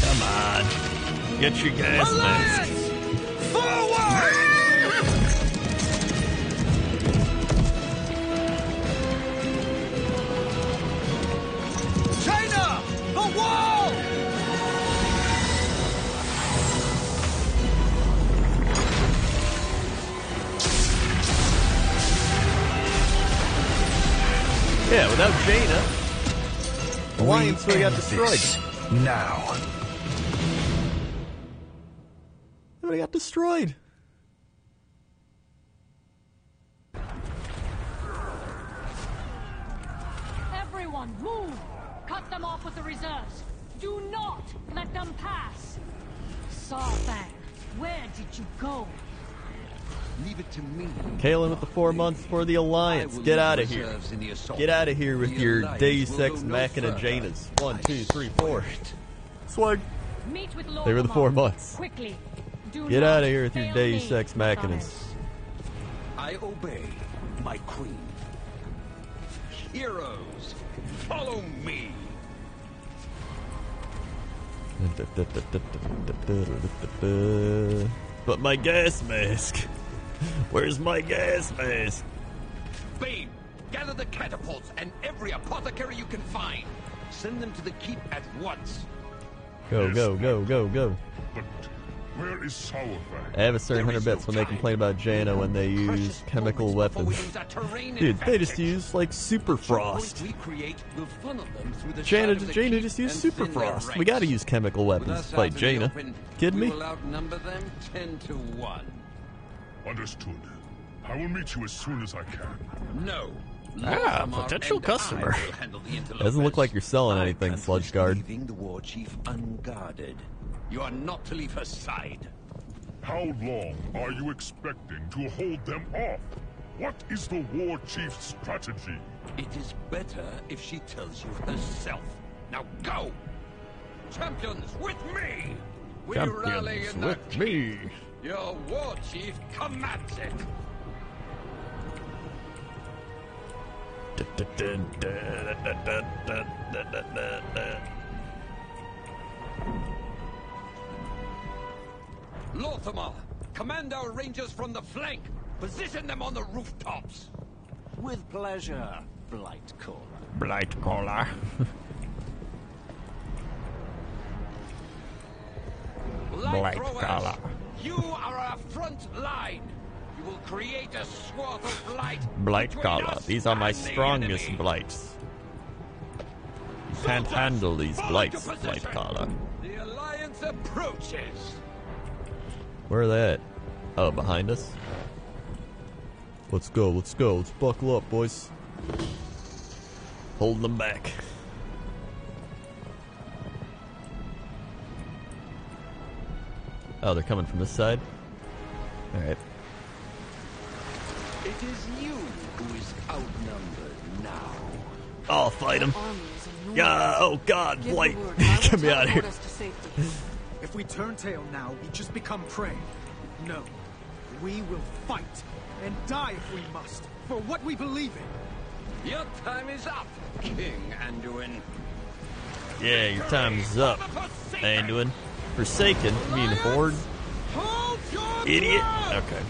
Come on. Get your gas mask. Would have got destroyed. Now. Have got destroyed. Everyone, move! Cut them off with the reserves. Do not let them pass. Saurfang, where did you go? Leave it to me. Kalen with the four months for the Alliance. Get out of here. reserves in the assault. Get out of here with The your Alliance Deus will Ex go no Machina further. Janas. One, I two, three, four. Swag. Meet with Lord They were the four Lamar. months. Quickly. Do Get out of here with your fail Deus me, Ex Machinas. I obey, my queen. Heroes, follow me. But my gas mask. Where's my gas mask? Baine, gather the catapults and every apothecary you can find. Send them to the keep at once. Go, go, go, go, go. But where is Saurfang? I have a certain hundred is no bits when they complain about Jaina when they use chemical moments we weapons. lose our Dude, they just use like super frost. point we create will funnel them through the Jaina, of the Jaina just used super frost. We gotta use chemical weapons us to fight out in the Jaina. open, Kidding we me? Understood. I will meet you as soon as I can. No. Ah, Lothar potential customer. I will handle the interlopers. Doesn't look like you're selling anything, can't Sludge Guard. Leaving the war chief unguarded. You are not to leave her side. How long are you expecting to hold them off? What is the war chief's strategy? It is better if she tells you herself. Now go! Champions, with me! We rally Champions in the with me. Your war chief commands it! Lor'themar, Command our rangers from the flank. Position them on the rooftops. With pleasure, Blight Caller. Blight caller. Light Blight throwers, caller. You are our front line. You will create a swath of light. Blight caller. us These are my strongest enemy. blights. You can't handle these blights, Blight caller. The alliance approaches. Where are they at? Oh, behind us? Let's go, let's go, let's buckle up, boys. Hold them back. Oh, they're coming from this side? Alright. It is you who is outnumbered now. I'll fight them. Army is enormous. Yeah, oh god, Give Blight. the word. I will Get me out of here. teleport us to safety. If we turn tail now, we just become prey. No. We will fight and die if we must for what we believe in. Your time is up, King Anduin. Yeah, your time's up. Anduin. Forsaken? You mean Horde? Hold Idiot. Okay.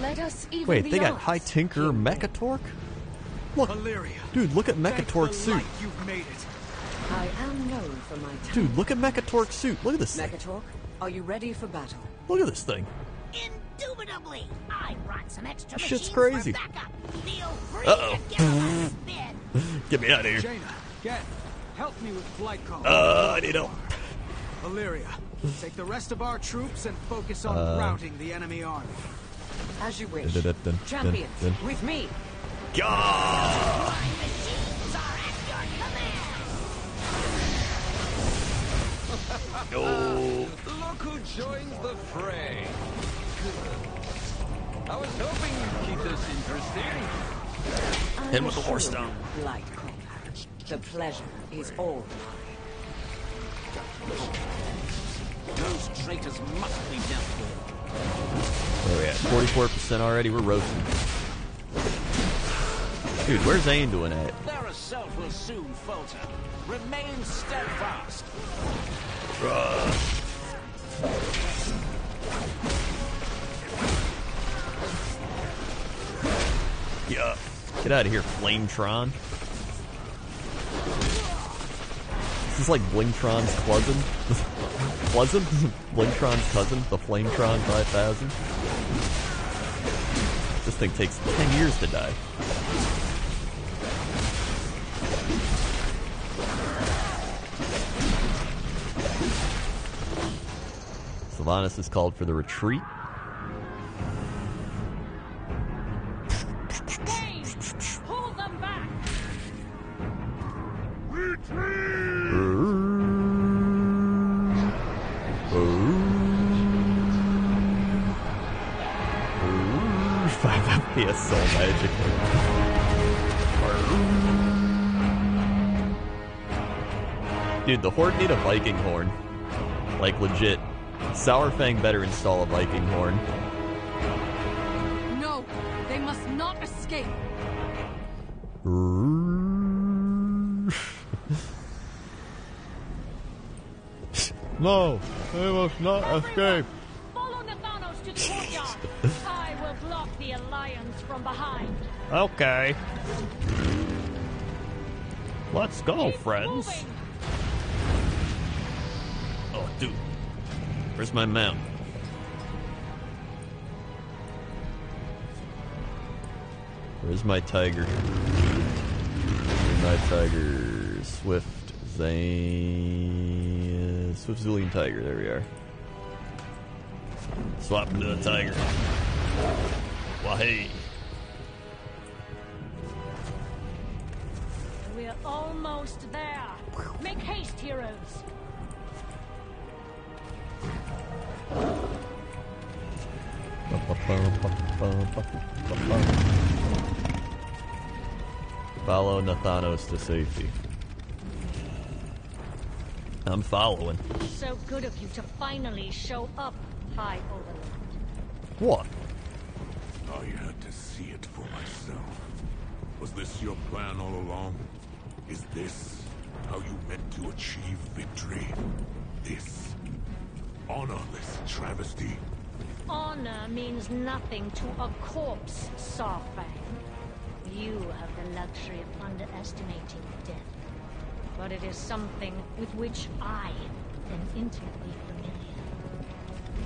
Let us even Wait, the they got High Tinker King. Mekkatorque? Look, Valyria. dude, look at thank Mekkatorque's suit. You've made it. I am known for my talent. Dude, look at Mekkatorque's suit. Look at this thing. Mekkatorque, are you ready for battle? Look at this thing. Indubitably! I brought some extra Shit's machines crazy. for backup. Feel free Uh-oh. to give them a spin. Get me out of here. Jaina, get. Help me with flight call. Uh, I need help. Valyria, take the rest of our troops and focus on Uh. routing the enemy army. As you wish. Dun-dun-dun-dun, Champions, dun-dun. with me. Gah! My machines are at your command. Oh, Look who joins the fray. I was hoping you'd keep this interesting. I Hit with the war assure stone. you, Light caller. The pleasure is all mine. Those traitors must be dealt with. where we at? Forty-four percent already. We're roasting. Dude, where's Anduin at? Their assault will soon falter. Remain steadfast. Yeah. Get out of here, Flametron. This is like Blingtron's cousin. cousin? Blingtron's cousin, the Flametron 5000. This thing takes 10 years to die. Sylvanas is called for the retreat. Five FPS so magic. Dude, the Horde need a Viking horn. Like legit. Saurfang better install a Viking horn. No, they must not escape. no, they must not Everyone, Follow Nathanos to the courtyard. I will block the Alliance from behind. Okay. Let's go, Keep friends. moving. Oh, dude. Where's my mount? Where's my tiger? Where's my tiger? Swift Zane. Swift Zulian Tiger. There we are. Swap into to the tiger. Why, hey. We're almost there. Make haste, heroes. Follow Nathanos to safety. I'm following. So good of you to finally show up, High Overlord. What? I had to see it for myself. Was this your plan all along? Is this how you meant to achieve victory? This honorless travesty. Honor means nothing to a corpse, Saurfang. You have the luxury of underestimating death. But it is something with which I am intimately familiar.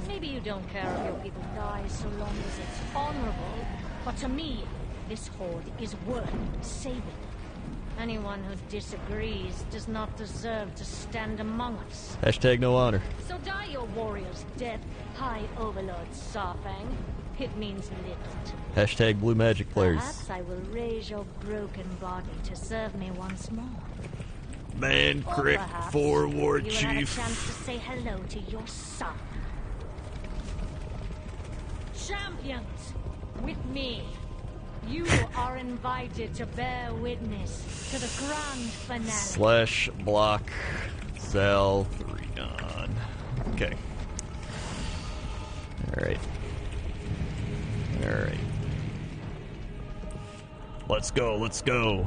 Maybe you don't care if your people die so long as it's honorable, but to me, this horde is worth saving. Anyone who disagrees does not deserve to stand among us. Hashtag no honor. So die your warrior's death, High Overlord Saurfang. It means little. Hashtag blue magic players. Perhaps I will raise your broken body to serve me once more. Man, Or Crick, for war you will have a chief. chance to say hello to your son. Champions, with me, you are invited to bear witness to the grand finale. Slash block cell three on. Okay. Alright. Alright. Let's go, let's go.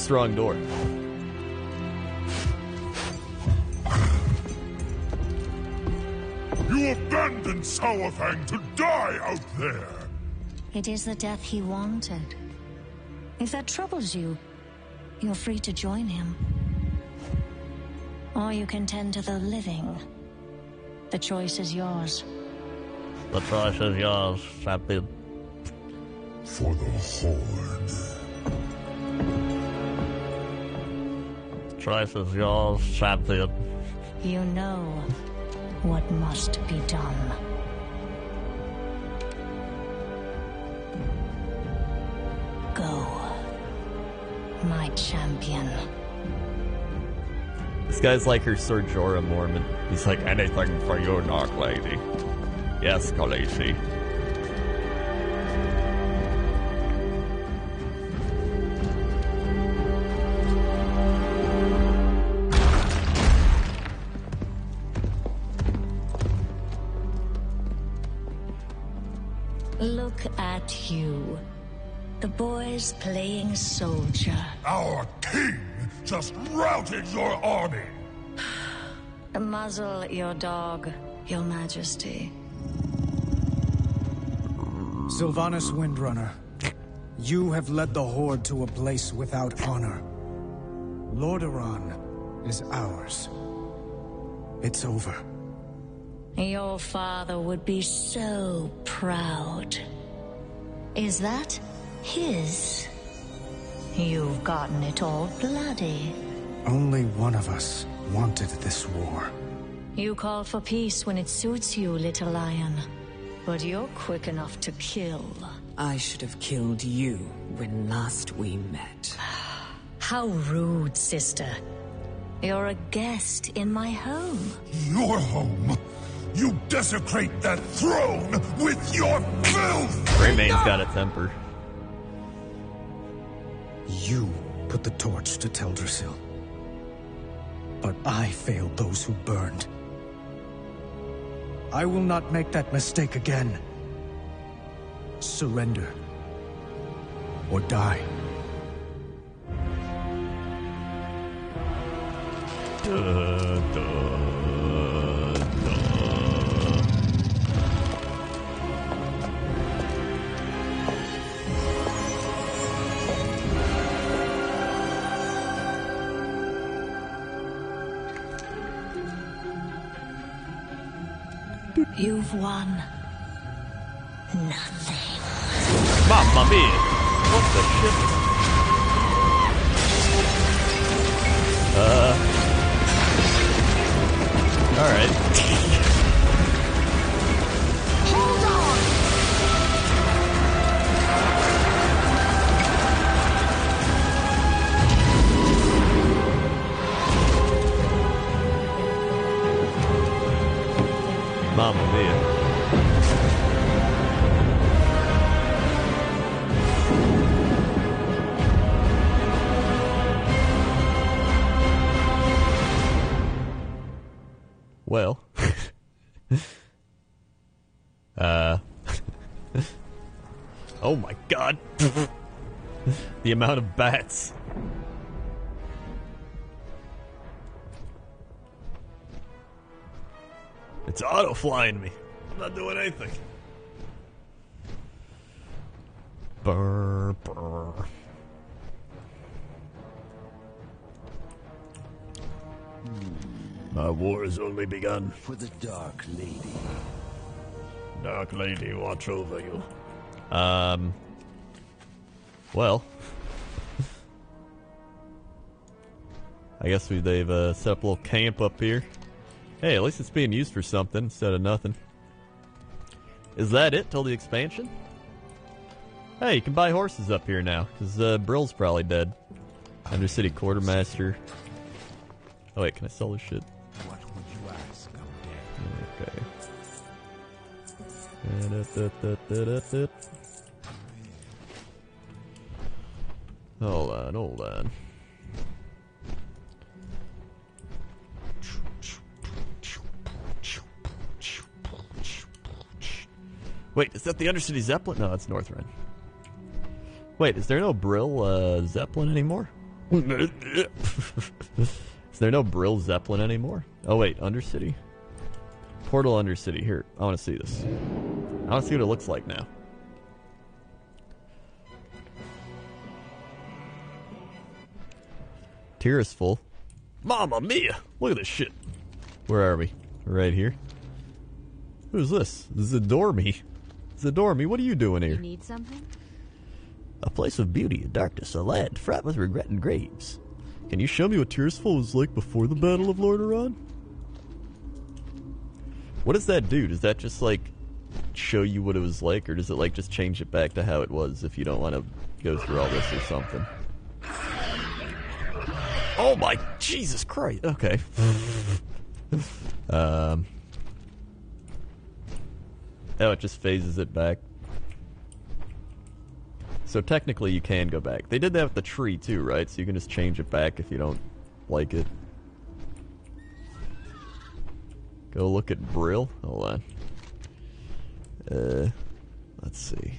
Strong door. You abandoned Saurfang to die out there! It is the death he wanted. If that troubles you, you're free to join him. Or you can tend to the living. The choice is yours. The choice is yours, champion. For the Horde. Choice is yours, champion. You know what must be done. Go, my champion. This guy's like her Sir Jorah Mormont. He's like, anything for you, Dark Lady. Yes, Khaleesi. Soldier. Our king just routed your army! Muzzle your dog, your majesty. Sylvanas Windrunner, you have led the Horde to a place without honor. Lordaeron is ours. It's over. Your father would be so proud. Is that his? You've gotten it all bloody. Only one of us wanted this war. You call for peace when it suits you, little lion. But you're quick enough to kill. I should have killed you when last we met. How rude, sister. You're a guest in my home. Your home! You desecrate that throne with your filth! Greymane's got a temper. You put the torch to Teldrassil. But I failed those who burned. I will not make that mistake again. Surrender. Or die. Dun, dun, You've won. Nothing. Mamma mia! What the shit? Uh. Alright. Mamma mia. Well. uh. oh my god. the amount of bats. It's auto flying me. I'm not doing anything. Brr, brr. My war has only begun. For the Dark Lady. Dark Lady, watch over you. Um. Well. I guess we, they've uh, set up a little camp up here. Hey, at least it's being used for something instead of nothing. Is that it till the expansion? Hey, you can buy horses up here now, because uh, Brill's probably dead. Undercity Quartermaster. Oh wait, can I sell this shit? What would you ask? Okay. Hold on, hold on. Wait, is that the Undercity Zeppelin? No, that's Northrend. Wait, is there no Brill uh, Zeppelin anymore? is there no Brill Zeppelin anymore? Oh wait, Undercity? Portal Undercity. Here, I want to see this. I want to see what it looks like now. Tier is full. Mama mia! Look at this shit. Where are we? Right here. Who's this? Zidormi. Zidormi, what are you doing here? You need something? A place of beauty a darkness, a land fraught with regret and graves. Can you show me what Tirisfal was like before the Battle of Lordaeron? What does that do? Does that just like show you what it was like, or does it like just change it back to how it was if you don't want to go through all this or something? Oh my Jesus Christ! Okay. um. Oh, it just phases it back. So technically, you can go back. They did that with the tree too, right? So you can just change it back if you don't like it. Go look at Brill. Hold on. Uh, let's see.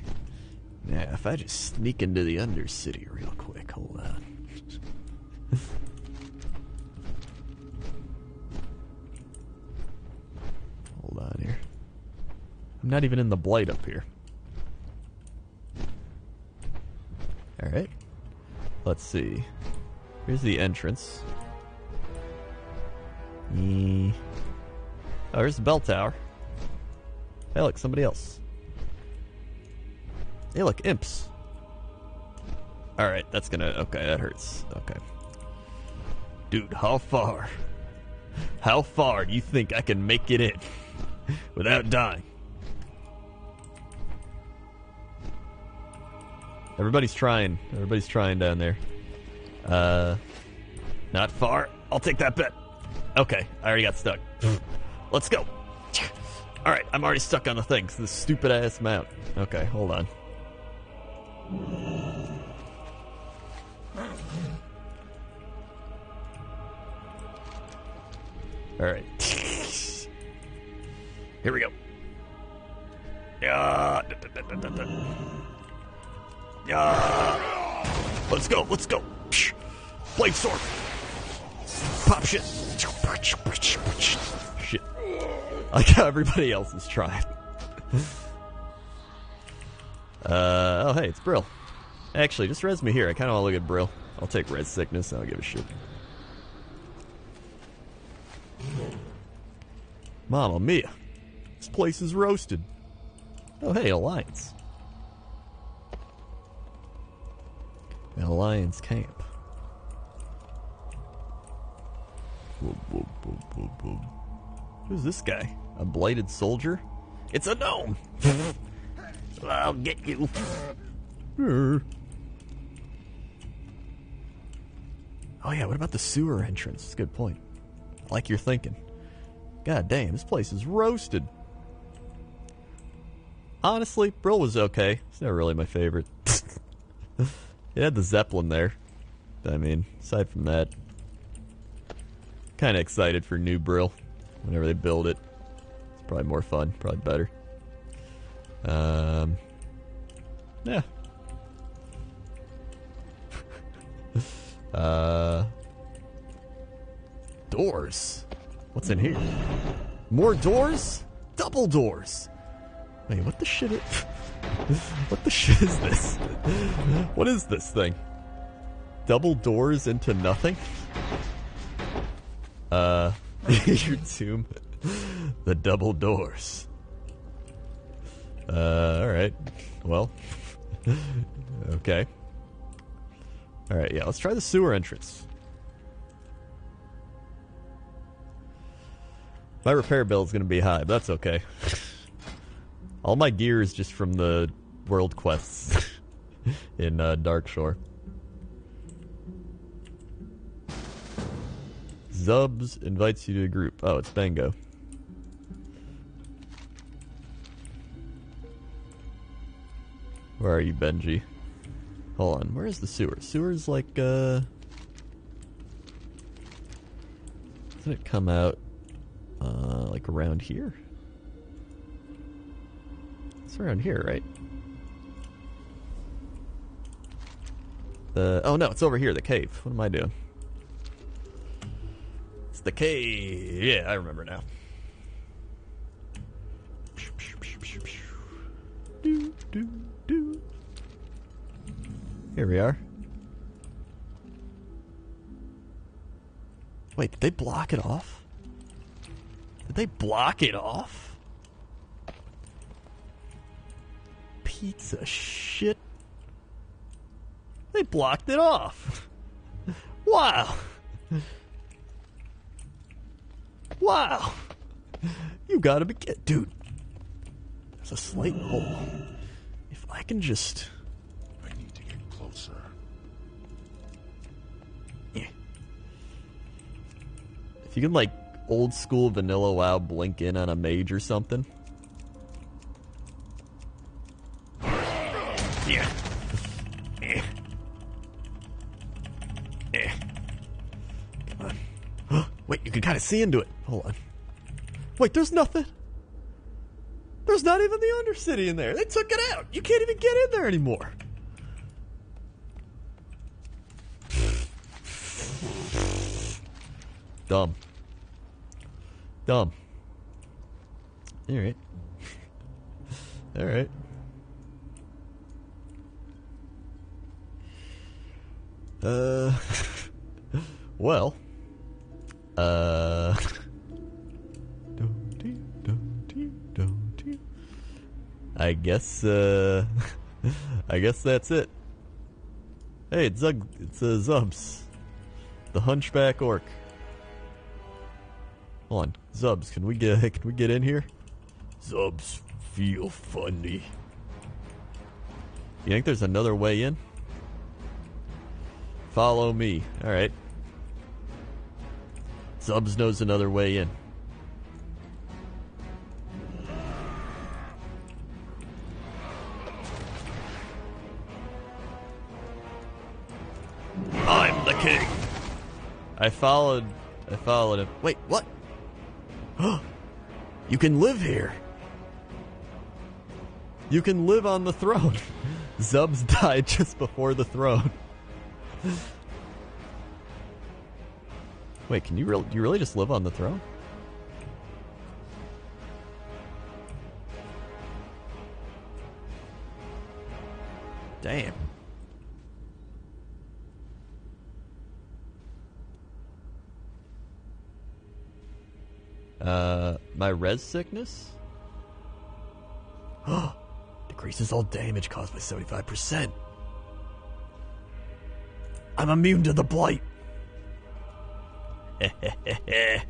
Yeah, if I just sneak into the Undercity real quick, hold on. hold on here. I'm not even in the blight up here. Alright. Let's see. Here's the entrance. E oh, here's the bell tower. Hey, look, somebody else. Hey, look, imps. Alright, that's gonna. Okay, that hurts. Okay. Dude, how far? How far do you think I can make it in without dying? Everybody's trying. Everybody's trying down there. Uh, not far. I'll take that bet. Okay, I already got stuck. Let's go. All right, I'm already stuck on the things. This stupid ass mount. Okay, hold on. All right. Here we go. Yeah. Yeah. Let's go. Let's go. Blade sword. Pop shit. Shit. Like how everybody else is trying. uh, oh, hey, it's Brill. Actually, just res me here. I kind of want to look at Brill. I'll take red sickness. I don't give a shit. Mamma mia. This place is roasted. Oh, hey, Alliance. An Alliance camp. Who's this guy? A blighted soldier? It's a gnome! I'll get you. Oh yeah, what about the sewer entrance? That's a good point. Like you're thinking. God damn, this place is roasted. Honestly, Brill was okay. It's never really my favorite. had the Zeppelin there. I mean, aside from that, kind of excited for new Brill. Whenever they build it, it's probably more fun, probably better. Um, yeah. uh, doors. What's in here? More doors? Double doors. Wait, what the shit? Is, what the shit is this? What is this thing? Double doors into nothing? Uh, your tomb. The double doors. Uh, alright. Well. okay. Alright, yeah, let's try the sewer entrance. My repair bill is going to be high, but that's okay. All my gear is just from the world quests in uh, Darkshore. Zubs invites you to a group. Oh, it's Bango. Where are you, Benji? Hold on, where is the sewer? Sewer's like, uh... Doesn't it come out, uh, like around here? It's around here, right? The, oh no, it's over here, the cave. What am I doing? It's the cave. Yeah, I remember now. Here we are. Wait, did they block it off? Did they block it off? Pizza shit. They blocked it off. Wow. Wow. You gotta be kid, dude. There's a slight hole. If I can just. I need to get closer. Yeah. If you can, like, old school vanilla WoW blink in on a mage or something. See into it. Hold on. Wait, there's nothing. There's not even the Undercity in there. They took it out. You can't even get in there anymore. Dumb. Dumb. Alright. Alright. Uh. well. Uh. I guess, uh. I guess that's it. Hey, it's Zug. It's uh, Zubs. The Hunchback Orc. Hold on, Zubs. Can we get can we get in here? Zubs feel funny. You think there's another way in? Follow me. All right. Zubs knows another way in. I'm the king. I followed. I followed him. Wait, what? you can live here. You can live on the throne. Zubs died just before the throne. Wait, can you really? You really just live on the throne? Damn. Uh, my res sickness? Decreases all damage caused by 75%. I'm immune to the blight.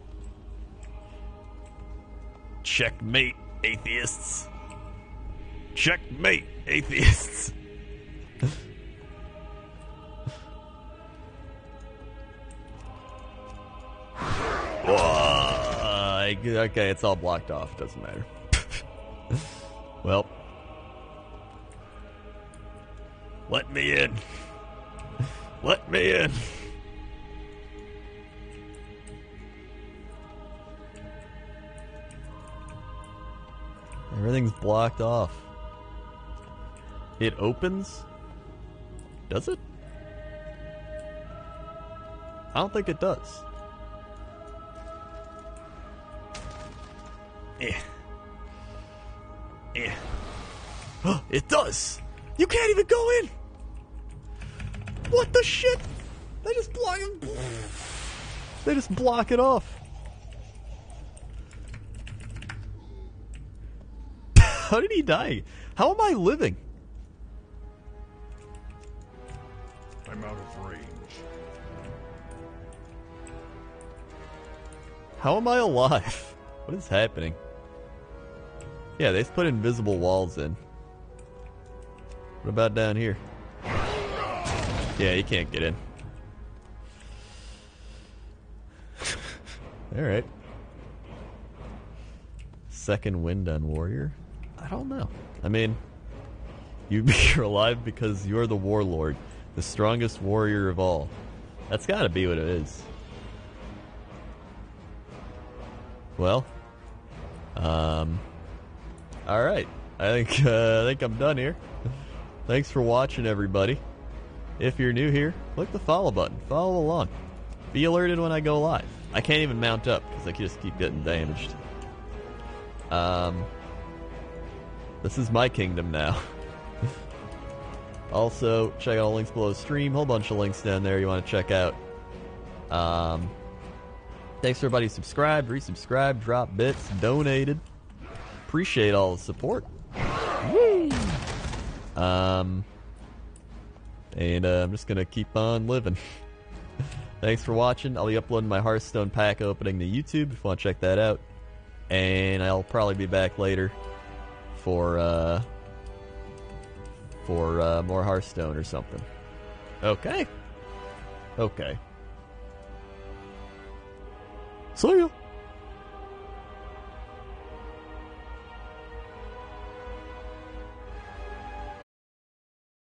Checkmate, atheists. Checkmate, atheists. Okay, it's all blocked off. Doesn't matter. well, let me in. Let me in. Everything's blocked off. It opens? Does it? I don't think it does. Eh. Eh. Oh, it does! You can't even go in! What the shit? They just block it. They just block it off. How did he die? How am I living? I'm out of range. How am I alive? What is happening? Yeah, they put invisible walls in. What about down here? Yeah, you can't get in. Alright. Second wind on warrior? I don't know. I mean, you, you're alive because you're the warlord, the strongest warrior of all. That's gotta be what it is. Well, um, all right. I think uh, I think I'm done here. Thanks for watching, everybody. If you're new here, click the follow button. Follow along. Be alerted when I go live. I can't even mount up because I just keep getting damaged. Um, this is my kingdom now. also, check out links below stream. Whole bunch of links down there you want to check out. Um, thanks for everybody subscribed, resubscribed, dropped bits, donated. Appreciate all the support. Woo! Um, and uh, I'm just gonna keep on living. Thanks for watching. I'll be uploading my Hearthstone pack opening to YouTube if you want to check that out. And I'll probably be back later for uh, for uh, more Hearthstone or something. Okay. Okay. See ya.